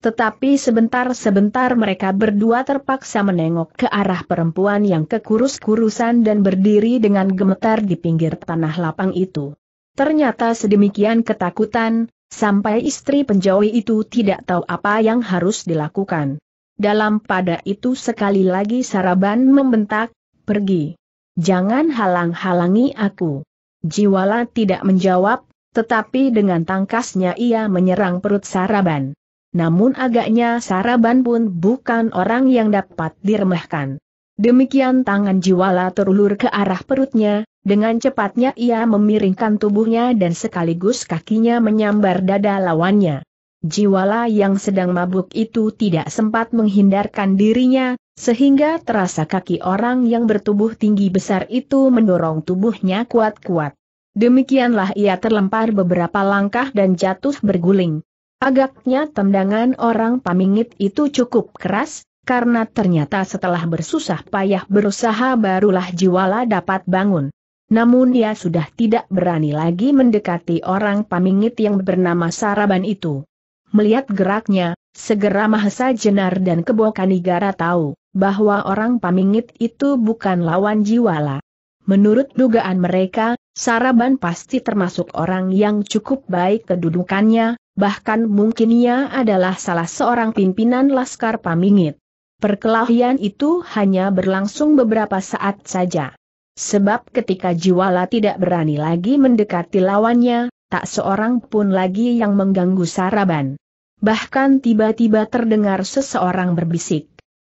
Tetapi sebentar-sebentar mereka berdua terpaksa menengok ke arah perempuan yang kekurus-kurusan dan berdiri dengan gemetar di pinggir tanah lapang itu. Ternyata sedemikian ketakutan, sampai istri penjauh itu tidak tahu apa yang harus dilakukan. Dalam pada itu sekali lagi Saraban membentak, pergi. Jangan halang-halangi aku. Jiwala tidak menjawab, tetapi dengan tangkasnya ia menyerang perut Saraban. Namun agaknya Saraban pun bukan orang yang dapat diremehkan. Demikian tangan Jiwala terulur ke arah perutnya, dengan cepatnya ia memiringkan tubuhnya dan sekaligus kakinya menyambar dada lawannya. Jiwala yang sedang mabuk itu tidak sempat menghindarkan dirinya, sehingga terasa kaki orang yang bertubuh tinggi besar itu mendorong tubuhnya kuat-kuat. Demikianlah ia terlempar beberapa langkah dan jatuh berguling. Agaknya tendangan orang pamingit itu cukup keras, karena ternyata setelah bersusah payah berusaha barulah Jiwala dapat bangun. Namun dia sudah tidak berani lagi mendekati orang pamingit yang bernama Saraban itu. Melihat geraknya, segera Mahesa Jenar dan Kebo Kanigara tahu, bahwa orang pamingit itu bukan lawan Jiwala. Menurut dugaan mereka, Saraban pasti termasuk orang yang cukup baik kedudukannya, bahkan mungkin ia adalah salah seorang pimpinan Laskar Pamingit. Perkelahian itu hanya berlangsung beberapa saat saja. Sebab ketika Jiwala tidak berani lagi mendekati lawannya, tak seorang pun lagi yang mengganggu Saraban. Bahkan tiba-tiba terdengar seseorang berbisik.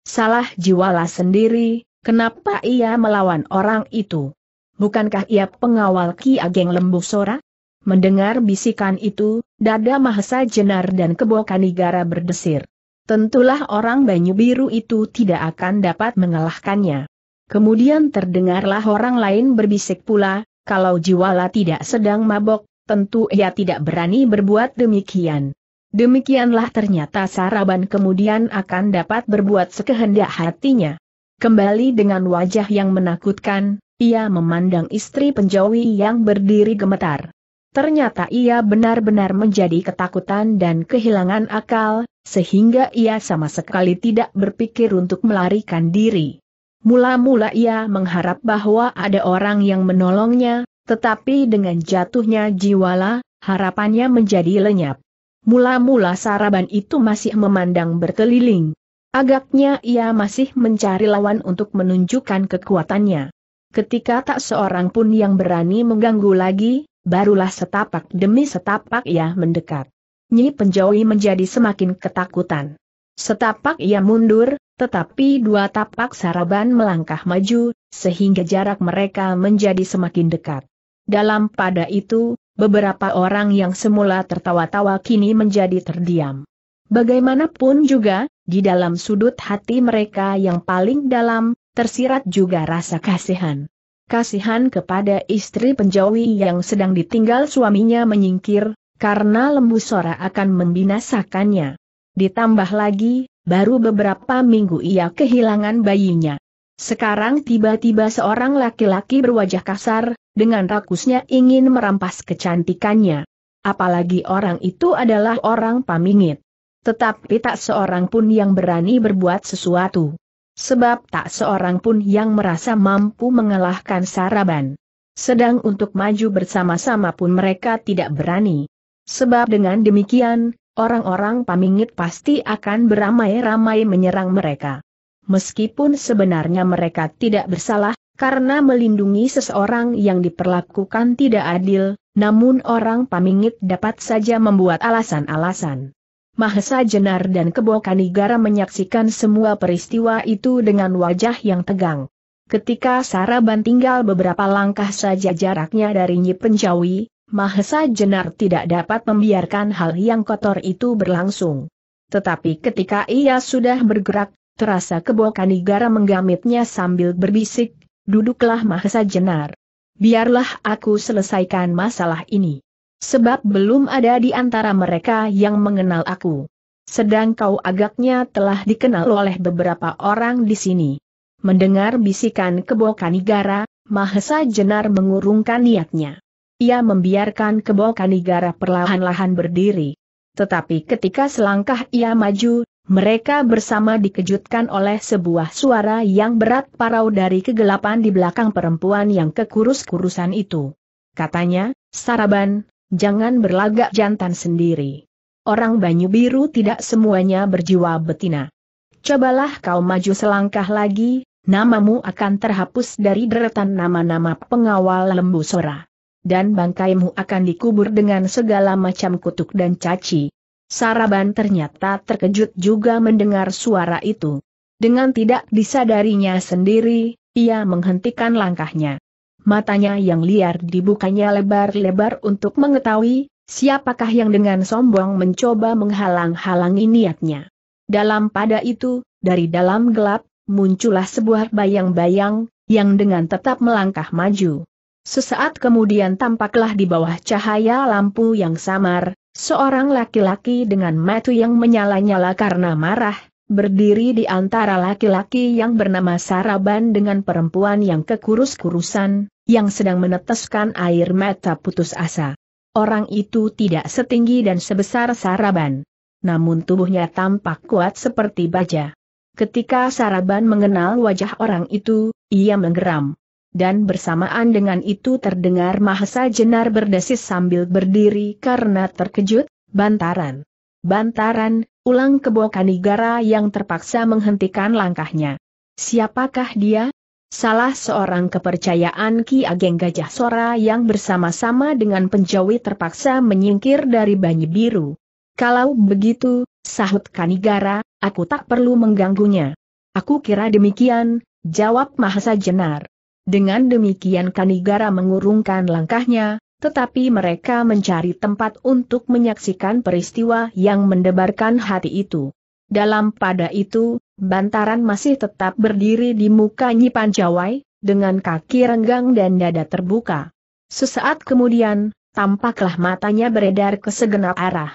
Salah jiwala sendiri, kenapa ia melawan orang itu? Bukankah ia pengawal Ki Ageng Lembu Sora? Mendengar bisikan itu, dada Mahesa Jenar dan Kebo Kanigara berdesir. Tentulah orang Banyu Biru itu tidak akan dapat mengalahkannya. Kemudian terdengarlah orang lain berbisik pula, kalau Jiwala tidak sedang mabok, tentu ia tidak berani berbuat demikian. Demikianlah ternyata Saraban kemudian akan dapat berbuat sekehendak hatinya. Kembali dengan wajah yang menakutkan, ia memandang istri penjawi yang berdiri gemetar. Ternyata ia benar-benar menjadi ketakutan dan kehilangan akal, sehingga ia sama sekali tidak berpikir untuk melarikan diri. Mula-mula ia mengharap bahwa ada orang yang menolongnya, tetapi dengan jatuhnya jiwala, harapannya menjadi lenyap. Mula-mula Saraban itu masih memandang berkeliling. Agaknya ia masih mencari lawan untuk menunjukkan kekuatannya. Ketika tak seorang pun yang berani mengganggu lagi, barulah setapak demi setapak ia mendekat. Nyi penjauhi menjadi semakin ketakutan. Setapak ia mundur, tetapi dua tapak Saraban melangkah maju, sehingga jarak mereka menjadi semakin dekat. Dalam pada itu, beberapa orang yang semula tertawa-tawa kini menjadi terdiam. Bagaimanapun juga, di dalam sudut hati mereka yang paling dalam, tersirat juga rasa kasihan. Kasihan kepada istri penjawi yang sedang ditinggal suaminya menyingkir, karena lembu sora akan membinasakannya. Ditambah lagi, baru beberapa minggu ia kehilangan bayinya. Sekarang tiba-tiba seorang laki-laki berwajah kasar, dengan rakusnya ingin merampas kecantikannya. Apalagi orang itu adalah orang pamingit. Tetapi tak seorang pun yang berani berbuat sesuatu. Sebab tak seorang pun yang merasa mampu mengalahkan Saraban. Sedang untuk maju bersama-sama pun mereka tidak berani. Sebab dengan demikian, orang-orang pamingit pasti akan beramai-ramai menyerang mereka. Meskipun sebenarnya mereka tidak bersalah, karena melindungi seseorang yang diperlakukan tidak adil, namun orang pamingit dapat saja membuat alasan-alasan. Mahesa Jenar dan Kebo Kanigara menyaksikan semua peristiwa itu dengan wajah yang tegang. Ketika Saraban tinggal beberapa langkah saja jaraknya dari Nyi Penjawi, Mahesa Jenar tidak dapat membiarkan hal yang kotor itu berlangsung. Tetapi ketika ia sudah bergerak, Terasa kebo kanigara menggamitnya sambil berbisik, duduklah Mahesa Jenar. Biarlah aku selesaikan masalah ini. Sebab belum ada di antara mereka yang mengenal aku. Sedang kau agaknya telah dikenal oleh beberapa orang di sini. Mendengar bisikan kebo kanigara, Mahesa Jenar mengurungkan niatnya. Ia membiarkan kebo kanigara perlahan-lahan berdiri. Tetapi ketika selangkah ia maju, mereka bersama dikejutkan oleh sebuah suara yang berat parau dari kegelapan di belakang perempuan yang kekurus-kurusan itu. Katanya, Saraban, jangan berlagak jantan sendiri. Orang Banyu Biru tidak semuanya berjiwa betina. Cobalah kau maju selangkah lagi, namamu akan terhapus dari deretan nama-nama pengawal lembu sora. Dan bangkaimu akan dikubur dengan segala macam kutuk dan caci. Saraban ternyata terkejut juga mendengar suara itu. Dengan tidak disadarinya sendiri, ia menghentikan langkahnya. Matanya yang liar dibukanya lebar-lebar untuk mengetahui, siapakah yang dengan sombong mencoba menghalang-halangi niatnya. Dalam pada itu, dari dalam gelap, muncullah sebuah bayang-bayang, yang dengan tetap melangkah maju. Sesaat kemudian tampaklah di bawah cahaya lampu yang samar, Seorang laki-laki dengan mata yang menyala-nyala karena marah, berdiri di antara laki-laki yang bernama Saraban dengan perempuan yang kekurus-kurusan, yang sedang meneteskan air mata putus asa. Orang itu tidak setinggi dan sebesar Saraban. Namun tubuhnya tampak kuat seperti baja. Ketika Saraban mengenal wajah orang itu, ia menggeram dan bersamaan dengan itu terdengar Mahesa Jenar berdesis sambil berdiri karena terkejut, bantaran. Bantaran, ulang kebo kanigara yang terpaksa menghentikan langkahnya. Siapakah dia? Salah seorang kepercayaan Ki Ageng Gajah Sora yang bersama-sama dengan penjawi terpaksa menyingkir dari Banyu Biru. Kalau begitu, sahut Kanigara, aku tak perlu mengganggunya. Aku kira demikian, jawab Mahasa Jenar. Dengan demikian Kanigara mengurungkan langkahnya, tetapi mereka mencari tempat untuk menyaksikan peristiwa yang mendebarkan hati itu. Dalam pada itu, Bantaran masih tetap berdiri di muka Nyi Pancawai, dengan kaki renggang dan dada terbuka. Sesaat kemudian, tampaklah matanya beredar ke segenap arah.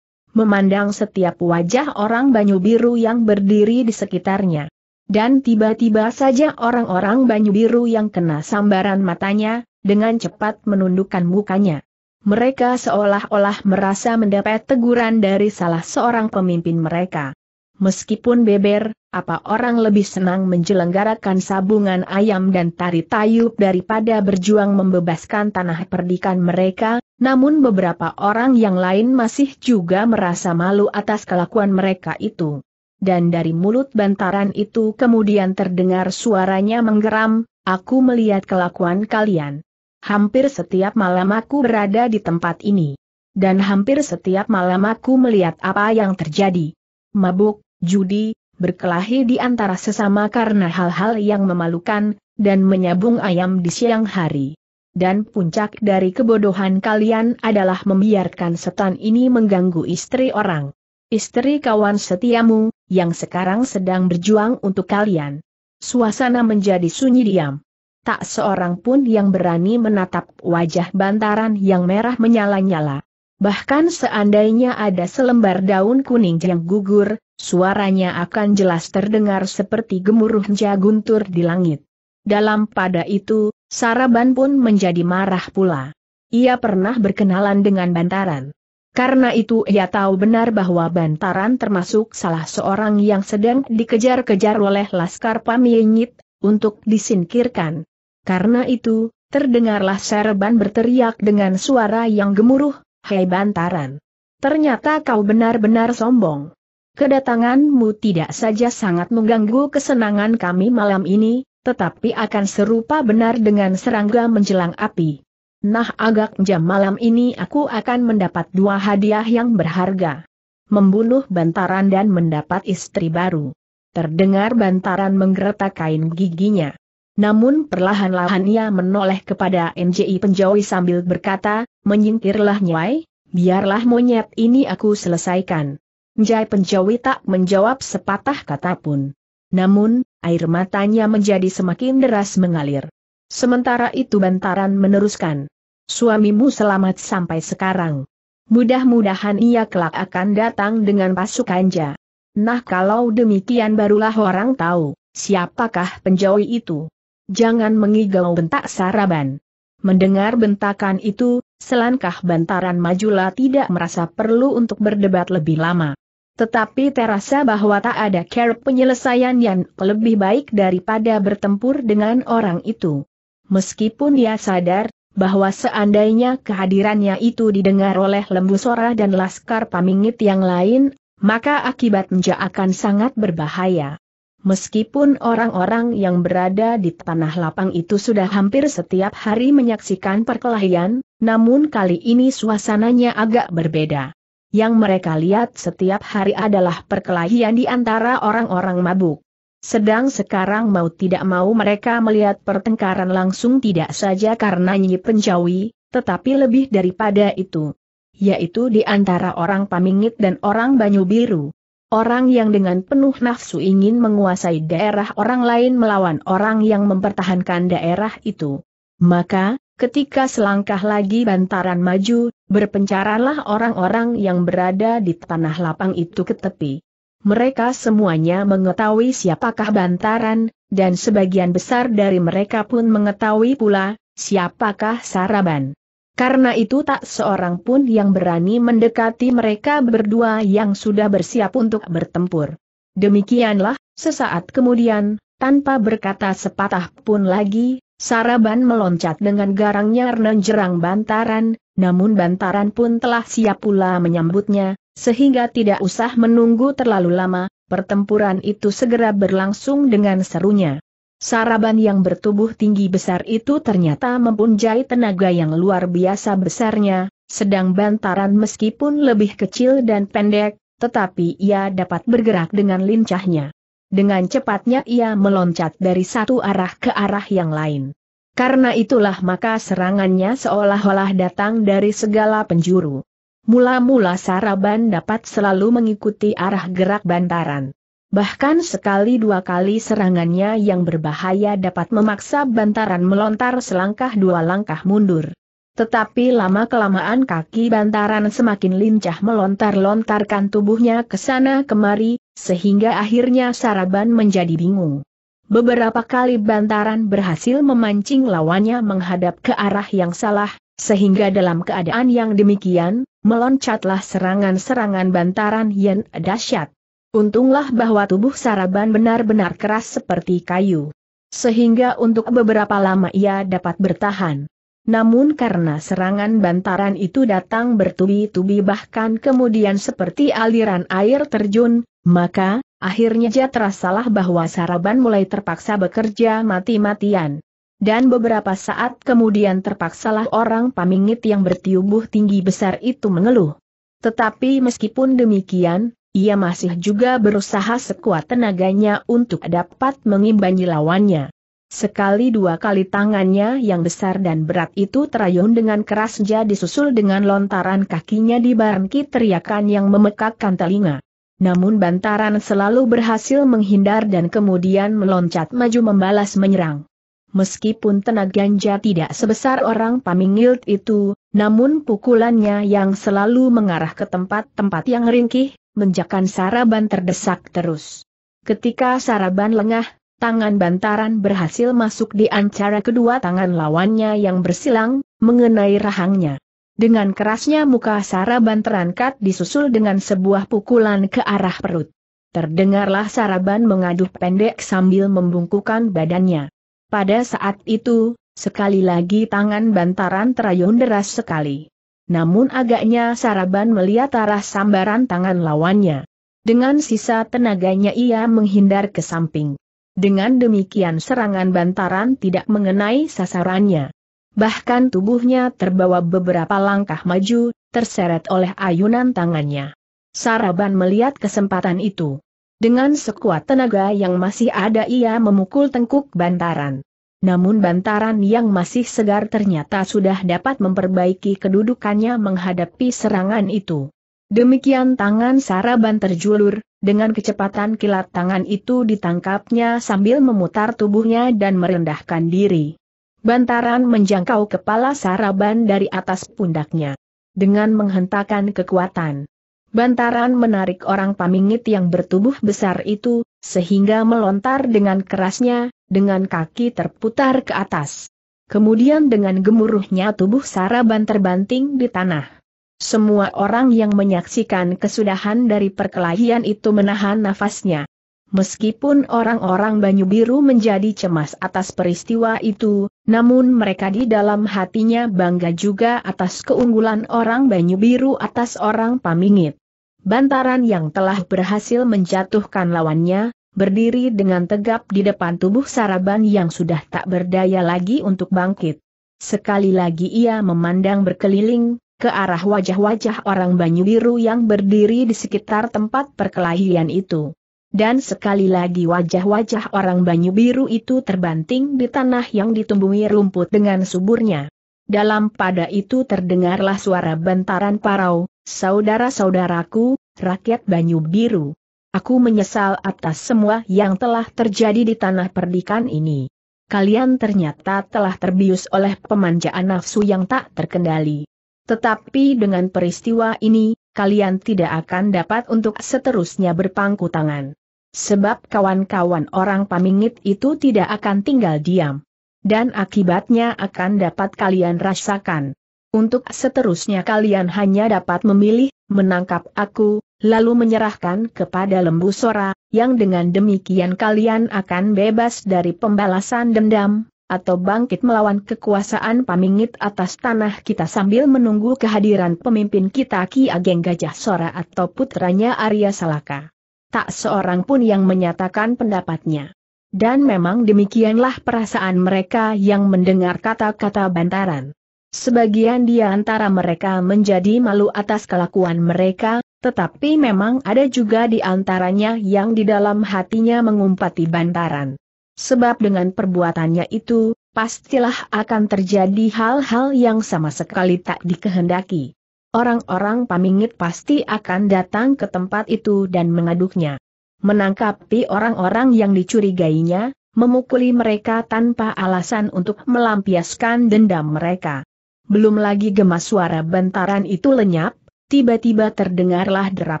Memandang setiap wajah orang Banyu Biru yang berdiri di sekitarnya. Dan tiba-tiba saja orang-orang Banyu Biru yang kena sambaran matanya, dengan cepat menundukkan mukanya. Mereka seolah-olah merasa mendapat teguran dari salah seorang pemimpin mereka. Meskipun beber, apa orang lebih senang menjelenggarakan sabungan ayam dan tari tayub daripada berjuang membebaskan tanah perdikan mereka, namun beberapa orang yang lain masih juga merasa malu atas kelakuan mereka itu. Dan dari mulut bantaran itu kemudian terdengar suaranya menggeram, aku melihat kelakuan kalian. Hampir setiap malam aku berada di tempat ini. Dan hampir setiap malam aku melihat apa yang terjadi. Mabuk, judi, berkelahi di antara sesama karena hal-hal yang memalukan, dan menyabung ayam di siang hari. Dan puncak dari kebodohan kalian adalah membiarkan setan ini mengganggu istri orang. Istri kawan setiamu, yang sekarang sedang berjuang untuk kalian. Suasana menjadi sunyi diam. Tak seorang pun yang berani menatap wajah bantaran yang merah menyala-nyala. Bahkan seandainya ada selembar daun kuning yang gugur, suaranya akan jelas terdengar seperti gemuruh jaguntur di langit. Dalam pada itu, Saraban pun menjadi marah pula. Ia pernah berkenalan dengan Bantaran. Karena itu ia tahu benar bahwa Bantaran termasuk salah seorang yang sedang dikejar-kejar oleh Laskar Paminyit, untuk disingkirkan. Karena itu, terdengarlah Saraban berteriak dengan suara yang gemuruh, Hai Bantaran. Ternyata kau benar-benar sombong. Kedatanganmu tidak saja sangat mengganggu kesenangan kami malam ini, tetapi akan serupa benar dengan serangga menjelang api. Nah agak jam malam ini aku akan mendapat dua hadiah yang berharga. Membunuh bantaran dan mendapat istri baru. Terdengar bantaran menggeretak kain giginya. Namun perlahan-lahan ia menoleh kepada NJI Penjawi sambil berkata, menyingkirlah Nyai, biarlah monyet ini aku selesaikan. Njai Penjawi tak menjawab sepatah kata pun. Namun, air matanya menjadi semakin deras mengalir. Sementara itu bantaran meneruskan. Suamimu selamat sampai sekarang. Mudah-mudahan ia kelak akan datang dengan pasukannya. Nah kalau demikian barulah orang tahu, siapakah penjawi itu. Jangan mengigau bentak Saraban. Mendengar bentakan itu, selangkah bantaran majulah tidak merasa perlu untuk berdebat lebih lama. Tetapi terasa bahwa tak ada cara penyelesaian yang lebih baik daripada bertempur dengan orang itu. Meskipun dia sadar, bahwa seandainya kehadirannya itu didengar oleh lembu sora dan laskar pamingit yang lain, maka akibatnya akan sangat berbahaya. Meskipun orang-orang yang berada di tanah lapang itu sudah hampir setiap hari menyaksikan perkelahian, namun kali ini suasananya agak berbeda. Yang mereka lihat setiap hari adalah perkelahian di antara orang-orang mabuk. Sedang sekarang mau tidak mau mereka melihat pertengkaran langsung tidak saja karena Nyi Penjawi, tetapi lebih daripada itu. Yaitu di antara orang Pamingit dan orang Banyu Biru. Orang yang dengan penuh nafsu ingin menguasai daerah orang lain melawan orang yang mempertahankan daerah itu. Maka, ketika selangkah lagi bantaran maju, berpencaranlah orang-orang yang berada di tanah lapang itu ke tepi. Mereka semuanya mengetahui siapakah bantaran, dan sebagian besar dari mereka pun mengetahui pula, siapakah Saraban. Karena itu tak seorang pun yang berani mendekati mereka berdua yang sudah bersiap untuk bertempur. Demikianlah, sesaat kemudian, tanpa berkata sepatah pun lagi, Saraban meloncat dengan garangnya renang bantaran, namun bantaran pun telah siap pula menyambutnya, sehingga tidak usah menunggu terlalu lama, pertempuran itu segera berlangsung dengan serunya. Saraban yang bertubuh tinggi besar itu ternyata mempunyai tenaga yang luar biasa besarnya, Sedang bantaran meskipun lebih kecil dan pendek, tetapi ia dapat bergerak dengan lincahnya. Dengan cepatnya ia meloncat dari satu arah ke arah yang lain. Karena itulah maka serangannya seolah-olah datang dari segala penjuru. Mula-mula Saraban dapat selalu mengikuti arah gerak bantaran. Bahkan sekali dua kali serangannya yang berbahaya dapat memaksa bantaran melontar selangkah dua langkah mundur. Tetapi lama-kelamaan kaki bantaran semakin lincah melontar-lontarkan tubuhnya ke sana kemari, sehingga akhirnya Saraban menjadi bingung. Beberapa kali bantaran berhasil memancing lawannya menghadap ke arah yang salah, sehingga dalam keadaan yang demikian, meloncatlah serangan-serangan bantaran yang dahsyat. Untunglah bahwa tubuh Saraban benar-benar keras seperti kayu. Sehingga untuk beberapa lama ia dapat bertahan. Namun karena serangan bantaran itu datang bertubi-tubi bahkan kemudian seperti aliran air terjun, maka, akhirnya dia terasalah bahwa Saraban mulai terpaksa bekerja mati-matian. Dan beberapa saat kemudian terpaksalah orang pamingit yang bertiubuh tinggi besar itu mengeluh. Tetapi meskipun demikian, ia masih juga berusaha sekuat tenaganya untuk dapat mengimbangi lawannya. Sekali dua kali tangannya yang besar dan berat itu terayun dengan keras jadi disusul dengan lontaran kakinya di barangki teriakan yang memekakkan telinga. Namun bantaran selalu berhasil menghindar dan kemudian meloncat maju membalas menyerang. Meskipun tenaganya tidak sebesar orang pamingilt itu, namun pukulannya yang selalu mengarah ke tempat-tempat yang ringkih, menjakan Saraban terdesak terus. Ketika Saraban lengah, tangan bantaran berhasil masuk di antara kedua tangan lawannya yang bersilang, mengenai rahangnya. Dengan kerasnya muka Saraban terangkat disusul dengan sebuah pukulan ke arah perut. Terdengarlah Saraban mengaduh pendek sambil membungkukan badannya. Pada saat itu, sekali lagi tangan bantaran terayun deras sekali. Namun agaknya Saraban melihat arah sambaran tangan lawannya. Dengan sisa tenaganya ia menghindar ke samping. Dengan demikian serangan bantaran tidak mengenai sasarannya. Bahkan tubuhnya terbawa beberapa langkah maju, terseret oleh ayunan tangannya. Saraban melihat kesempatan itu. Dengan sekuat tenaga yang masih ada ia memukul tengkuk bantaran. Namun bantaran yang masih segar ternyata sudah dapat memperbaiki kedudukannya menghadapi serangan itu. Demikian tangan Saraban terjulur, dengan kecepatan kilat tangan itu ditangkapnya sambil memutar tubuhnya dan merendahkan diri. Bantaran menjangkau kepala Saraban dari atas pundaknya. Dengan menghentakkan kekuatan. Bantaran menarik orang pamingit yang bertubuh besar itu, sehingga melontar dengan kerasnya, dengan kaki terputar ke atas. Kemudian dengan gemuruhnya tubuh Saraban terbanting di tanah. Semua orang yang menyaksikan kesudahan dari perkelahian itu menahan nafasnya. Meskipun orang-orang Banyu Biru menjadi cemas atas peristiwa itu, namun mereka di dalam hatinya bangga juga atas keunggulan orang Banyu Biru atas orang Pamingit. Bantaran yang telah berhasil menjatuhkan lawannya, berdiri dengan tegap di depan tubuh Saraban yang sudah tak berdaya lagi untuk bangkit. Sekali lagi ia memandang berkeliling, ke arah wajah-wajah orang Banyu Biru yang berdiri di sekitar tempat perkelahian itu. Dan sekali lagi wajah-wajah orang Banyu Biru itu terbanting di tanah yang ditumbuhi rumput dengan suburnya. Dalam pada itu terdengarlah suara bentaran parau, saudara-saudaraku, rakyat Banyu Biru. Aku menyesal atas semua yang telah terjadi di tanah perdikan ini. Kalian ternyata telah terbius oleh pemanjaan nafsu yang tak terkendali. Tetapi dengan peristiwa ini, kalian tidak akan dapat untuk seterusnya berpangku tangan. Sebab kawan-kawan orang pamingit itu tidak akan tinggal diam. Dan akibatnya akan dapat kalian rasakan. Untuk seterusnya kalian hanya dapat memilih, menangkap aku, lalu menyerahkan kepada lembu sora, yang dengan demikian kalian akan bebas dari pembalasan dendam, atau bangkit melawan kekuasaan pamingit atas tanah kita sambil menunggu kehadiran pemimpin kita Ki Ageng Gajah Sora atau putranya Arya Salaka. Tak seorang pun yang menyatakan pendapatnya. Dan memang demikianlah perasaan mereka yang mendengar kata-kata bantaran. Sebagian di antara mereka menjadi malu atas kelakuan mereka, tetapi memang ada juga di antaranya yang di dalam hatinya mengumpati bantaran. Sebab dengan perbuatannya itu, pastilah akan terjadi hal-hal yang sama sekali tak dikehendaki. Orang-orang pamingit pasti akan datang ke tempat itu dan mengaduknya. Menangkapi orang-orang yang dicurigainya, memukuli mereka tanpa alasan untuk melampiaskan dendam mereka. Belum lagi gemas suara bantaran itu lenyap, tiba-tiba terdengarlah derap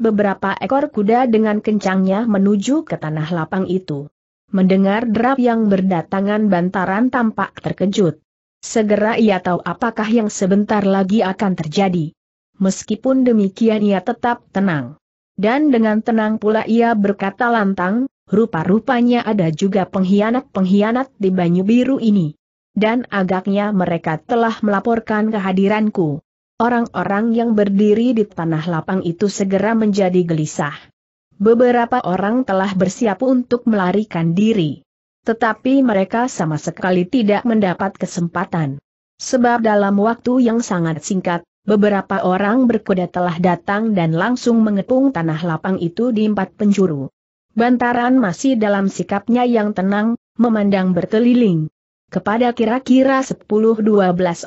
beberapa ekor kuda dengan kencangnya menuju ke tanah lapang itu. Mendengar derap yang berdatangan bantaran tampak terkejut. Segera ia tahu apakah yang sebentar lagi akan terjadi. Meskipun demikian ia tetap tenang. Dan dengan tenang pula ia berkata lantang, rupa-rupanya ada juga pengkhianat-pengkhianat di Banyu Biru ini dan agaknya mereka telah melaporkan kehadiranku. Orang-orang yang berdiri di tanah lapang itu segera menjadi gelisah. Beberapa orang telah bersiap untuk melarikan diri. Tetapi mereka sama sekali tidak mendapat kesempatan. Sebab dalam waktu yang sangat singkat, beberapa orang berkuda telah datang dan langsung mengepung tanah lapang itu di empat penjuru. Bantaran masih dalam sikapnya yang tenang, memandang berkeliling kepada kira-kira 10-12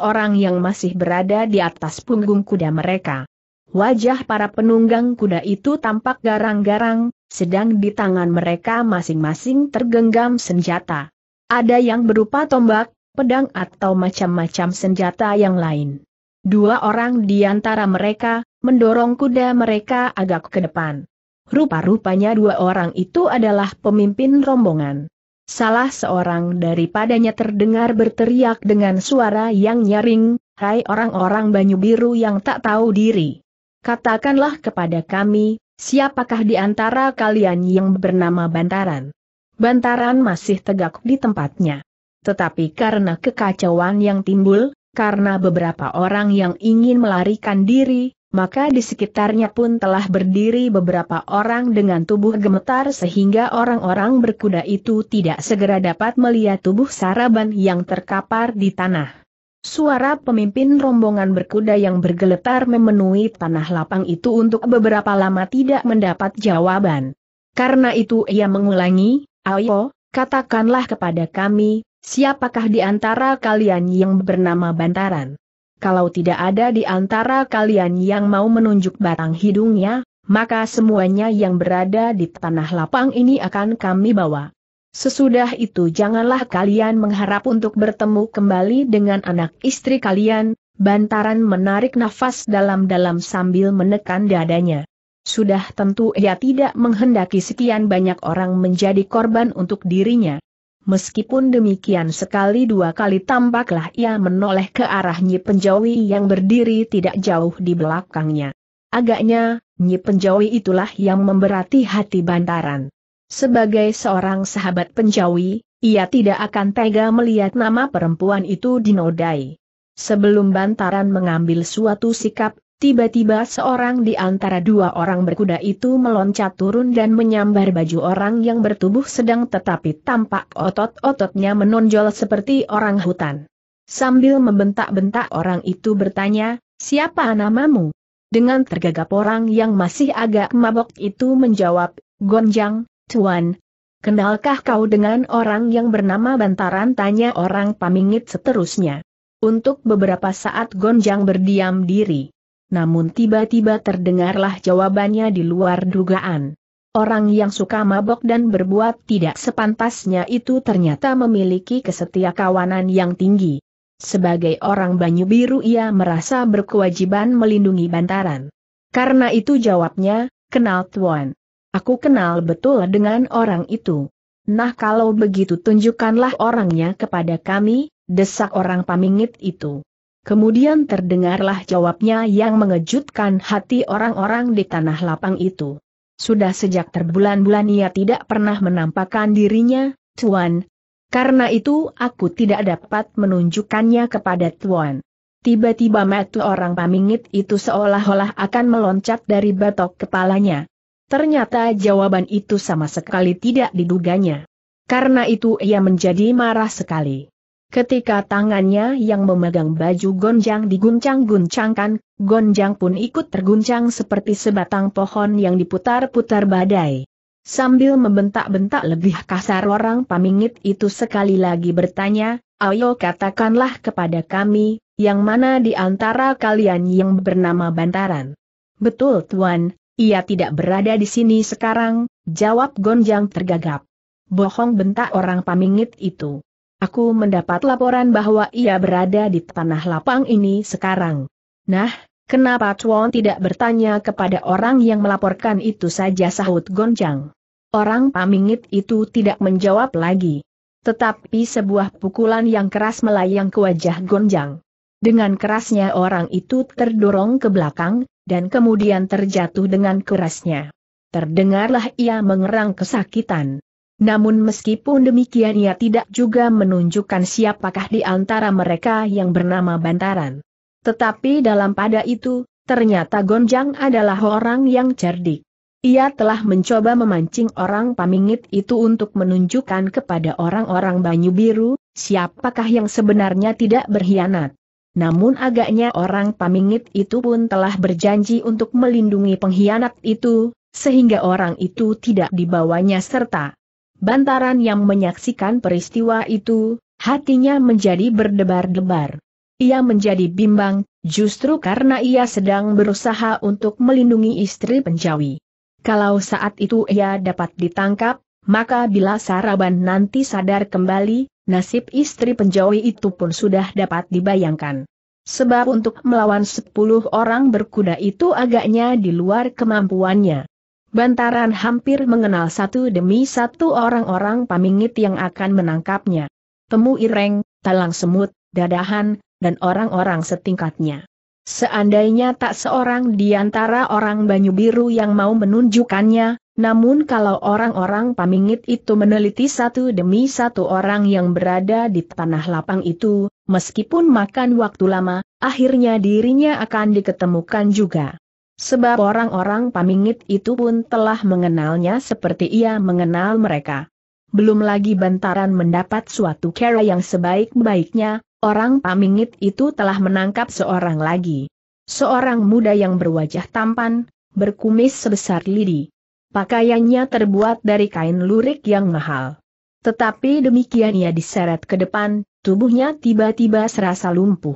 orang yang masih berada di atas punggung kuda mereka. Wajah para penunggang kuda itu tampak garang-garang, sedang di tangan mereka masing-masing tergenggam senjata. Ada yang berupa tombak, pedang atau macam-macam senjata yang lain. Dua orang di antara mereka, mendorong kuda mereka agak ke depan. Rupa-rupanya dua orang itu adalah pemimpin rombongan. Salah seorang daripadanya terdengar berteriak dengan suara yang nyaring, Hai orang-orang Banyu Biru yang tak tahu diri. Katakanlah kepada kami, siapakah di antara kalian yang bernama Bantaran? Bantaran masih tegak di tempatnya. Tetapi karena kekacauan yang timbul, karena beberapa orang yang ingin melarikan diri, maka di sekitarnya pun telah berdiri beberapa orang dengan tubuh gemetar sehingga orang-orang berkuda itu tidak segera dapat melihat tubuh Saraban yang terkapar di tanah. Suara pemimpin rombongan berkuda yang bergeletar memenuhi tanah lapang itu untuk beberapa lama tidak mendapat jawaban. Karena itu ia mengulangi, ayo, katakanlah kepada kami, siapakah di antara kalian yang bernama Bantaran? kalau tidak ada di antara kalian yang mau menunjuk batang hidungnya, maka semuanya yang berada di tanah lapang ini akan kami bawa. Sesudah itu janganlah kalian mengharap untuk bertemu kembali dengan anak istri kalian, bantaran menarik nafas dalam-dalam sambil menekan dadanya. Sudah tentu ia tidak menghendaki sekian banyak orang menjadi korban untuk dirinya. Meskipun demikian sekali dua kali tampaklah ia menoleh ke arah Nyi Penjawi yang berdiri tidak jauh di belakangnya. Agaknya, Nyi Penjawi itulah yang memberati hati bantaran. Sebagai seorang sahabat Penjawi, ia tidak akan tega melihat nama perempuan itu dinodai. Sebelum bantaran mengambil suatu sikap, Tiba-tiba seorang di antara dua orang berkuda itu meloncat turun dan menyambar baju orang yang bertubuh sedang tetapi tampak otot-ototnya menonjol seperti orang hutan. Sambil membentak-bentak orang itu bertanya, siapa namamu? Dengan tergagap orang yang masih agak mabok itu menjawab, Gonjang, Tuan. Kenalkah kau dengan orang yang bernama Bantaran? Tanya orang pamingit seterusnya. Untuk beberapa saat Gonjang berdiam diri namun tiba-tiba terdengarlah jawabannya di luar dugaan. Orang yang suka mabok dan berbuat tidak sepantasnya itu ternyata memiliki kesetiakawanan yang tinggi. Sebagai orang Banyu Biru ia merasa berkewajiban melindungi bantaran. Karena itu jawabnya, kenal Tuan. Aku kenal betul dengan orang itu. Nah kalau begitu tunjukkanlah orangnya kepada kami, desak orang pamingit itu. Kemudian terdengarlah jawabnya yang mengejutkan hati orang-orang di tanah lapang itu. Sudah sejak terbulan-bulan ia tidak pernah menampakkan dirinya, Tuan. Karena itu aku tidak dapat menunjukkannya kepada Tuan. Tiba-tiba mata orang pamingit itu seolah-olah akan meloncat dari batok kepalanya. Ternyata jawaban itu sama sekali tidak diduganya. Karena itu ia menjadi marah sekali. Ketika tangannya yang memegang baju gonjang diguncang-guncangkan, gonjang pun ikut terguncang seperti sebatang pohon yang diputar-putar badai. Sambil membentak-bentak lebih kasar orang pamingit itu sekali lagi bertanya, ayo katakanlah kepada kami, yang mana di antara kalian yang bernama Bantaran? Betul Tuan, ia tidak berada di sini sekarang, jawab Gonjang tergagap. Bohong bentak orang pamingit itu. Aku mendapat laporan bahwa ia berada di tanah lapang ini sekarang. Nah, kenapa Chuan tidak bertanya kepada orang yang melaporkan itu saja sahut Gonjang. Orang pamingit itu tidak menjawab lagi. Tetapi sebuah pukulan yang keras melayang ke wajah Gonjang. Dengan kerasnya orang itu terdorong ke belakang, dan kemudian terjatuh dengan kerasnya. Terdengarlah ia mengerang kesakitan. Namun meskipun demikian ia tidak juga menunjukkan siapakah di antara mereka yang bernama Bantaran. Tetapi dalam pada itu, ternyata Gonjang adalah orang yang cerdik. Ia telah mencoba memancing orang pamingit itu untuk menunjukkan kepada orang-orang Banyu Biru, siapakah yang sebenarnya tidak berkhianat. Namun agaknya orang pamingit itu pun telah berjanji untuk melindungi pengkhianat itu, sehingga orang itu tidak dibawanya serta. Bantaran yang menyaksikan peristiwa itu, hatinya menjadi berdebar-debar. Ia menjadi bimbang, justru karena ia sedang berusaha untuk melindungi istri penjawi. Kalau saat itu ia dapat ditangkap, maka bila Saraban nanti sadar kembali, nasib istri penjawi itu pun sudah dapat dibayangkan. Sebab untuk melawan sepuluh orang berkuda itu agaknya di luar kemampuannya. Bantaran hampir mengenal satu demi satu orang-orang pamingit yang akan menangkapnya. Temu Ireng, Talang Semut, Dadahan, dan orang-orang setingkatnya. Seandainya tak seorang di antara orang Banyu Biru yang mau menunjukkannya, namun kalau orang-orang pamingit itu meneliti satu demi satu orang yang berada di tanah lapang itu, meskipun makan waktu lama, akhirnya dirinya akan diketemukan juga. Sebab orang-orang pamingit itu pun telah mengenalnya seperti ia mengenal mereka. Belum lagi bantaran mendapat suatu cara yang sebaik-baiknya, orang pamingit itu telah menangkap seorang lagi. Seorang muda yang berwajah tampan, berkumis sebesar lidi. Pakaiannya terbuat dari kain lurik yang mahal. Tetapi demikian ia diseret ke depan, tubuhnya tiba-tiba serasa lumpuh.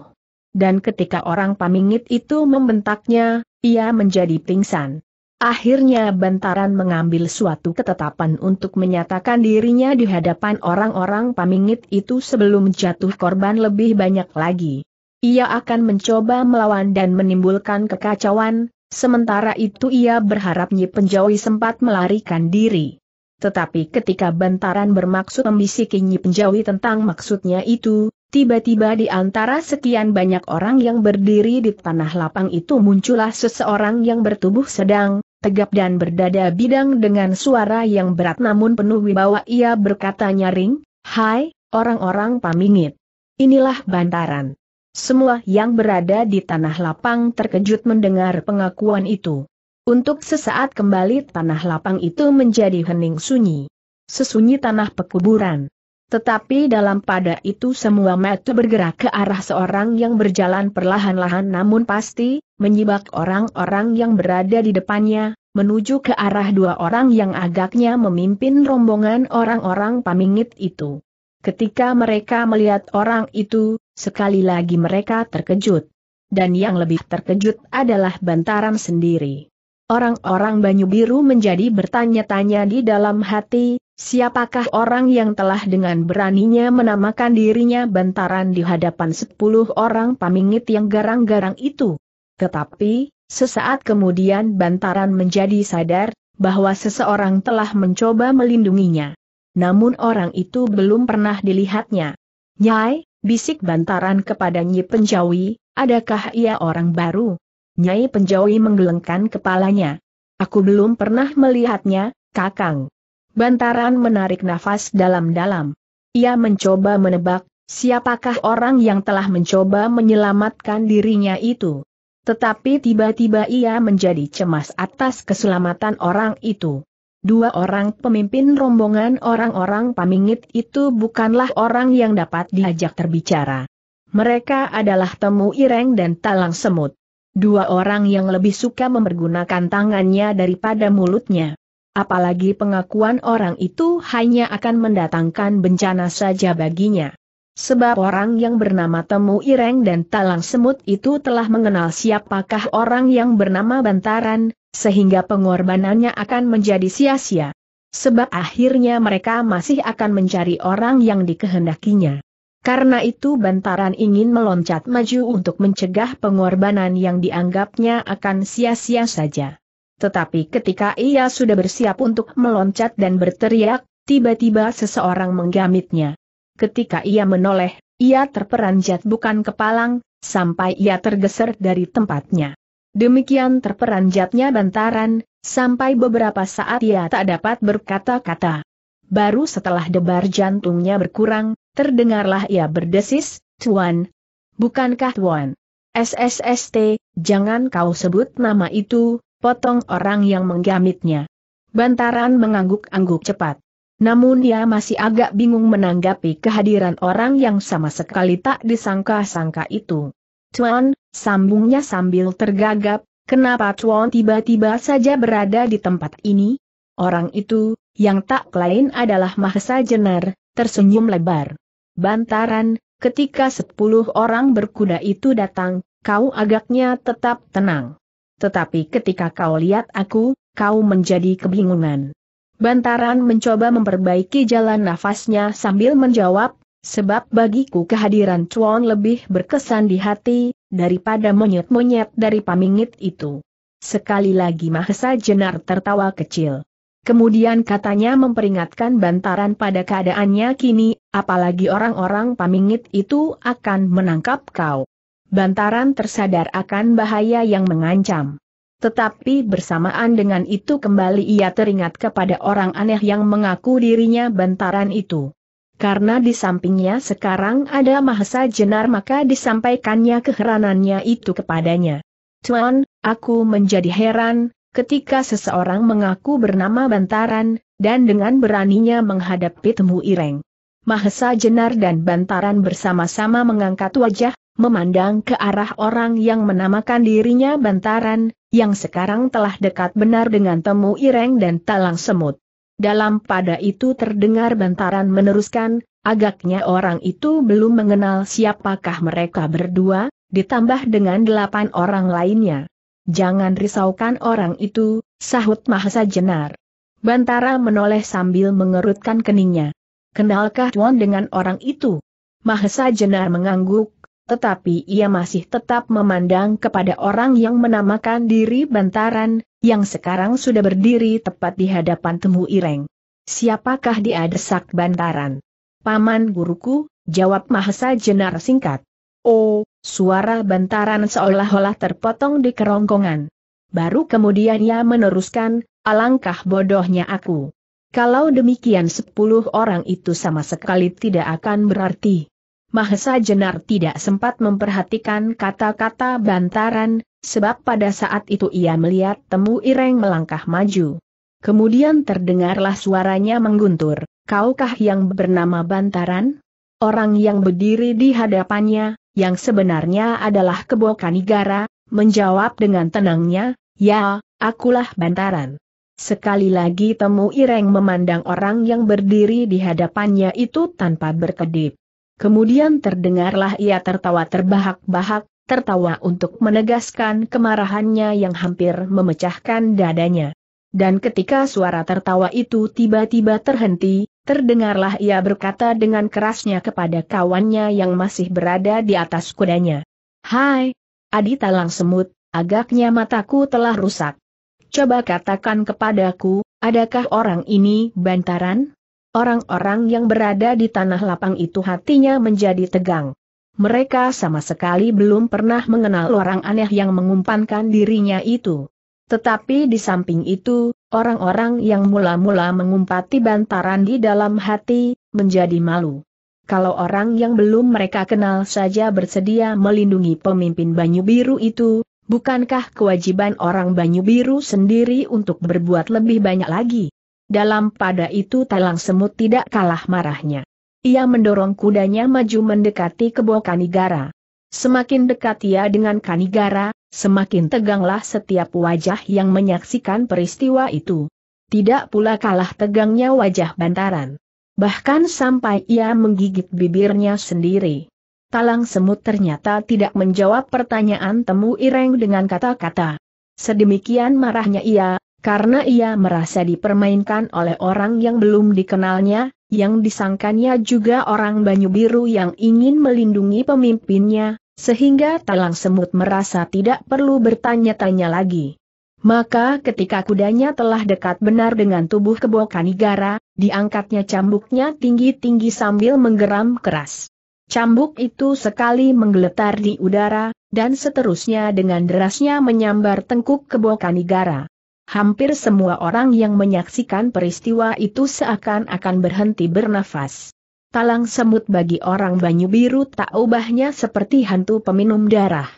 Dan ketika orang pamingit itu membentaknya, ia menjadi pingsan. Akhirnya Bantaran mengambil suatu ketetapan untuk menyatakan dirinya di hadapan orang-orang pamingit itu sebelum jatuh korban lebih banyak lagi. Ia akan mencoba melawan dan menimbulkan kekacauan, sementara itu ia berharap Nyi Penjawi sempat melarikan diri. Tetapi ketika Bantaran bermaksud membisiki Nyi Penjawi tentang maksudnya itu, Tiba-tiba di antara sekian banyak orang yang berdiri di tanah lapang itu muncullah seseorang yang bertubuh sedang, tegap dan berdada bidang dengan suara yang berat namun penuh wibawa ia berkata nyaring, Hai, orang-orang pamingit. Inilah bantaran. Semua yang berada di tanah lapang terkejut mendengar pengakuan itu. Untuk sesaat kembali tanah lapang itu menjadi hening sunyi. Sesunyi tanah pekuburan. Tetapi dalam pada itu semua mata bergerak ke arah seorang yang berjalan perlahan-lahan namun pasti, menyibak orang-orang yang berada di depannya, menuju ke arah dua orang yang agaknya memimpin rombongan orang-orang pamingit itu. Ketika mereka melihat orang itu, sekali lagi mereka terkejut. Dan yang lebih terkejut adalah bantaran sendiri. Orang-orang Banyu Biru menjadi bertanya-tanya di dalam hati, Siapakah orang yang telah dengan beraninya menamakan dirinya bantaran di hadapan sepuluh orang pamingit yang garang-garang itu? Tetapi, sesaat kemudian bantaran menjadi sadar, bahwa seseorang telah mencoba melindunginya. Namun orang itu belum pernah dilihatnya. Nyai, bisik bantaran kepada Nyi Penjawi, adakah ia orang baru? Nyai Penjawi menggelengkan kepalanya. Aku belum pernah melihatnya, Kakang. Bantaran menarik nafas dalam-dalam. Ia mencoba menebak, siapakah orang yang telah mencoba menyelamatkan dirinya itu. Tetapi tiba-tiba ia menjadi cemas atas keselamatan orang itu. Dua orang pemimpin rombongan orang-orang pamingit itu bukanlah orang yang dapat diajak terbicara. Mereka adalah Temu Ireng dan Talang Semut. Dua orang yang lebih suka mempergunakan tangannya daripada mulutnya. Apalagi pengakuan orang itu hanya akan mendatangkan bencana saja baginya. Sebab orang yang bernama Temu Ireng dan Talang Semut itu telah mengenal siapakah orang yang bernama Bantaran, sehingga pengorbanannya akan menjadi sia-sia. Sebab akhirnya mereka masih akan mencari orang yang dikehendakinya. Karena itu Bantaran ingin meloncat maju untuk mencegah pengorbanan yang dianggapnya akan sia-sia saja. Tetapi ketika ia sudah bersiap untuk meloncat dan berteriak, tiba-tiba seseorang menggamitnya. Ketika ia menoleh, ia terperanjat bukan kepalang, sampai ia tergeser dari tempatnya. Demikian terperanjatnya bantaran, sampai beberapa saat ia tak dapat berkata-kata. Baru setelah debar jantungnya berkurang, terdengarlah ia berdesis, Tuan. Bukankah Tuan? SSST, jangan kau sebut nama itu, potong orang yang menggamitnya. Bantaran mengangguk-angguk cepat. Namun ia masih agak bingung menanggapi kehadiran orang yang sama sekali tak disangka-sangka itu. Tuan, sambungnya sambil tergagap, kenapa Tuan tiba-tiba saja berada di tempat ini? Orang itu, yang tak lain adalah Mahesa Jenar, tersenyum lebar. Bantaran, ketika sepuluh orang berkuda itu datang, kau agaknya tetap tenang. Tetapi ketika kau lihat aku, kau menjadi kebingungan. Bantaran mencoba memperbaiki jalan nafasnya sambil menjawab, sebab bagiku kehadiran Chuan lebih berkesan di hati, daripada monyet-monyet dari pamingit itu. Sekali lagi Mahesa Jenar tertawa kecil. Kemudian katanya memperingatkan bantaran pada keadaannya kini, apalagi orang-orang pamingit itu akan menangkap kau. Bantaran tersadar akan bahaya yang mengancam. Tetapi bersamaan dengan itu kembali ia teringat kepada orang aneh yang mengaku dirinya bantaran itu. Karena di sampingnya sekarang ada Mahasa Jenar maka disampaikannya keheranannya itu kepadanya. Tuan, aku menjadi heran, ketika seseorang mengaku bernama Bantaran, dan dengan beraninya menghadapi temu ireng. Mahesa Jenar dan Bantaran bersama-sama mengangkat wajah, memandang ke arah orang yang menamakan dirinya Bantaran, yang sekarang telah dekat benar dengan temu Ireng dan Talang Semut. Dalam pada itu terdengar Bantaran meneruskan, agaknya orang itu belum mengenal siapakah mereka berdua, ditambah dengan delapan orang lainnya. Jangan risaukan orang itu, sahut Mahasa Jenar. Bantara menoleh sambil mengerutkan keningnya. Kenalkah Tuan dengan orang itu? Mahesa Jenar mengangguk, tetapi ia masih tetap memandang kepada orang yang menamakan diri Bantaran, yang sekarang sudah berdiri tepat di hadapan Temu Ireng. Siapakah dia desak Bantaran? Paman guruku, jawab Mahasa Jenar singkat. Oh, suara Bantaran seolah-olah terpotong di kerongkongan. Baru kemudian ia meneruskan, alangkah bodohnya aku. Kalau demikian sepuluh orang itu sama sekali tidak akan berarti. Mahesa Jenar tidak sempat memperhatikan kata-kata bantaran, sebab pada saat itu ia melihat temu Ireng melangkah maju. Kemudian terdengarlah suaranya mengguntur, kaukah yang bernama bantaran? Orang yang berdiri di hadapannya, yang sebenarnya adalah Kebo Kanigara, menjawab dengan tenangnya, ya, akulah bantaran. Sekali lagi temu Ireng memandang orang yang berdiri di hadapannya itu tanpa berkedip. Kemudian terdengarlah ia tertawa terbahak-bahak, tertawa untuk menegaskan kemarahannya yang hampir memecahkan dadanya. Dan ketika suara tertawa itu tiba-tiba terhenti, terdengarlah ia berkata dengan kerasnya kepada kawannya yang masih berada di atas kudanya. Hai, Adi Talang Semut, agaknya mataku telah rusak. Coba katakan kepadaku, adakah orang ini bantaran? Orang-orang yang berada di tanah lapang itu hatinya menjadi tegang. Mereka sama sekali belum pernah mengenal orang aneh yang mengumpankan dirinya itu. Tetapi di samping itu, orang-orang yang mula-mula mengumpati bantaran di dalam hati, menjadi malu. Kalau orang yang belum mereka kenal saja bersedia melindungi pemimpin Banyu Biru itu, bukankah kewajiban orang Banyu Biru sendiri untuk berbuat lebih banyak lagi? Dalam pada itu talang semut tidak kalah marahnya. Ia mendorong kudanya maju mendekati kebo Kanigara. Semakin dekat ia dengan Kanigara, semakin teganglah setiap wajah yang menyaksikan peristiwa itu. Tidak pula kalah tegangnya wajah bantaran. Bahkan sampai ia menggigit bibirnya sendiri. Talang semut ternyata tidak menjawab pertanyaan temu Ireng dengan kata-kata. Sedemikian marahnya ia, karena ia merasa dipermainkan oleh orang yang belum dikenalnya, yang disangkanya juga orang Banyu Biru yang ingin melindungi pemimpinnya, sehingga Talang Semut merasa tidak perlu bertanya-tanya lagi. Maka ketika kudanya telah dekat benar dengan tubuh kebo Kanigara, diangkatnya cambuknya tinggi-tinggi sambil menggeram keras. Cambuk itu sekali menggeletar di udara, dan seterusnya dengan derasnya menyambar tengkuk kebo Kanigara. Hampir semua orang yang menyaksikan peristiwa itu seakan-akan berhenti bernafas. Talang semut bagi orang Banyu Biru tak ubahnya seperti hantu peminum darah.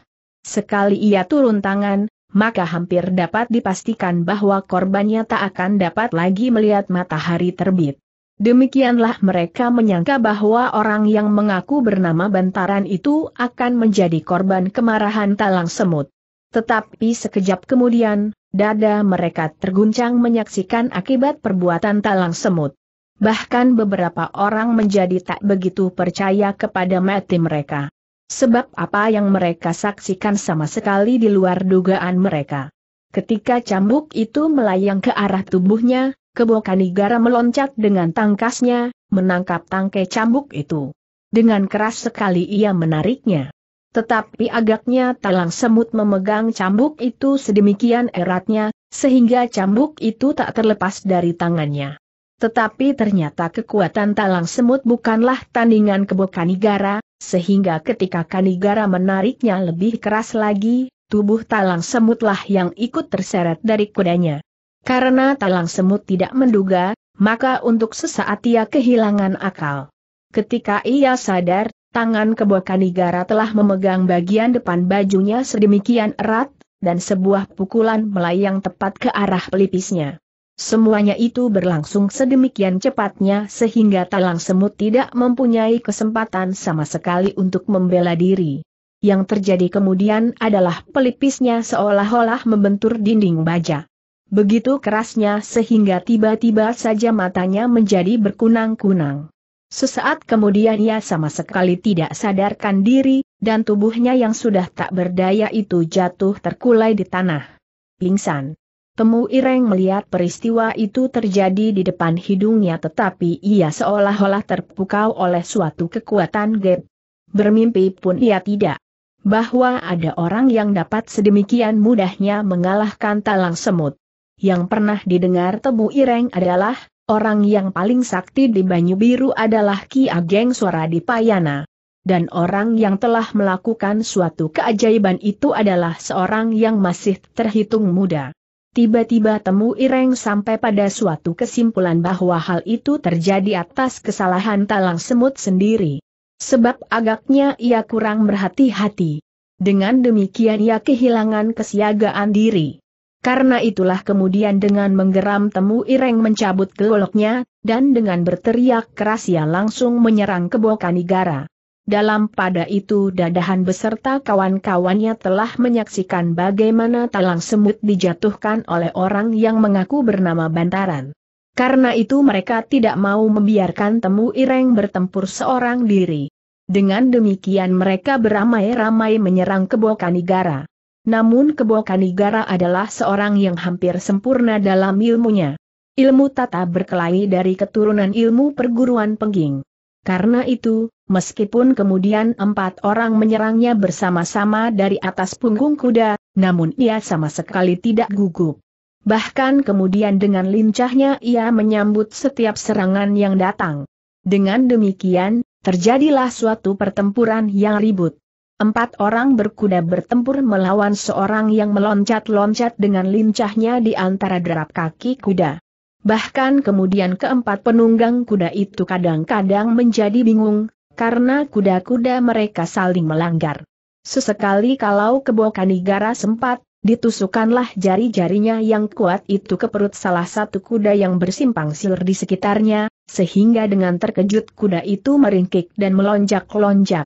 Sekali ia turun tangan, maka hampir dapat dipastikan bahwa korbannya tak akan dapat lagi melihat matahari terbit. Demikianlah mereka menyangka bahwa orang yang mengaku bernama Bantaran itu akan menjadi korban kemarahan talang semut. Tetapi sekejap kemudian, dada mereka terguncang menyaksikan akibat perbuatan talang semut. Bahkan beberapa orang menjadi tak begitu percaya kepada mati mereka. Sebab apa yang mereka saksikan sama sekali di luar dugaan mereka. Ketika cambuk itu melayang ke arah tubuhnya, Kebo Kanigara meloncat dengan tangkasnya, menangkap tangkai cambuk itu. Dengan keras sekali ia menariknya. Tetapi agaknya talang semut memegang cambuk itu sedemikian eratnya, sehingga cambuk itu tak terlepas dari tangannya. Tetapi ternyata kekuatan talang semut bukanlah tandingan kebo kanigara, sehingga ketika kanigara menariknya lebih keras lagi, tubuh talang semutlah yang ikut terseret dari kudanya. Karena talang semut tidak menduga, maka untuk sesaat ia kehilangan akal. Ketika ia sadar, tangan kebo kanigara telah memegang bagian depan bajunya sedemikian erat, dan sebuah pukulan melayang tepat ke arah pelipisnya. Semuanya itu berlangsung sedemikian cepatnya sehingga talang semut tidak mempunyai kesempatan sama sekali untuk membela diri. Yang terjadi kemudian adalah pelipisnya seolah-olah membentur dinding baja. Begitu kerasnya sehingga tiba-tiba saja matanya menjadi berkunang-kunang. Sesaat kemudian ia sama sekali tidak sadarkan diri, dan tubuhnya yang sudah tak berdaya itu jatuh terkulai di tanah. Pingsan. Temu Ireng melihat peristiwa itu terjadi di depan hidungnya tetapi ia seolah-olah terpukau oleh suatu kekuatan gap. Bermimpi pun ia tidak. Bahwa ada orang yang dapat sedemikian mudahnya mengalahkan talang semut. Yang pernah didengar Temu Ireng adalah, Orang yang paling sakti di Banyu Biru adalah Ki Ageng Suara di. Dan orang yang telah melakukan suatu keajaiban itu adalah seorang yang masih terhitung muda. Tiba-tiba temu Ireng sampai pada suatu kesimpulan bahwa hal itu terjadi atas kesalahan talang semut sendiri. Sebab agaknya ia kurang berhati-hati. Dengan demikian ia kehilangan kesiagaan diri. Karena itulah kemudian dengan menggeram temu Ireng mencabut goloknya, dan dengan berteriak keras ia langsung menyerang ke Bokanigara. Dalam pada itu dadahan beserta kawan-kawannya telah menyaksikan bagaimana talang semut dijatuhkan oleh orang yang mengaku bernama Bantaran. Karena itu mereka tidak mau membiarkan temu Ireng bertempur seorang diri. Dengan demikian mereka beramai-ramai menyerang ke Bokanigara. Namun Kebo Kanigara adalah seorang yang hampir sempurna dalam ilmunya. Ilmu tata berkelahi dari keturunan ilmu perguruan pengging. Karena itu, meskipun kemudian empat orang menyerangnya bersama-sama dari atas punggung kuda, namun ia sama sekali tidak gugup. Bahkan kemudian dengan lincahnya ia menyambut setiap serangan yang datang. Dengan demikian, terjadilah suatu pertempuran yang ribut. Empat orang berkuda bertempur melawan seorang yang meloncat-loncat dengan lincahnya di antara derap kaki kuda. Bahkan kemudian keempat penunggang kuda itu kadang-kadang menjadi bingung, karena kuda-kuda mereka saling melanggar. Sesekali kalau kebo kanigara sempat, ditusukkanlah jari-jarinya yang kuat itu ke perut salah satu kuda yang bersimpang siur di sekitarnya, sehingga dengan terkejut kuda itu meringkik dan melonjak-lonjak.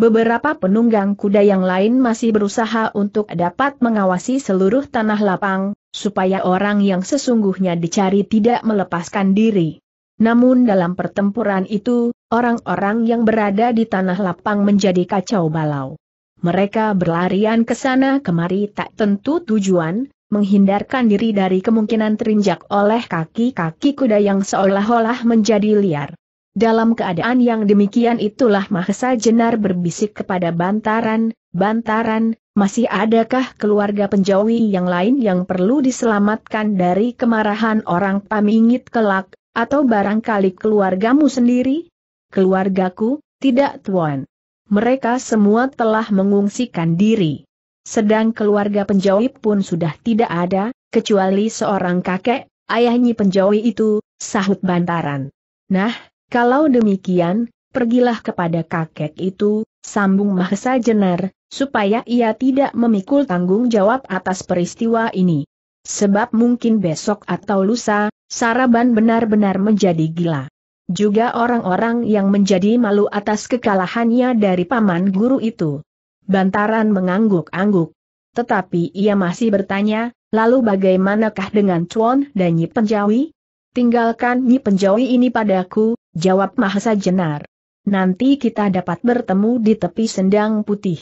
Beberapa penunggang kuda yang lain masih berusaha untuk dapat mengawasi seluruh tanah lapang, supaya orang yang sesungguhnya dicari tidak melepaskan diri. Namun dalam pertempuran itu, orang-orang yang berada di tanah lapang menjadi kacau balau. Mereka berlarian ke sana kemari tak tentu tujuan, menghindarkan diri dari kemungkinan terinjak oleh kaki-kaki kuda yang seolah-olah menjadi liar. Dalam keadaan yang demikian itulah Mahesa Jenar berbisik kepada Bantaran, Bantaran, masih adakah keluarga penjawi yang lain yang perlu diselamatkan dari kemarahan orang pamingit kelak, atau barangkali keluargamu sendiri? Keluargaku, tidak tuan. Mereka semua telah mengungsikan diri. Sedang keluarga penjawi pun sudah tidak ada, kecuali seorang kakek, ayahnya penjawi itu, sahut Bantaran. Nah, kalau demikian, pergilah kepada kakek itu, sambung Mahesa Jenar, supaya ia tidak memikul tanggung jawab atas peristiwa ini. Sebab mungkin besok atau lusa, Saraban benar-benar menjadi gila. Juga orang-orang yang menjadi malu atas kekalahannya dari paman guru itu. Bantaran mengangguk-angguk. Tetapi ia masih bertanya, lalu bagaimanakah dengan Chuan dan Nyi Penjawi? Tinggalkan Nyi Penjawi ini padaku, jawab Mahasa Jenar. Nanti kita dapat bertemu di tepi sendang putih.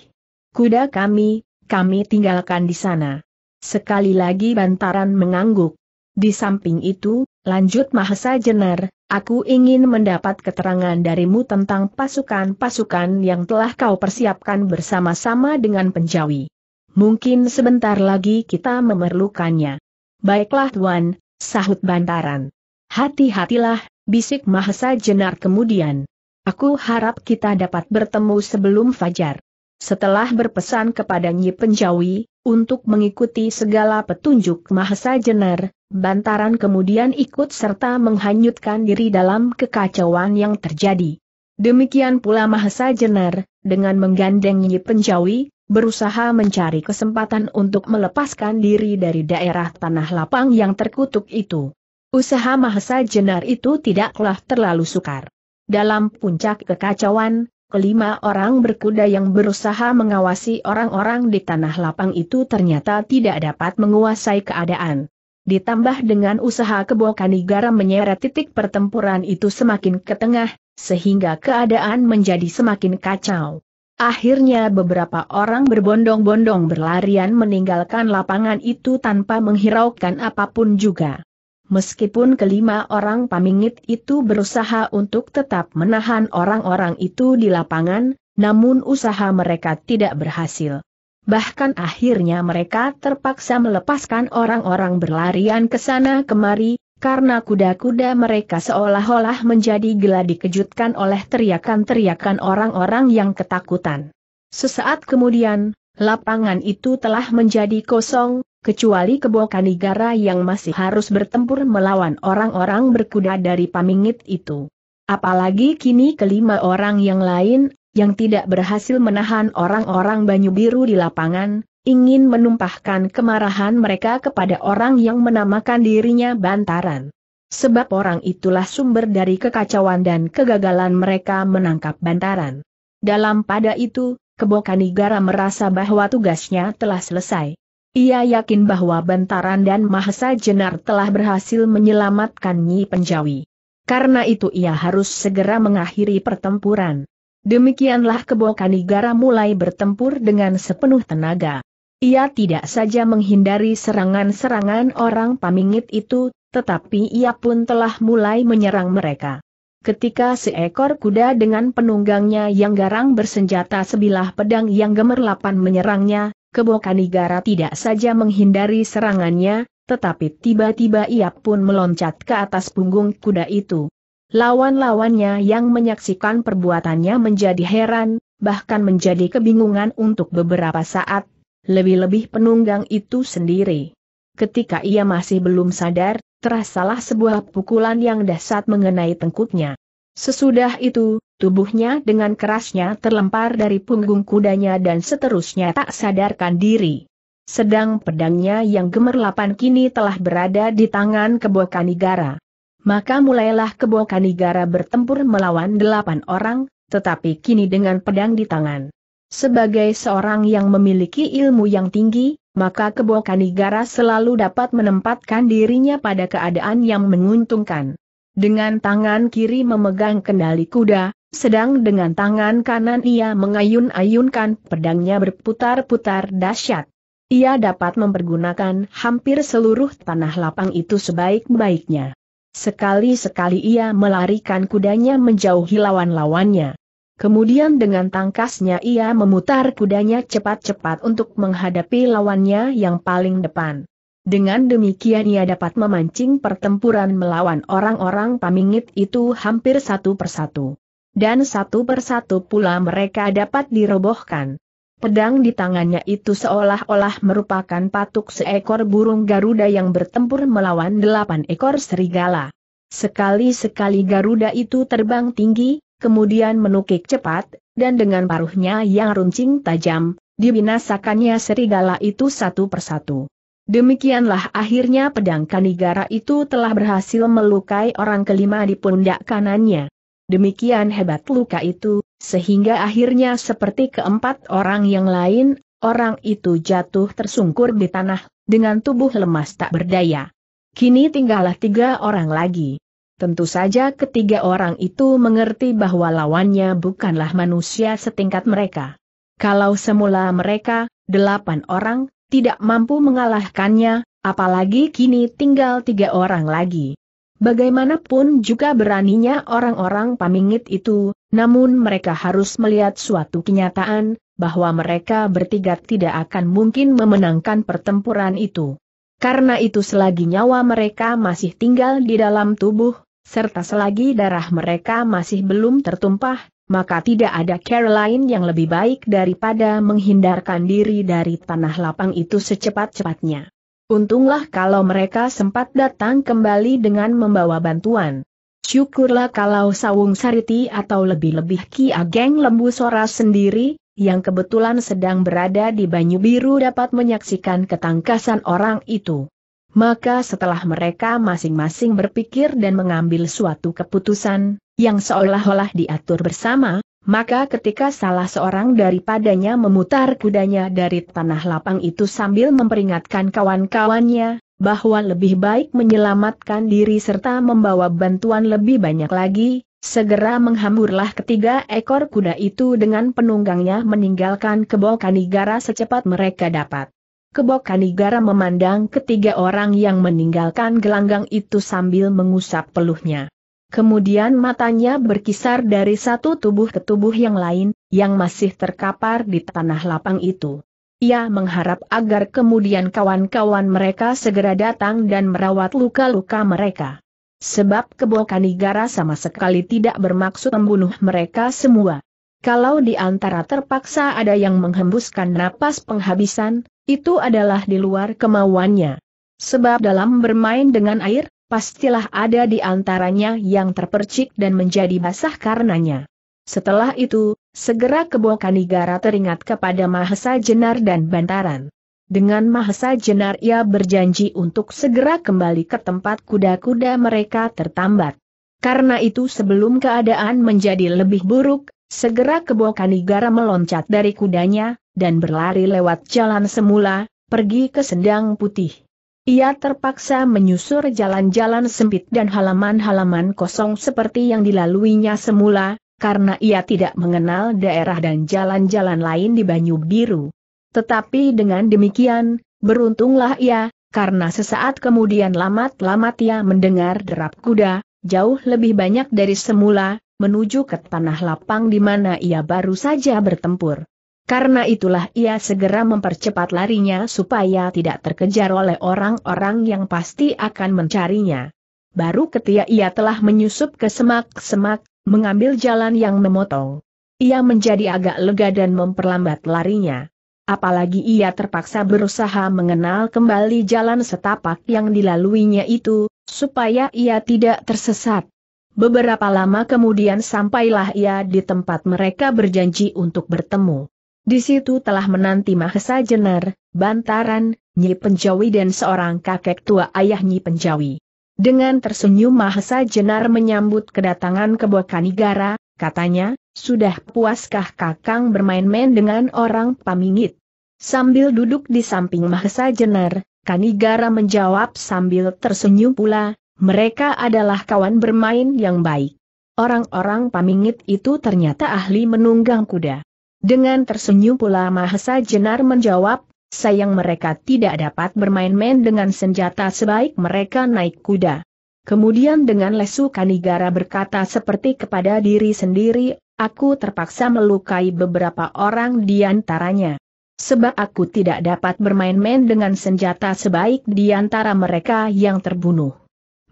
Kuda kami, kami tinggalkan di sana. Sekali lagi bantaran mengangguk. Di samping itu, lanjut Mahasa Jenar, aku ingin mendapat keterangan darimu tentang pasukan-pasukan yang telah kau persiapkan bersama-sama dengan penjawi. Mungkin sebentar lagi kita memerlukannya. Baiklah Tuan, sahut bantaran. Hati-hatilah, bisik Mahasa Jenar kemudian. Aku harap kita dapat bertemu sebelum fajar. Setelah berpesan kepada Nyi Penjawi, untuk mengikuti segala petunjuk Mahasa Jenar, Bantaran kemudian ikut serta menghanyutkan diri dalam kekacauan yang terjadi. Demikian pula Mahasa Jenar, dengan menggandeng Nyi Penjawi, berusaha mencari kesempatan untuk melepaskan diri dari daerah tanah lapang yang terkutuk itu. Usaha Mahasa Jenar itu tidaklah terlalu sukar. Dalam puncak kekacauan, kelima orang berkuda yang berusaha mengawasi orang-orang di tanah lapang itu ternyata tidak dapat menguasai keadaan. Ditambah dengan usaha Kebokanigara menyeret titik pertempuran itu semakin ke tengah, sehingga keadaan menjadi semakin kacau. Akhirnya beberapa orang berbondong-bondong berlarian meninggalkan lapangan itu tanpa menghiraukan apa pun juga. Meskipun kelima orang pamingit itu berusaha untuk tetap menahan orang-orang itu di lapangan, namun usaha mereka tidak berhasil. Bahkan akhirnya mereka terpaksa melepaskan orang-orang berlarian ke sana kemari, karena kuda-kuda mereka seolah-olah menjadi gila dikejutkan oleh teriakan-teriakan orang-orang yang ketakutan. Sesaat kemudian, lapangan itu telah menjadi kosong, kecuali Kebokanigara yang masih harus bertempur melawan orang-orang berkuda dari Pamingit itu. Apalagi kini kelima orang yang lain, yang tidak berhasil menahan orang-orang Banyu Biru di lapangan, ingin menumpahkan kemarahan mereka kepada orang yang menamakan dirinya Bantaran. Sebab orang itulah sumber dari kekacauan dan kegagalan mereka menangkap Bantaran. Dalam pada itu, Kebokanigara merasa bahwa tugasnya telah selesai. Ia yakin bahwa Bantaran dan Mahasa Jenar telah berhasil menyelamatkan Nyi Penjawi. Karena itu ia harus segera mengakhiri pertempuran. Demikianlah Kebokanigara mulai bertempur dengan sepenuh tenaga. Ia tidak saja menghindari serangan-serangan orang pamingit itu, tetapi ia pun telah mulai menyerang mereka. Ketika seekor kuda dengan penunggangnya yang garang bersenjata sebilah pedang yang gemerlapan menyerangnya, Kebokanigara tidak saja menghindari serangannya, tetapi tiba-tiba ia pun meloncat ke atas punggung kuda itu. Lawan-lawannya yang menyaksikan perbuatannya menjadi heran, bahkan menjadi kebingungan untuk beberapa saat, lebih-lebih penunggang itu sendiri. Ketika ia masih belum sadar, terasalah sebuah pukulan yang dahsyat mengenai tengkuknya. Sesudah itu, tubuhnya dengan kerasnya terlempar dari punggung kudanya dan seterusnya tak sadarkan diri. sedang pedangnya yang gemerlapan kini telah berada di tangan Kebo Kanigara. Maka mulailah Kebo Kanigara bertempur melawan delapan orang, tetapi kini dengan pedang di tangan. Sebagai seorang yang memiliki ilmu yang tinggi, maka Kebo Kanigara selalu dapat menempatkan dirinya pada keadaan yang menguntungkan. Dengan tangan kiri memegang kendali kuda, sedang dengan tangan kanan ia mengayun-ayunkan pedangnya berputar-putar dahsyat. Ia dapat mempergunakan hampir seluruh tanah lapang itu sebaik-baiknya. Sekali-sekali ia melarikan kudanya menjauhi lawan-lawannya. Kemudian dengan tangkasnya ia memutar kudanya cepat-cepat untuk menghadapi lawannya yang paling depan. Dengan demikian ia dapat memancing pertempuran melawan orang-orang pamingit itu hampir satu persatu. Dan satu persatu pula mereka dapat dirobohkan. Pedang di tangannya itu seolah-olah merupakan patuk seekor burung Garuda yang bertempur melawan delapan ekor serigala. Sekali-sekali Garuda itu terbang tinggi, kemudian menukik cepat, dan dengan paruhnya yang runcing tajam, dibinasakannya serigala itu satu persatu. Demikianlah akhirnya pedang Kanigara itu telah berhasil melukai orang kelima di pundak kanannya. Demikian hebat luka itu, sehingga akhirnya seperti keempat orang yang lain, orang itu jatuh tersungkur di tanah, dengan tubuh lemas tak berdaya. Kini tinggallah tiga orang lagi. Tentu saja ketiga orang itu mengerti bahwa lawannya bukanlah manusia setingkat mereka. Kalau semula mereka, delapan orang, tidak mampu mengalahkannya, apalagi kini tinggal tiga orang lagi. Bagaimanapun juga beraninya orang-orang pamingit itu, namun mereka harus melihat suatu kenyataan, bahwa mereka bertiga tidak akan mungkin memenangkan pertempuran itu. Karena itu selagi nyawa mereka masih tinggal di dalam tubuh, serta selagi darah mereka masih belum tertumpah, maka tidak ada cara lain yang lebih baik daripada menghindarkan diri dari tanah lapang itu secepat-cepatnya. Untunglah kalau mereka sempat datang kembali dengan membawa bantuan. Syukurlah kalau Sawung Sariti atau lebih-lebih Ki Ageng Lembu Sora sendiri, yang kebetulan sedang berada di Banyu Biru dapat menyaksikan ketangkasan orang itu. Maka setelah mereka masing-masing berpikir dan mengambil suatu keputusan, yang seolah-olah diatur bersama, maka ketika salah seorang daripadanya memutar kudanya dari tanah lapang itu sambil memperingatkan kawan-kawannya, bahwa lebih baik menyelamatkan diri serta membawa bantuan lebih banyak lagi, segera menghamburlah ketiga ekor kuda itu dengan penunggangnya meninggalkan kebo kanigara secepat mereka dapat. Kebo kanigara memandang ketiga orang yang meninggalkan gelanggang itu sambil mengusap peluhnya. Kemudian matanya berkisar dari satu tubuh ke tubuh yang lain, yang masih terkapar di tanah lapang itu. Ia mengharap agar kemudian kawan-kawan mereka segera datang dan merawat luka-luka mereka. Sebab kebo kanigara sama sekali tidak bermaksud membunuh mereka semua. Kalau di antara terpaksa ada yang menghembuskan napas penghabisan, itu adalah di luar kemauannya. Sebab dalam bermain dengan air, pastilah ada di antaranya yang terpercik dan menjadi basah karenanya. Setelah itu, segera Kebo Kanigara teringat kepada Mahesa Jenar dan Bantaran. Dengan Mahesa Jenar ia berjanji untuk segera kembali ke tempat kuda-kuda mereka tertambat. Karena itu sebelum keadaan menjadi lebih buruk, segera Kebo Kanigara meloncat dari kudanya, dan berlari lewat jalan semula, pergi ke Sendang Putih. Ia terpaksa menyusur jalan-jalan sempit dan halaman-halaman kosong seperti yang dilaluinya semula, karena ia tidak mengenal daerah dan jalan-jalan lain di Banyu Biru. Tetapi dengan demikian, beruntunglah ia, karena sesaat kemudian lamat-lamat ia mendengar derap kuda, jauh lebih banyak dari semula, menuju ke tanah lapang di mana ia baru saja bertempur. Karena itulah ia segera mempercepat larinya supaya tidak terkejar oleh orang-orang yang pasti akan mencarinya. Baru ketika ia telah menyusup ke semak-semak, mengambil jalan yang memotong. Ia menjadi agak lega dan memperlambat larinya. Apalagi ia terpaksa berusaha mengenal kembali jalan setapak yang dilaluinya itu, supaya ia tidak tersesat. Beberapa lama kemudian sampailah ia di tempat mereka berjanji untuk bertemu. Di situ telah menanti Mahesa Jenar, Bantaran, Nyi Penjawi dan seorang kakek tua ayah Nyi Penjawi. Dengan tersenyum Mahesa Jenar menyambut kedatangan Kebo Kanigara, katanya, sudah puaskah Kakang bermain-main dengan orang pamingit? Sambil duduk di samping Mahesa Jenar, Kanigara menjawab sambil tersenyum pula, mereka adalah kawan bermain yang baik. Orang-orang pamingit itu ternyata ahli menunggang kuda. Dengan tersenyum pula Mahesa Jenar menjawab, sayang mereka tidak dapat bermain-main dengan senjata sebaik mereka naik kuda. Kemudian dengan lesu Kanigara berkata seperti kepada diri sendiri, aku terpaksa melukai beberapa orang di antaranya. Sebab aku tidak dapat bermain-main dengan senjata sebaik di antara mereka yang terbunuh.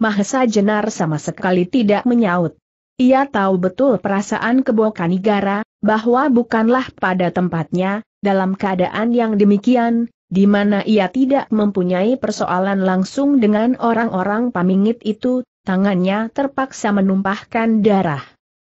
Mahesa Jenar sama sekali tidak menyaut. Ia tahu betul perasaan Kebo Kanigara, bahwa bukanlah pada tempatnya, dalam keadaan yang demikian, di mana ia tidak mempunyai persoalan langsung dengan orang-orang pamingit itu, tangannya terpaksa menumpahkan darah.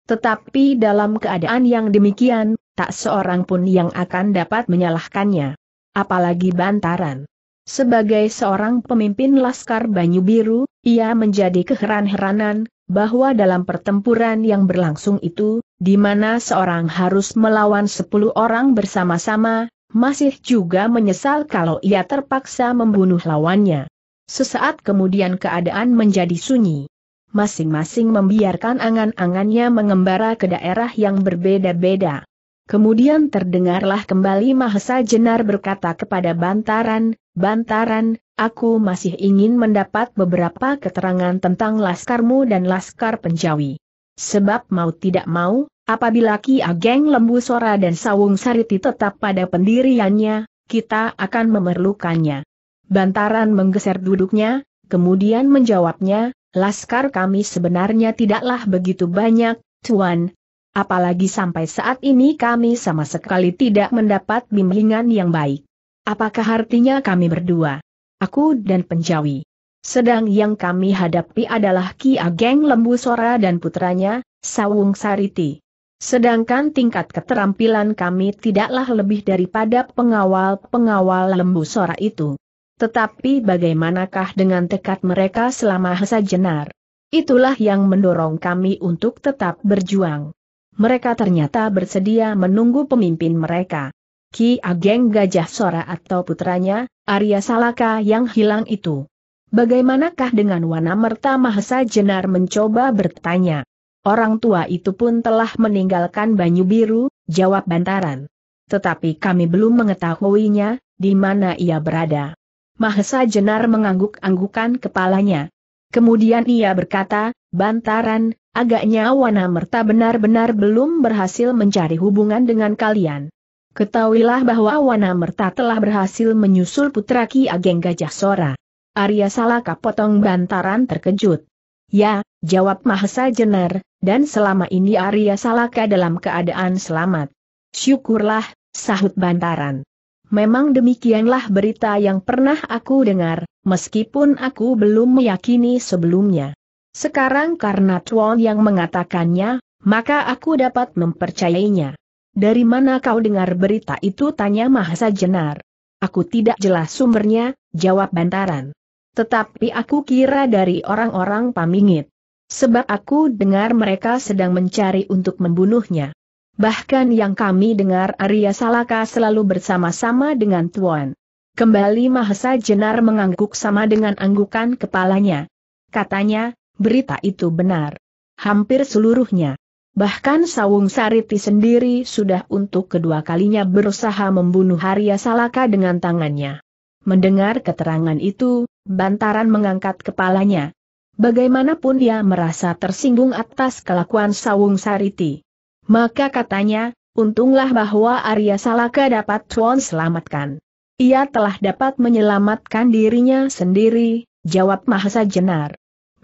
Tetapi dalam keadaan yang demikian, tak seorang pun yang akan dapat menyalahkannya. Apalagi bantaran. Sebagai seorang pemimpin Laskar Banyu Biru, ia menjadi keheran-heranan, bahwa dalam pertempuran yang berlangsung itu, di mana seorang harus melawan sepuluh orang bersama-sama, masih juga menyesal kalau ia terpaksa membunuh lawannya. Sesaat kemudian keadaan menjadi sunyi. Masing-masing membiarkan angan-angannya mengembara ke daerah yang berbeda-beda. Kemudian terdengarlah kembali Mahesa Jenar berkata kepada Bantaran, Bantaran, aku masih ingin mendapat beberapa keterangan tentang laskarmu dan laskar penjawi. Sebab mau tidak mau, apabila Ki Ageng Lembu Sora dan Sawung Sariti tetap pada pendiriannya, kita akan memerlukannya. Bantaran menggeser duduknya, kemudian menjawabnya, Laskar kami sebenarnya tidaklah begitu banyak, Tuan. Apalagi sampai saat ini kami sama sekali tidak mendapat bimbingan yang baik. Apakah artinya kami berdua? Aku dan penjawi. Sedang yang kami hadapi adalah Ki Ageng Lembu Sora dan putranya, Sawung Sariti. Sedangkan tingkat keterampilan kami tidaklah lebih daripada pengawal-pengawal Lembu Sora itu. Tetapi bagaimanakah dengan tekad mereka selama sejenar? Itulah yang mendorong kami untuk tetap berjuang. Mereka ternyata bersedia menunggu pemimpin mereka. Ki Ageng Gajah Sora atau putranya, Arya Salaka yang hilang itu. Bagaimanakah dengan Wana Merta Mahesa Jenar mencoba bertanya. Orang tua itu pun telah meninggalkan Banyu Biru, jawab Bantaran. Tetapi kami belum mengetahuinya, di mana ia berada. Mahesa Jenar mengangguk-anggukan kepalanya. Kemudian ia berkata, Bantaran, agaknya Wana Merta benar-benar belum berhasil mencari hubungan dengan kalian. Ketahuilah bahwa Wana Merta telah berhasil menyusul putra Ki Ageng Gajah Sora. Arya Salaka potong bantaran terkejut. Ya, jawab Mahesa Jenar, dan selama ini Arya Salaka dalam keadaan selamat. Syukurlah, sahut bantaran. Memang demikianlah berita yang pernah aku dengar, meskipun aku belum meyakini sebelumnya. Sekarang karena Tuan yang mengatakannya, maka aku dapat mempercayainya. Dari mana kau dengar berita itu tanya Mahesa Jenar. Aku tidak jelas sumbernya, jawab bantaran. Tetapi aku kira dari orang-orang pamingit. Sebab aku dengar mereka sedang mencari untuk membunuhnya. Bahkan yang kami dengar Arya Salaka selalu bersama-sama dengan Tuan. Kembali Mahesa Jenar mengangguk sama dengan anggukan kepalanya. Katanya, berita itu benar. Hampir seluruhnya. Bahkan Sawung Sariti sendiri sudah untuk kedua kalinya berusaha membunuh Arya Salaka dengan tangannya. Mendengar keterangan itu, Bantaran mengangkat kepalanya. Bagaimanapun dia merasa tersinggung atas kelakuan Sawung Sariti. Maka katanya, untunglah bahwa Arya Salaka dapat Tuan selamatkan. Ia telah dapat menyelamatkan dirinya sendiri, jawab Mahasa Jenar.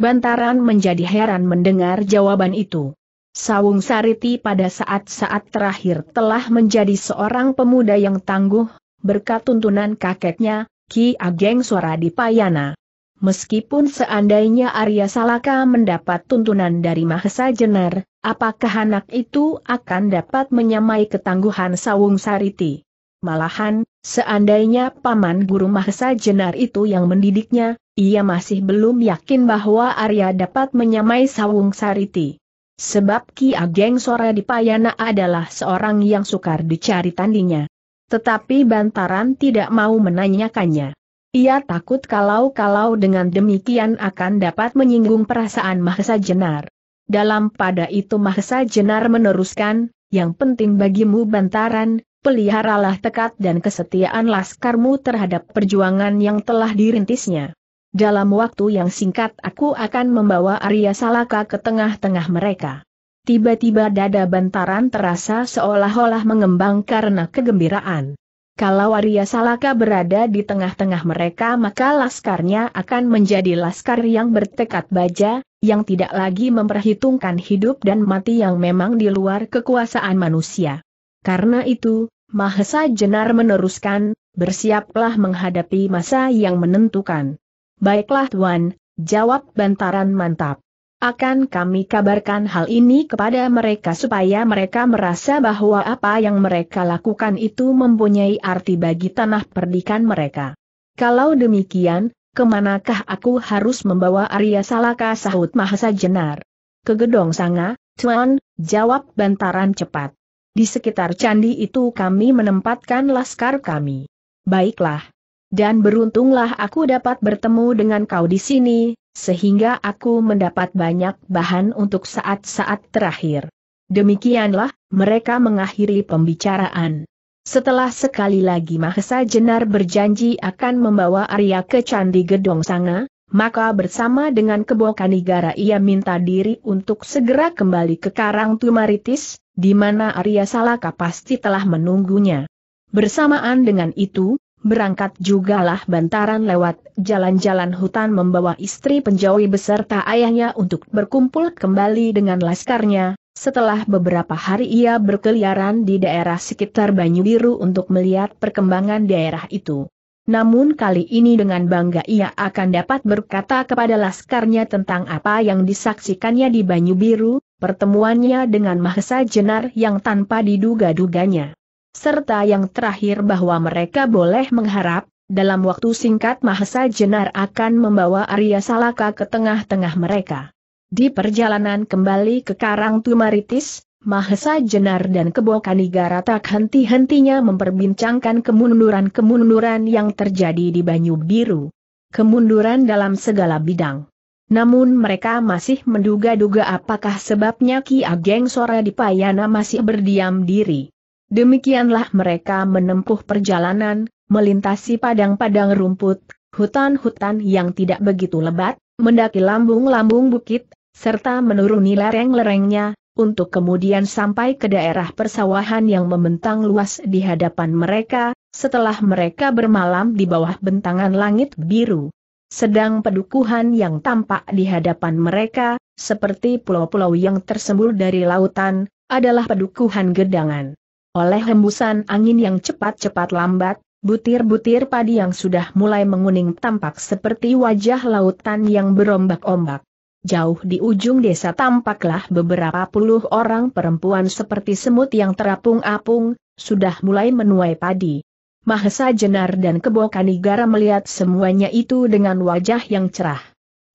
Bantaran menjadi heran mendengar jawaban itu. Sawung Sariti pada saat-saat terakhir telah menjadi seorang pemuda yang tangguh, berkat tuntunan kakeknya, Ki Ageng Suara Payana. Meskipun seandainya Arya Salaka mendapat tuntunan dari Mahesa Jenar, apakah anak itu akan dapat menyamai ketangguhan Sawung Sariti? malahan, seandainya paman guru Mahesa Jenar itu yang mendidiknya, ia masih belum yakin bahwa Arya dapat menyamai Sawung Sariti. Sebab Ki Ageng Sora di Payana adalah seorang yang sukar dicari tandingnya. Tetapi Bantaran tidak mau menanyakannya. Ia takut kalau-kalau dengan demikian akan dapat menyinggung perasaan Mahesa Jenar. Dalam pada itu Mahesa Jenar meneruskan, yang penting bagimu Bantaran, peliharalah tekad dan kesetiaan laskarmu terhadap perjuangan yang telah dirintisnya. Dalam waktu yang singkat aku akan membawa Arya Salaka ke tengah-tengah mereka. Tiba-tiba dada Bantaran terasa seolah-olah mengembang karena kegembiraan. Kalau Arya Salaka berada di tengah-tengah mereka maka laskarnya akan menjadi laskar yang bertekad baja, yang tidak lagi memperhitungkan hidup dan mati yang memang di luar kekuasaan manusia. Karena itu, Mahesa Jenar meneruskan, bersiaplah menghadapi masa yang menentukan. Baiklah Tuan, jawab bantaran mantap. Akan kami kabarkan hal ini kepada mereka supaya mereka merasa bahwa apa yang mereka lakukan itu mempunyai arti bagi tanah perdikan mereka. Kalau demikian, ke manakah aku harus membawa Arya Salaka sahut Mahasa Jenar? Ke Gedong Sanga, Tuan, jawab bantaran cepat. Di sekitar candi itu kami menempatkan laskar kami. Baiklah. Dan beruntunglah aku dapat bertemu dengan kau di sini, sehingga aku mendapat banyak bahan untuk saat-saat terakhir. Demikianlah, mereka mengakhiri pembicaraan. Setelah sekali lagi Mahesa Jenar berjanji akan membawa Arya ke Candi Gedong Sanga, maka bersama dengan Kebo Kanigara ia minta diri untuk segera kembali ke Karang Tumaritis, di mana Arya Salaka pasti telah menunggunya. Bersamaan dengan itu, Berangkat jugalah bantaran lewat jalan-jalan hutan membawa istri penjauhi beserta ayahnya untuk berkumpul kembali dengan laskarnya. Setelah beberapa hari ia berkeliaran di daerah sekitar Banyu Biru untuk melihat perkembangan daerah itu. Namun kali ini dengan bangga ia akan dapat berkata kepada laskarnya tentang apa yang disaksikannya di Banyu Biru, pertemuannya dengan Mahesa Jenar yang tanpa diduga-duganya serta yang terakhir bahwa mereka boleh mengharap, dalam waktu singkat Mahesa Jenar akan membawa Arya Salaka ke tengah-tengah mereka. Di perjalanan kembali ke Karang Tumaritis, Mahesa Jenar dan Kebo Kanigara tak henti-hentinya memperbincangkan kemunduran-kemunduran yang terjadi di Banyu Biru. Kemunduran dalam segala bidang. Namun mereka masih menduga-duga apakah sebabnya Ki Ageng Sora di Payana masih berdiam diri. Demikianlah mereka menempuh perjalanan, melintasi padang-padang rumput, hutan-hutan yang tidak begitu lebat, mendaki lambung-lambung bukit, serta menuruni lereng-lerengnya, untuk kemudian sampai ke daerah persawahan yang membentang luas di hadapan mereka, setelah mereka bermalam di bawah bentangan langit biru. Sedang pedukuhan yang tampak di hadapan mereka, seperti pulau-pulau yang tersembul dari lautan, adalah pedukuhan gedangan. Oleh hembusan angin yang cepat-cepat lambat, butir-butir padi yang sudah mulai menguning tampak seperti wajah lautan yang berombak-ombak. Jauh di ujung desa tampaklah beberapa puluh orang perempuan seperti semut yang terapung-apung, sudah mulai menuai padi. Mahesa Jenar dan Kebo Kanigara melihat semuanya itu dengan wajah yang cerah.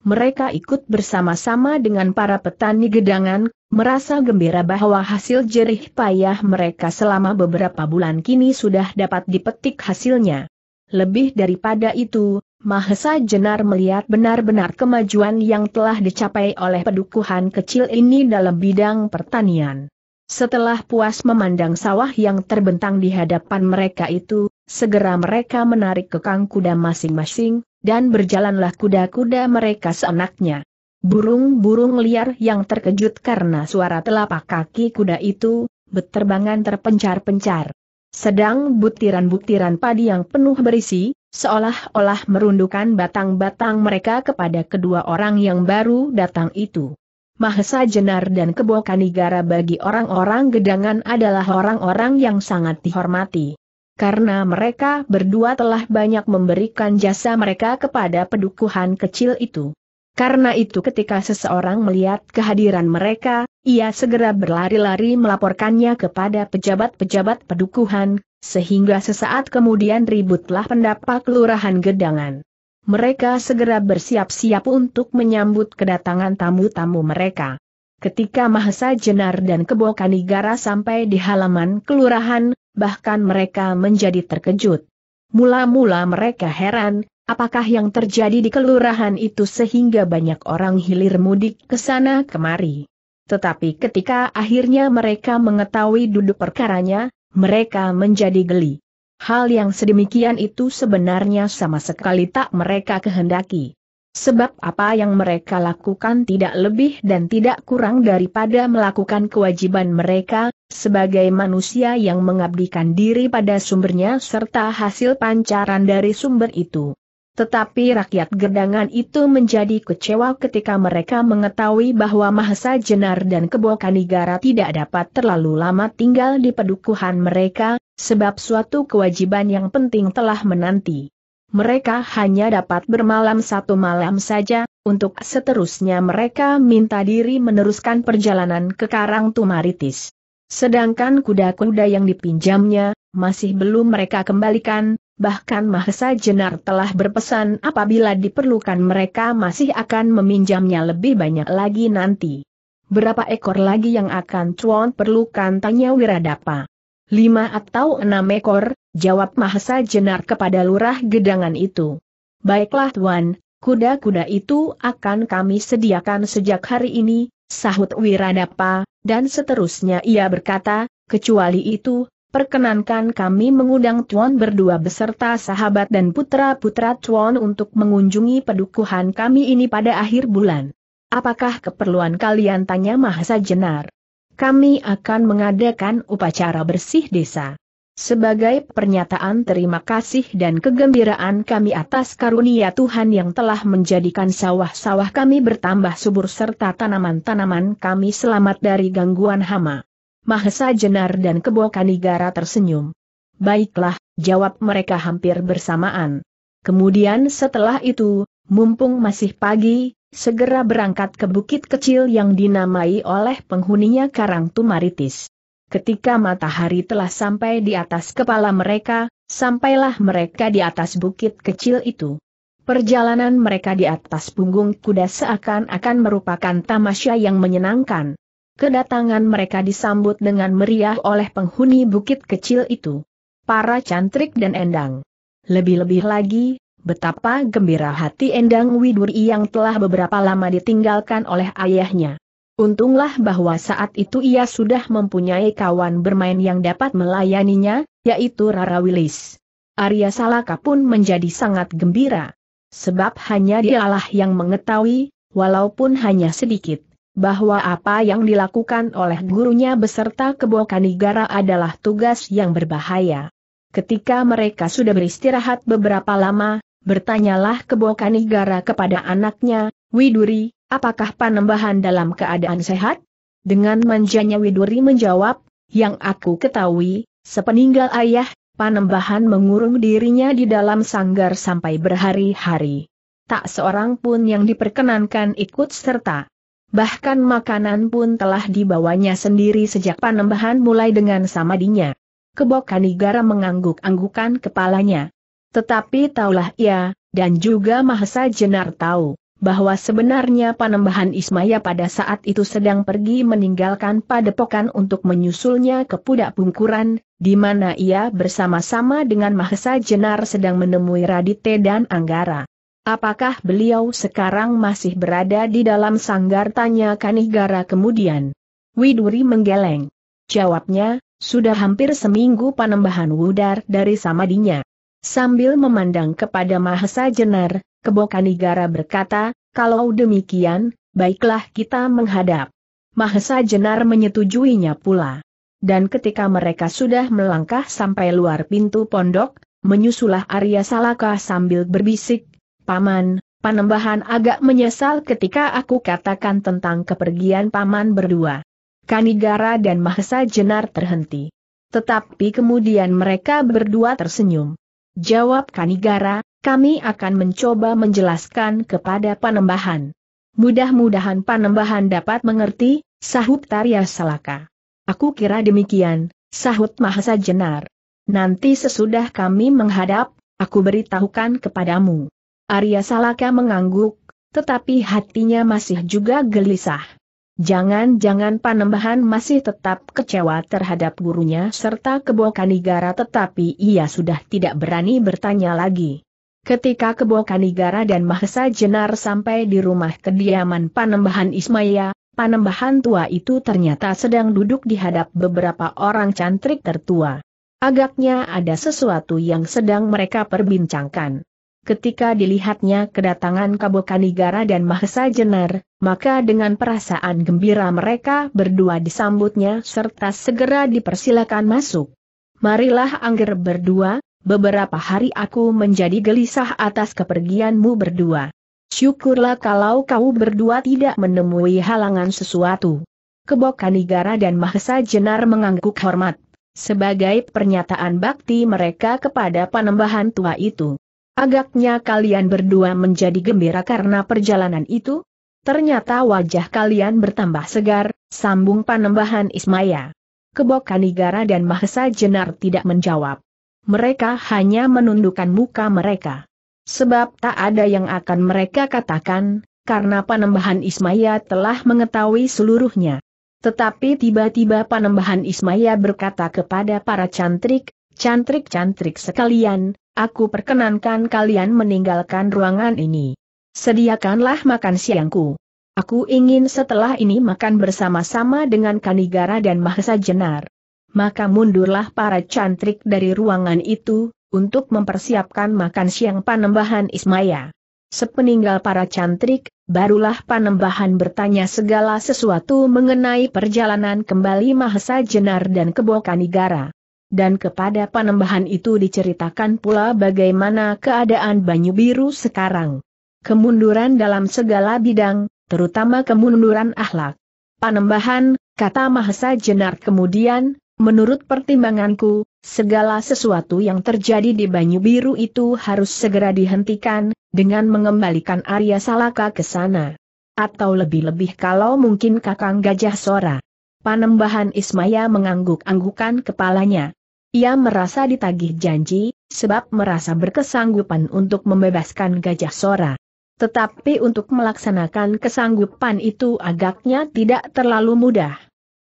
Mereka ikut bersama-sama dengan para petani gedangan, merasa gembira bahwa hasil jerih payah mereka selama beberapa bulan kini sudah dapat dipetik hasilnya. Lebih daripada itu, Mahesa Jenar melihat benar-benar kemajuan yang telah dicapai oleh pedukuhan kecil ini dalam bidang pertanian. Setelah puas memandang sawah yang terbentang di hadapan mereka itu, segera mereka menarik kekang kuda masing-masing, dan berjalanlah kuda-kuda mereka seenaknya. Burung-burung liar yang terkejut karena suara telapak kaki kuda itu, beterbangan terpencar-pencar. Sedang butiran-butiran padi yang penuh berisi, seolah-olah merundukkan batang-batang mereka kepada kedua orang yang baru datang itu. Mahesa Jenar dan Kebo Kanigara bagi orang-orang gedangan adalah orang-orang yang sangat dihormati. Karena mereka berdua telah banyak memberikan jasa mereka kepada pedukuhan kecil itu. Karena itu ketika seseorang melihat kehadiran mereka, ia segera berlari-lari melaporkannya kepada pejabat-pejabat pedukuhan, sehingga sesaat kemudian ributlah pendapat kelurahan gedangan. Mereka segera bersiap-siap untuk menyambut kedatangan tamu-tamu mereka. Ketika Mahesa Jenar dan Kebo Kanigara sampai di halaman kelurahan, bahkan mereka menjadi terkejut. Mula-mula mereka heran, apakah yang terjadi di kelurahan itu sehingga banyak orang hilir mudik ke sana kemari. Tetapi ketika akhirnya mereka mengetahui duduk perkaranya, mereka menjadi geli. Hal yang sedemikian itu sebenarnya sama sekali tak mereka kehendaki. Sebab apa yang mereka lakukan tidak lebih dan tidak kurang daripada melakukan kewajiban mereka, sebagai manusia yang mengabdikan diri pada sumbernya serta hasil pancaran dari sumber itu. Tetapi rakyat gerdangan itu menjadi kecewa ketika mereka mengetahui bahwa Mahasa Jenar dan Kebo Kanigara tidak dapat terlalu lama tinggal di pedukuhan mereka, sebab suatu kewajiban yang penting telah menanti mereka hanya dapat bermalam satu malam saja, untuk seterusnya mereka minta diri meneruskan perjalanan ke Karang Tumaritis. Sedangkan kuda-kuda yang dipinjamnya, masih belum mereka kembalikan, bahkan Mahesa Jenar telah berpesan apabila diperlukan mereka masih akan meminjamnya lebih banyak lagi nanti. Berapa ekor lagi yang akan Tuan perlukan tanya Wiradapa. Lima atau enam ekor, jawab Mahasa Jenar kepada lurah gedangan itu. Baiklah tuan, kuda-kuda itu akan kami sediakan sejak hari ini, sahut Wiradapa, dan seterusnya ia berkata, kecuali itu, perkenankan kami mengundang tuan berdua beserta sahabat dan putra-putra tuan untuk mengunjungi pedukuhan kami ini pada akhir bulan. Apakah keperluan kalian tanya Mahasa Jenar? Kami akan mengadakan upacara bersih desa. Sebagai pernyataan terima kasih dan kegembiraan kami atas karunia Tuhan yang telah menjadikan sawah-sawah kami bertambah subur serta tanaman-tanaman kami selamat dari gangguan hama. Mahesa Jenar dan Kebo Kanigara tersenyum. Baiklah, jawab mereka hampir bersamaan. Kemudian setelah itu, mumpung masih pagi, segera berangkat ke bukit kecil yang dinamai oleh penghuninya Karang Tumaritis. Ketika matahari telah sampai di atas kepala mereka, sampailah mereka di atas bukit kecil itu. Perjalanan mereka di atas punggung kuda seakan-akan merupakan tamasya yang menyenangkan. Kedatangan mereka disambut dengan meriah oleh penghuni bukit kecil itu. Para cantrik dan endang. Lebih-lebih lagi, betapa gembira hati endang Widuri yang telah beberapa lama ditinggalkan oleh ayahnya. Untunglah bahwa saat itu ia sudah mempunyai kawan bermain yang dapat melayaninya, yaitu Rara Wilis. Arya Salaka pun menjadi sangat gembira. Sebab hanya dialah yang mengetahui, walaupun hanya sedikit, bahwa apa yang dilakukan oleh gurunya beserta Kebo Kanigara adalah tugas yang berbahaya. Ketika mereka sudah beristirahat beberapa lama, bertanyalah Kebo Kanigara kepada anaknya, Widuri, Apakah Panembahan dalam keadaan sehat? Dengan manjanya Widuri menjawab, yang aku ketahui, sepeninggal ayah, Panembahan mengurung dirinya di dalam sanggar sampai berhari-hari. Tak seorang pun yang diperkenankan ikut serta. Bahkan makanan pun telah dibawanya sendiri sejak Panembahan mulai dengan samadinya. Kebok Kanigara mengangguk-anggukan kepalanya. Tetapi taulah ia, dan juga Mahasa Jenar tahu bahwa sebenarnya Panembahan Ismaya pada saat itu sedang pergi meninggalkan padepokan untuk menyusulnya ke Pudak Pungkuran, di mana ia bersama-sama dengan Mahesa Jenar sedang menemui Radite dan Anggara. Apakah beliau sekarang masih berada di dalam sanggar tanya Kanigara kemudian? Widuri menggeleng. Jawabnya, sudah hampir seminggu Panembahan wudar dari samadinya. Sambil memandang kepada Mahesa Jenar, Kebokanigara berkata, kalau demikian, baiklah kita menghadap. Mahesa Jenar menyetujuinya pula. Dan ketika mereka sudah melangkah sampai luar pintu pondok, menyusulah Arya Salaka sambil berbisik, Paman, Panembahan agak menyesal ketika aku katakan tentang kepergian Paman berdua. Kanigara dan Mahesa Jenar terhenti. Tetapi kemudian mereka berdua tersenyum. Jawab Kanigara, kami akan mencoba menjelaskan kepada Panembahan. Mudah-mudahan Panembahan dapat mengerti, sahut Tarya Salaka. Aku kira demikian, sahut Mahasa Jenar. Nanti sesudah kami menghadap, aku beritahukan kepadamu. Arya Salaka mengangguk, tetapi hatinya masih juga gelisah. Jangan-jangan Panembahan masih tetap kecewa terhadap gurunya serta Kebokanigara tetapi ia sudah tidak berani bertanya lagi. Ketika Kebokanigara dan Mahesa Jenar sampai di rumah kediaman Panembahan Ismaya, Panembahan tua itu ternyata sedang duduk di hadap beberapa orang cantrik tertua. Agaknya ada sesuatu yang sedang mereka perbincangkan. Ketika dilihatnya kedatangan Kabokanigara dan Mahesa Jenar, maka dengan perasaan gembira mereka berdua disambutnya serta segera dipersilakan masuk. Marilah Angger berdua, beberapa hari aku menjadi gelisah atas kepergianmu berdua. Syukurlah kalau kau berdua tidak menemui halangan sesuatu. Kebokanigara dan Mahesa Jenar mengangguk hormat, sebagai pernyataan bakti mereka kepada panembahan tua itu. Agaknya kalian berdua menjadi gembira karena perjalanan itu? Ternyata wajah kalian bertambah segar, sambung panembahan Ismaya. Kebokanigara dan Mahesa Jenar tidak menjawab. Mereka hanya menundukkan muka mereka. Sebab tak ada yang akan mereka katakan, karena panembahan Ismaya telah mengetahui seluruhnya. Tetapi tiba-tiba panembahan Ismaya berkata kepada para cantrik, cantrik-cantrik sekalian, aku perkenankan kalian meninggalkan ruangan ini. Sediakanlah makan siangku. Aku ingin setelah ini makan bersama-sama dengan Kanigara dan Mahesa Jenar. Maka mundurlah para cantrik dari ruangan itu, untuk mempersiapkan makan siang Panembahan Ismaya. Sepeninggal para cantrik, barulah Panembahan bertanya segala sesuatu mengenai perjalanan kembali Mahesa Jenar dan Kebo Kanigara dan kepada panembahan itu diceritakan pula bagaimana keadaan Banyu Biru sekarang. Kemunduran dalam segala bidang, terutama kemunduran akhlak. Panembahan, kata Mahesa Jenar kemudian, menurut pertimbanganku, segala sesuatu yang terjadi di Banyu Biru itu harus segera dihentikan, dengan mengembalikan Arya Salaka ke sana. Atau lebih-lebih kalau mungkin Kakang Gajah Sora. Panembahan Ismaya mengangguk-anggukan kepalanya. Ia merasa ditagih janji, sebab merasa berkesanggupan untuk membebaskan Gajah Sora. Tetapi untuk melaksanakan kesanggupan itu agaknya tidak terlalu mudah.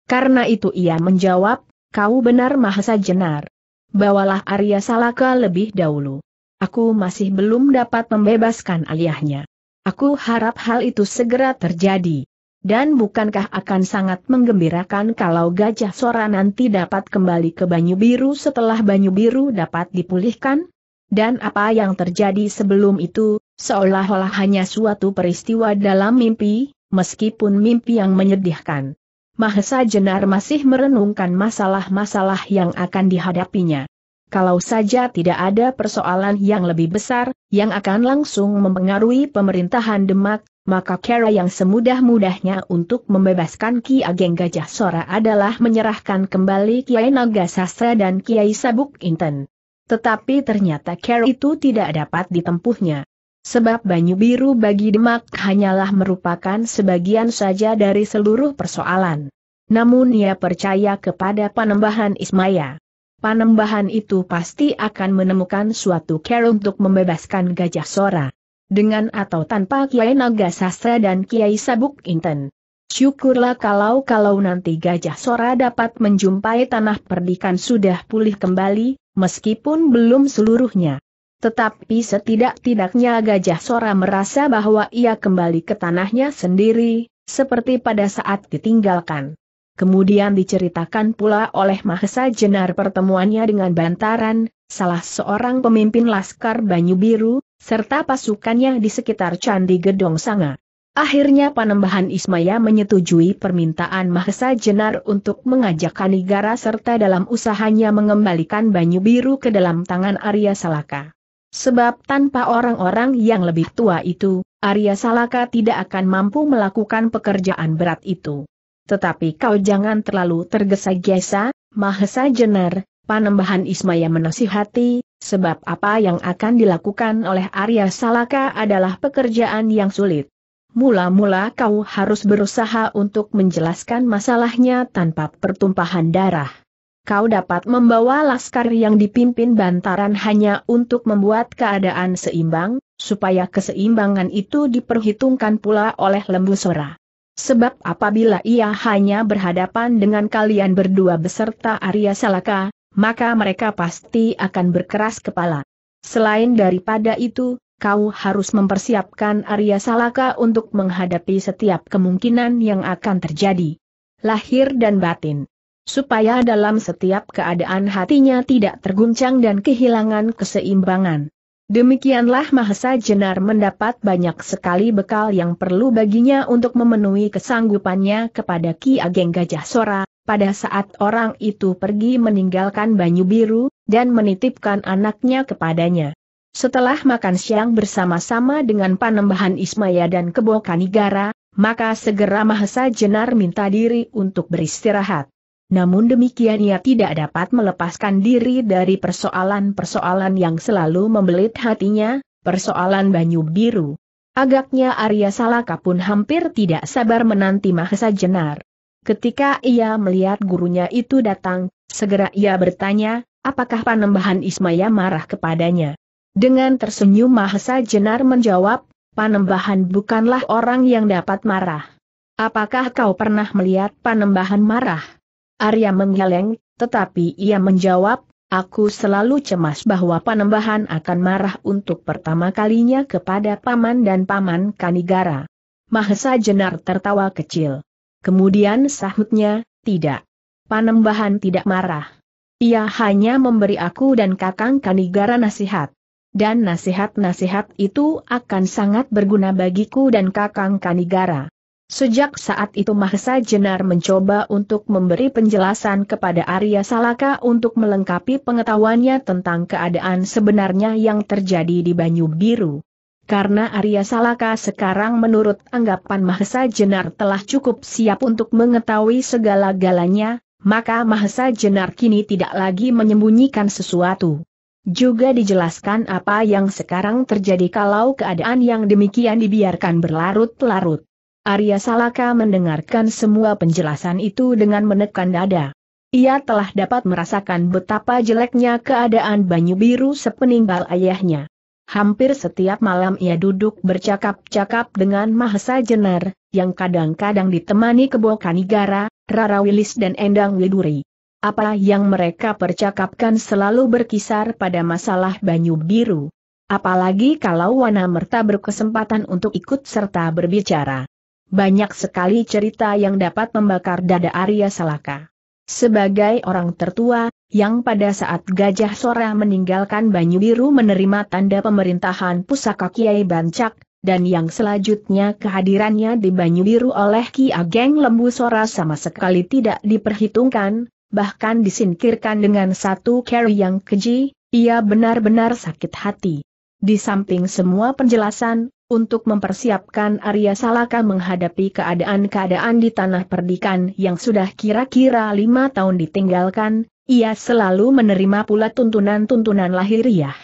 Karena itu ia menjawab, kau benar Mahasa Jenar. Bawalah Arya Salaka lebih dahulu. Aku masih belum dapat membebaskan ayahnya. Aku harap hal itu segera terjadi. Dan bukankah akan sangat menggembirakan kalau Gajah Sora nanti dapat kembali ke Banyu Biru setelah Banyu Biru dapat dipulihkan? Dan apa yang terjadi sebelum itu, seolah-olah hanya suatu peristiwa dalam mimpi, meskipun mimpi yang menyedihkan. Mahesa Jenar masih merenungkan masalah-masalah yang akan dihadapinya. Kalau saja tidak ada persoalan yang lebih besar, yang akan langsung mempengaruhi pemerintahan Demak, maka cara yang semudah-mudahnya untuk membebaskan Ki Ageng Gajah Sora adalah menyerahkan kembali Kiai Naga Sastra dan Kiai Sabuk Inten. Tetapi ternyata cara itu tidak dapat ditempuhnya. Sebab Banyu Biru bagi Demak hanyalah merupakan sebagian saja dari seluruh persoalan. Namun ia percaya kepada Panembahan Ismaya. Panembahan itu pasti akan menemukan suatu cara untuk membebaskan Gajah Sora dengan atau tanpa Kiai Naga Sastra dan Kiai Sabuk Inten. Syukurlah kalau-kalau nanti Gajah Sora dapat menjumpai tanah perdikan sudah pulih kembali, meskipun belum seluruhnya. Tetapi setidak-tidaknya Gajah Sora merasa bahwa ia kembali ke tanahnya sendiri, seperti pada saat ditinggalkan. Kemudian diceritakan pula oleh Mahesa Jenar pertemuannya dengan Bantaran, salah seorang pemimpin Laskar Banyu Biru, serta pasukannya di sekitar Candi Gedong Sanga. Akhirnya Panembahan Ismaya menyetujui permintaan Mahesa Jenar untuk mengajak Kanigara serta dalam usahanya mengembalikan Banyu Biru ke dalam tangan Arya Salaka. Sebab tanpa orang-orang yang lebih tua itu, Arya Salaka tidak akan mampu melakukan pekerjaan berat itu. Tetapi kau jangan terlalu tergesa-gesa, Mahesa Jenar, Panembahan Ismaya menasihati, sebab apa yang akan dilakukan oleh Arya Salaka adalah pekerjaan yang sulit. Mula-mula kau harus berusaha untuk menjelaskan masalahnya tanpa pertumpahan darah. kau dapat membawa laskar yang dipimpin bantaran hanya untuk membuat keadaan seimbang, supaya keseimbangan itu diperhitungkan pula oleh lembu sora. Sebab apabila ia hanya berhadapan dengan kalian berdua beserta Arya Salaka, maka mereka pasti akan berkeras kepala. Selain daripada itu, kau harus mempersiapkan Arya Salaka untuk menghadapi setiap kemungkinan yang akan terjadi. Lahir dan batin. Supaya dalam setiap keadaan hatinya tidak terguncang dan kehilangan keseimbangan. Demikianlah Mahesa Jenar mendapat banyak sekali bekal yang perlu baginya untuk memenuhi kesanggupannya kepada Ki Ageng Gajah Sora, pada saat orang itu pergi meninggalkan Banyu Biru, dan menitipkan anaknya kepadanya. Setelah makan siang bersama-sama dengan Panembahan Ismaya dan Kebo Kanigara, maka segera Mahesa Jenar minta diri untuk beristirahat. Namun demikian ia tidak dapat melepaskan diri dari persoalan-persoalan yang selalu membelit hatinya, persoalan Banyu Biru. Agaknya Arya Salaka pun hampir tidak sabar menanti Mahesa Jenar. Ketika ia melihat gurunya itu datang, segera ia bertanya, apakah Panembahan Ismaya marah kepadanya. Dengan tersenyum Mahesa Jenar menjawab, Panembahan bukanlah orang yang dapat marah. Apakah kau pernah melihat Panembahan marah? Arya menggeleng, tetapi ia menjawab, aku selalu cemas bahwa Panembahan akan marah untuk pertama kalinya kepada Paman dan Paman Kanigara. Mahesa Jenar tertawa kecil. Kemudian sahutnya, tidak. Panembahan tidak marah. Ia hanya memberi aku dan Kakang Kanigara nasihat. Dan nasihat-nasihat itu akan sangat berguna bagiku dan Kakang Kanigara. Sejak saat itu Mahesa Jenar mencoba untuk memberi penjelasan kepada Arya Salaka untuk melengkapi pengetahuannya tentang keadaan sebenarnya yang terjadi di Banyu Biru. Karena Arya Salaka sekarang menurut anggapan Mahesa Jenar telah cukup siap untuk mengetahui segala-galanya, maka Mahesa Jenar kini tidak lagi menyembunyikan sesuatu. Juga dijelaskan apa yang sekarang terjadi kalau keadaan yang demikian dibiarkan berlarut-larut. Arya Salaka mendengarkan semua penjelasan itu dengan menekan dada. Ia telah dapat merasakan betapa jeleknya keadaan Banyu Biru sepeninggal ayahnya. Hampir setiap malam ia duduk bercakap-cakap dengan Mahesa Jenar, yang kadang-kadang ditemani Kebo Kanigara, Rara Wilis dan Endang Widuri. Apa yang mereka percakapkan selalu berkisar pada masalah Banyu Biru. Apalagi kalau Wana Merta berkesempatan untuk ikut serta berbicara banyak sekali cerita yang dapat membakar dada Arya Salaka. Sebagai orang tertua, yang pada saat Gajah Sora meninggalkan Banyu Biru menerima tanda pemerintahan pusaka Kiai Bancak, dan yang selanjutnya kehadirannya di Banyu Biru oleh Ki Ageng Lembu Sora sama sekali tidak diperhitungkan, bahkan disingkirkan dengan satu carry yang keji, ia benar-benar sakit hati. Di samping semua penjelasan, untuk mempersiapkan Arya Salaka menghadapi keadaan-keadaan di tanah perdikan yang sudah kira-kira lima tahun ditinggalkan, ia selalu menerima pula tuntunan-tuntunan lahiriah.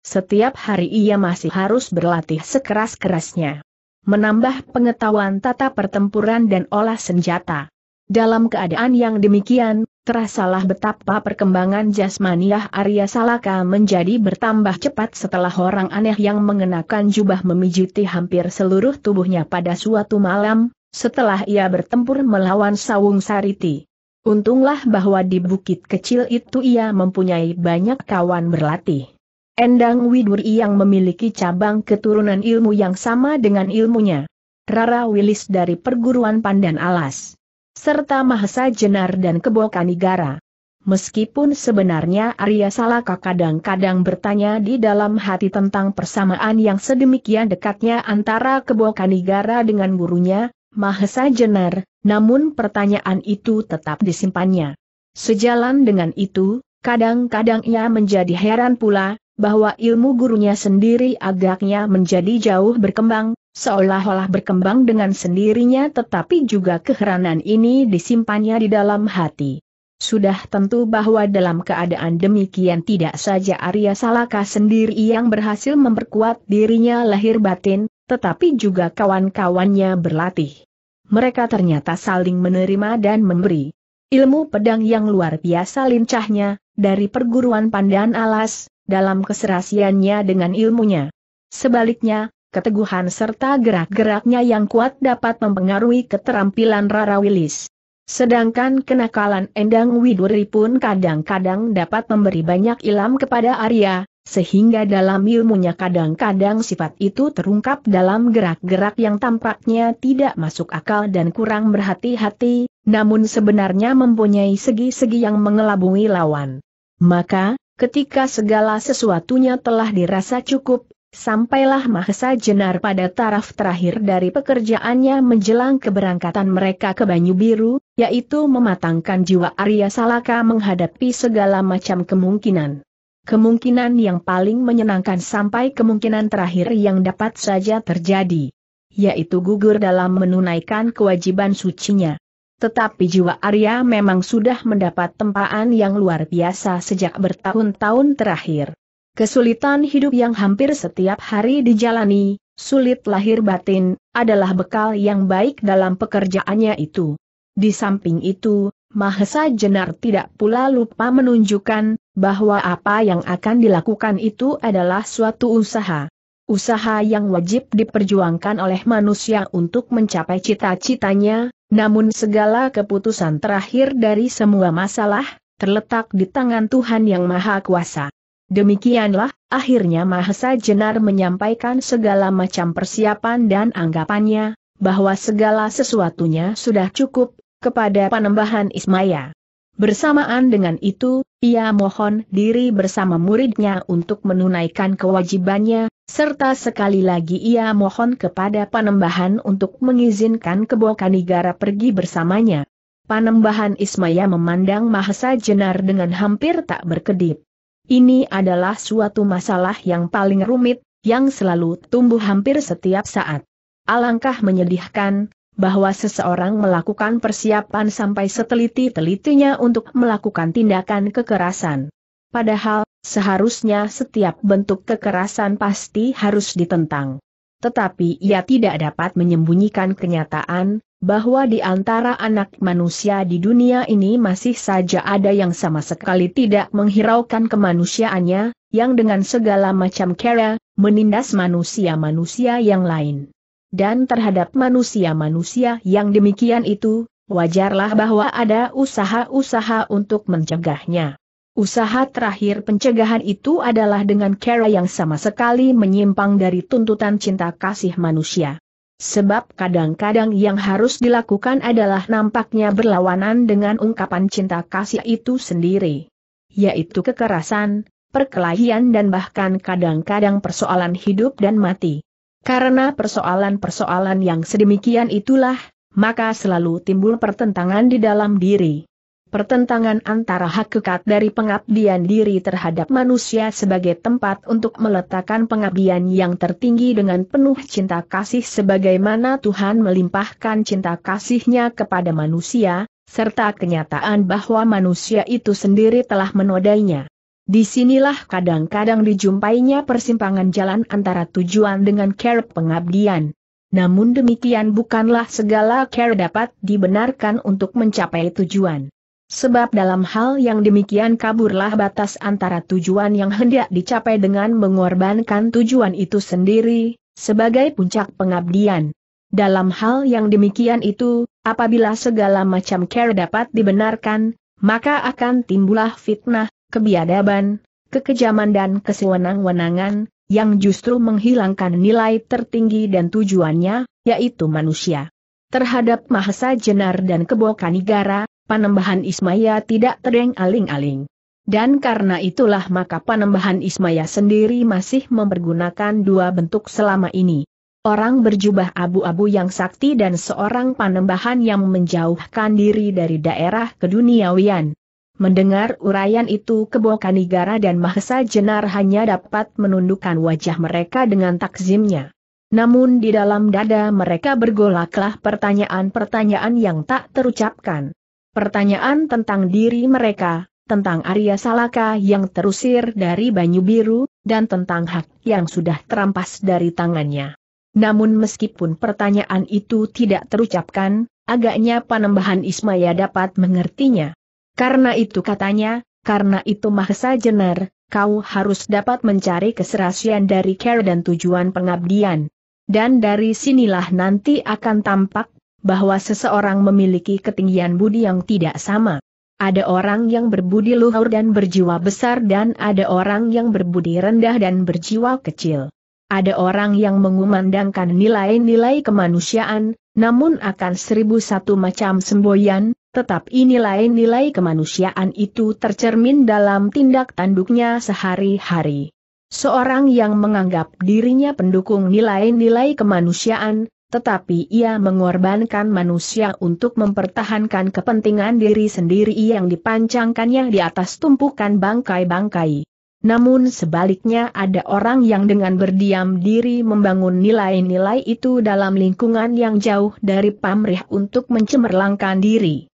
Setiap hari ia masih harus berlatih sekeras-kerasnya. Menambah pengetahuan tata pertempuran dan olah senjata. Dalam keadaan yang demikian, terasalah betapa perkembangan jasmaniah Arya Salaka menjadi bertambah cepat setelah orang aneh yang mengenakan jubah memijuti hampir seluruh tubuhnya pada suatu malam, setelah ia bertempur melawan Sawung Sariti. Untunglah bahwa di bukit kecil itu ia mempunyai banyak kawan berlatih. Endang Widuri yang memiliki cabang keturunan ilmu yang sama dengan ilmunya. Rara Wilis dari perguruan Pandan Alas serta Mahasa Jenar dan Kebo Kanigara. Meskipun sebenarnya Arya Salaka kadang-kadang bertanya di dalam hati tentang persamaan yang sedemikian dekatnya antara Kebo Kanigara dengan gurunya, Mahasa Jenar, namun pertanyaan itu tetap disimpannya. Sejalan dengan itu, kadang-kadang ia menjadi heran pula, bahwa ilmu gurunya sendiri agaknya menjadi jauh berkembang, seolah-olah berkembang dengan sendirinya tetapi juga keheranan ini disimpannya di dalam hati. Sudah tentu bahwa dalam keadaan demikian tidak saja Arya Salaka sendiri yang berhasil memperkuat dirinya lahir batin, tetapi juga kawan-kawannya berlatih. Mereka ternyata saling menerima dan memberi. Ilmu pedang yang luar biasa lincahnya, dari perguruan pandan alas, dalam keserasiannya dengan ilmunya. Sebaliknya, keteguhan serta gerak-geraknya yang kuat dapat mempengaruhi keterampilan Rara Wilis. Sedangkan kenakalan Endang Widuri pun kadang-kadang dapat memberi banyak ilham kepada Arya, sehingga dalam ilmunya kadang-kadang sifat itu terungkap dalam gerak-gerak yang tampaknya tidak masuk akal dan kurang berhati-hati, namun sebenarnya mempunyai segi-segi yang mengelabui lawan. Maka, ketika segala sesuatunya telah dirasa cukup, sampailah Mahesa Jenar pada taraf terakhir dari pekerjaannya menjelang keberangkatan mereka ke Banyu Biru, yaitu mematangkan jiwa Arya Salaka menghadapi segala macam kemungkinan. Kemungkinan yang paling menyenangkan sampai kemungkinan terakhir yang dapat saja terjadi. Yaitu gugur dalam menunaikan kewajiban sucinya. Tetapi jiwa Arya memang sudah mendapat tempaan yang luar biasa sejak bertahun-tahun terakhir. Kesulitan hidup yang hampir setiap hari dijalani, sulit lahir batin, adalah bekal yang baik dalam pekerjaannya itu. Di samping itu, Mahesa Jenar tidak pula lupa menunjukkan bahwa apa yang akan dilakukan itu adalah suatu usaha. Usaha yang wajib diperjuangkan oleh manusia untuk mencapai cita-citanya, namun segala keputusan terakhir dari semua masalah, terletak di tangan Tuhan Yang Maha Kuasa. Demikianlah, akhirnya Mahesa Jenar menyampaikan segala macam persiapan dan anggapannya, bahwa segala sesuatunya sudah cukup, kepada Panembahan Ismaya. Bersamaan dengan itu, ia mohon diri bersama muridnya untuk menunaikan kewajibannya, serta sekali lagi ia mohon kepada Panembahan untuk mengizinkan Kebo Kanigara pergi bersamanya. Panembahan Ismaya memandang Mahesa Jenar dengan hampir tak berkedip. Ini adalah suatu masalah yang paling rumit, yang selalu tumbuh hampir setiap saat. Alangkah menyedihkan, bahwa seseorang melakukan persiapan sampai seteliti-telitinya untuk melakukan tindakan kekerasan. Padahal, seharusnya setiap bentuk kekerasan pasti harus ditentang. Tetapi ia tidak dapat menyembunyikan kenyataan, bahwa di antara anak manusia di dunia ini masih saja ada yang sama sekali tidak menghiraukan kemanusiaannya, yang dengan segala macam cara, menindas manusia-manusia yang lain. Dan terhadap manusia-manusia yang demikian itu, wajarlah bahwa ada usaha-usaha untuk mencegahnya. Usaha terakhir pencegahan itu adalah dengan cara yang sama sekali menyimpang dari tuntutan cinta kasih manusia. Sebab kadang-kadang yang harus dilakukan adalah nampaknya berlawanan dengan ungkapan cinta kasih itu sendiri. Yaitu kekerasan, perkelahian dan bahkan kadang-kadang persoalan hidup dan mati. Karena persoalan-persoalan yang sedemikian itulah, maka selalu timbul pertentangan di dalam diri pertentangan antara hakikat dari pengabdian diri terhadap manusia sebagai tempat untuk meletakkan pengabdian yang tertinggi dengan penuh cinta kasih sebagaimana Tuhan melimpahkan cinta kasihnya kepada manusia, serta kenyataan bahwa manusia itu sendiri telah menodainya. Di sinilah kadang-kadang dijumpainya persimpangan jalan antara tujuan dengan care pengabdian. Namun demikian bukanlah segala care dapat dibenarkan untuk mencapai tujuan. Sebab dalam hal yang demikian kaburlah batas antara tujuan yang hendak dicapai dengan mengorbankan tujuan itu sendiri, sebagai puncak pengabdian. Dalam hal yang demikian itu, apabila segala macam care dapat dibenarkan, maka akan timbullah fitnah, kebiadaban, kekejaman dan kesewenang-wenangan, yang justru menghilangkan nilai tertinggi dan tujuannya, yaitu manusia. Terhadap Mahasa Jenar dan Kebo Kanigara, Panembahan Ismaya tidak tereng aling-aling. Dan karena itulah maka Panembahan Ismaya sendiri masih mempergunakan dua bentuk selama ini. Orang berjubah abu-abu yang sakti dan seorang panembahan yang menjauhkan diri dari daerah keduniawian. Mendengar uraian itu Kebo Kanigara dan Mahesa Jenar hanya dapat menundukkan wajah mereka dengan takzimnya. Namun di dalam dada mereka bergolaklah pertanyaan-pertanyaan yang tak terucapkan pertanyaan tentang diri mereka, tentang Arya Salaka yang terusir dari Banyu Biru, dan tentang hak yang sudah terampas dari tangannya. Namun meskipun pertanyaan itu tidak terucapkan, agaknya Panembahan Ismaya dapat mengertinya. Karena itu katanya, karena itu Mahesa Jenar, kau harus dapat mencari keserasian dari care dan tujuan pengabdian. Dan dari sinilah nanti akan tampak, bahwa seseorang memiliki ketinggian budi yang tidak sama. Ada orang yang berbudi luhur dan berjiwa besar dan ada orang yang berbudi rendah dan berjiwa kecil. Ada orang yang mengumandangkan nilai-nilai kemanusiaan, namun akan seribu satu macam semboyan, tetapi nilai-nilai kemanusiaan itu tercermin dalam tindak tanduknya sehari-hari. Seorang yang menganggap dirinya pendukung nilai-nilai kemanusiaan, tetapi ia mengorbankan manusia untuk mempertahankan kepentingan diri sendiri yang dipancangkannya di atas tumpukan bangkai-bangkai. Namun sebaliknya ada orang yang dengan berdiam diri membangun nilai-nilai itu dalam lingkungan yang jauh dari pamrih untuk mencemerlangkan diri.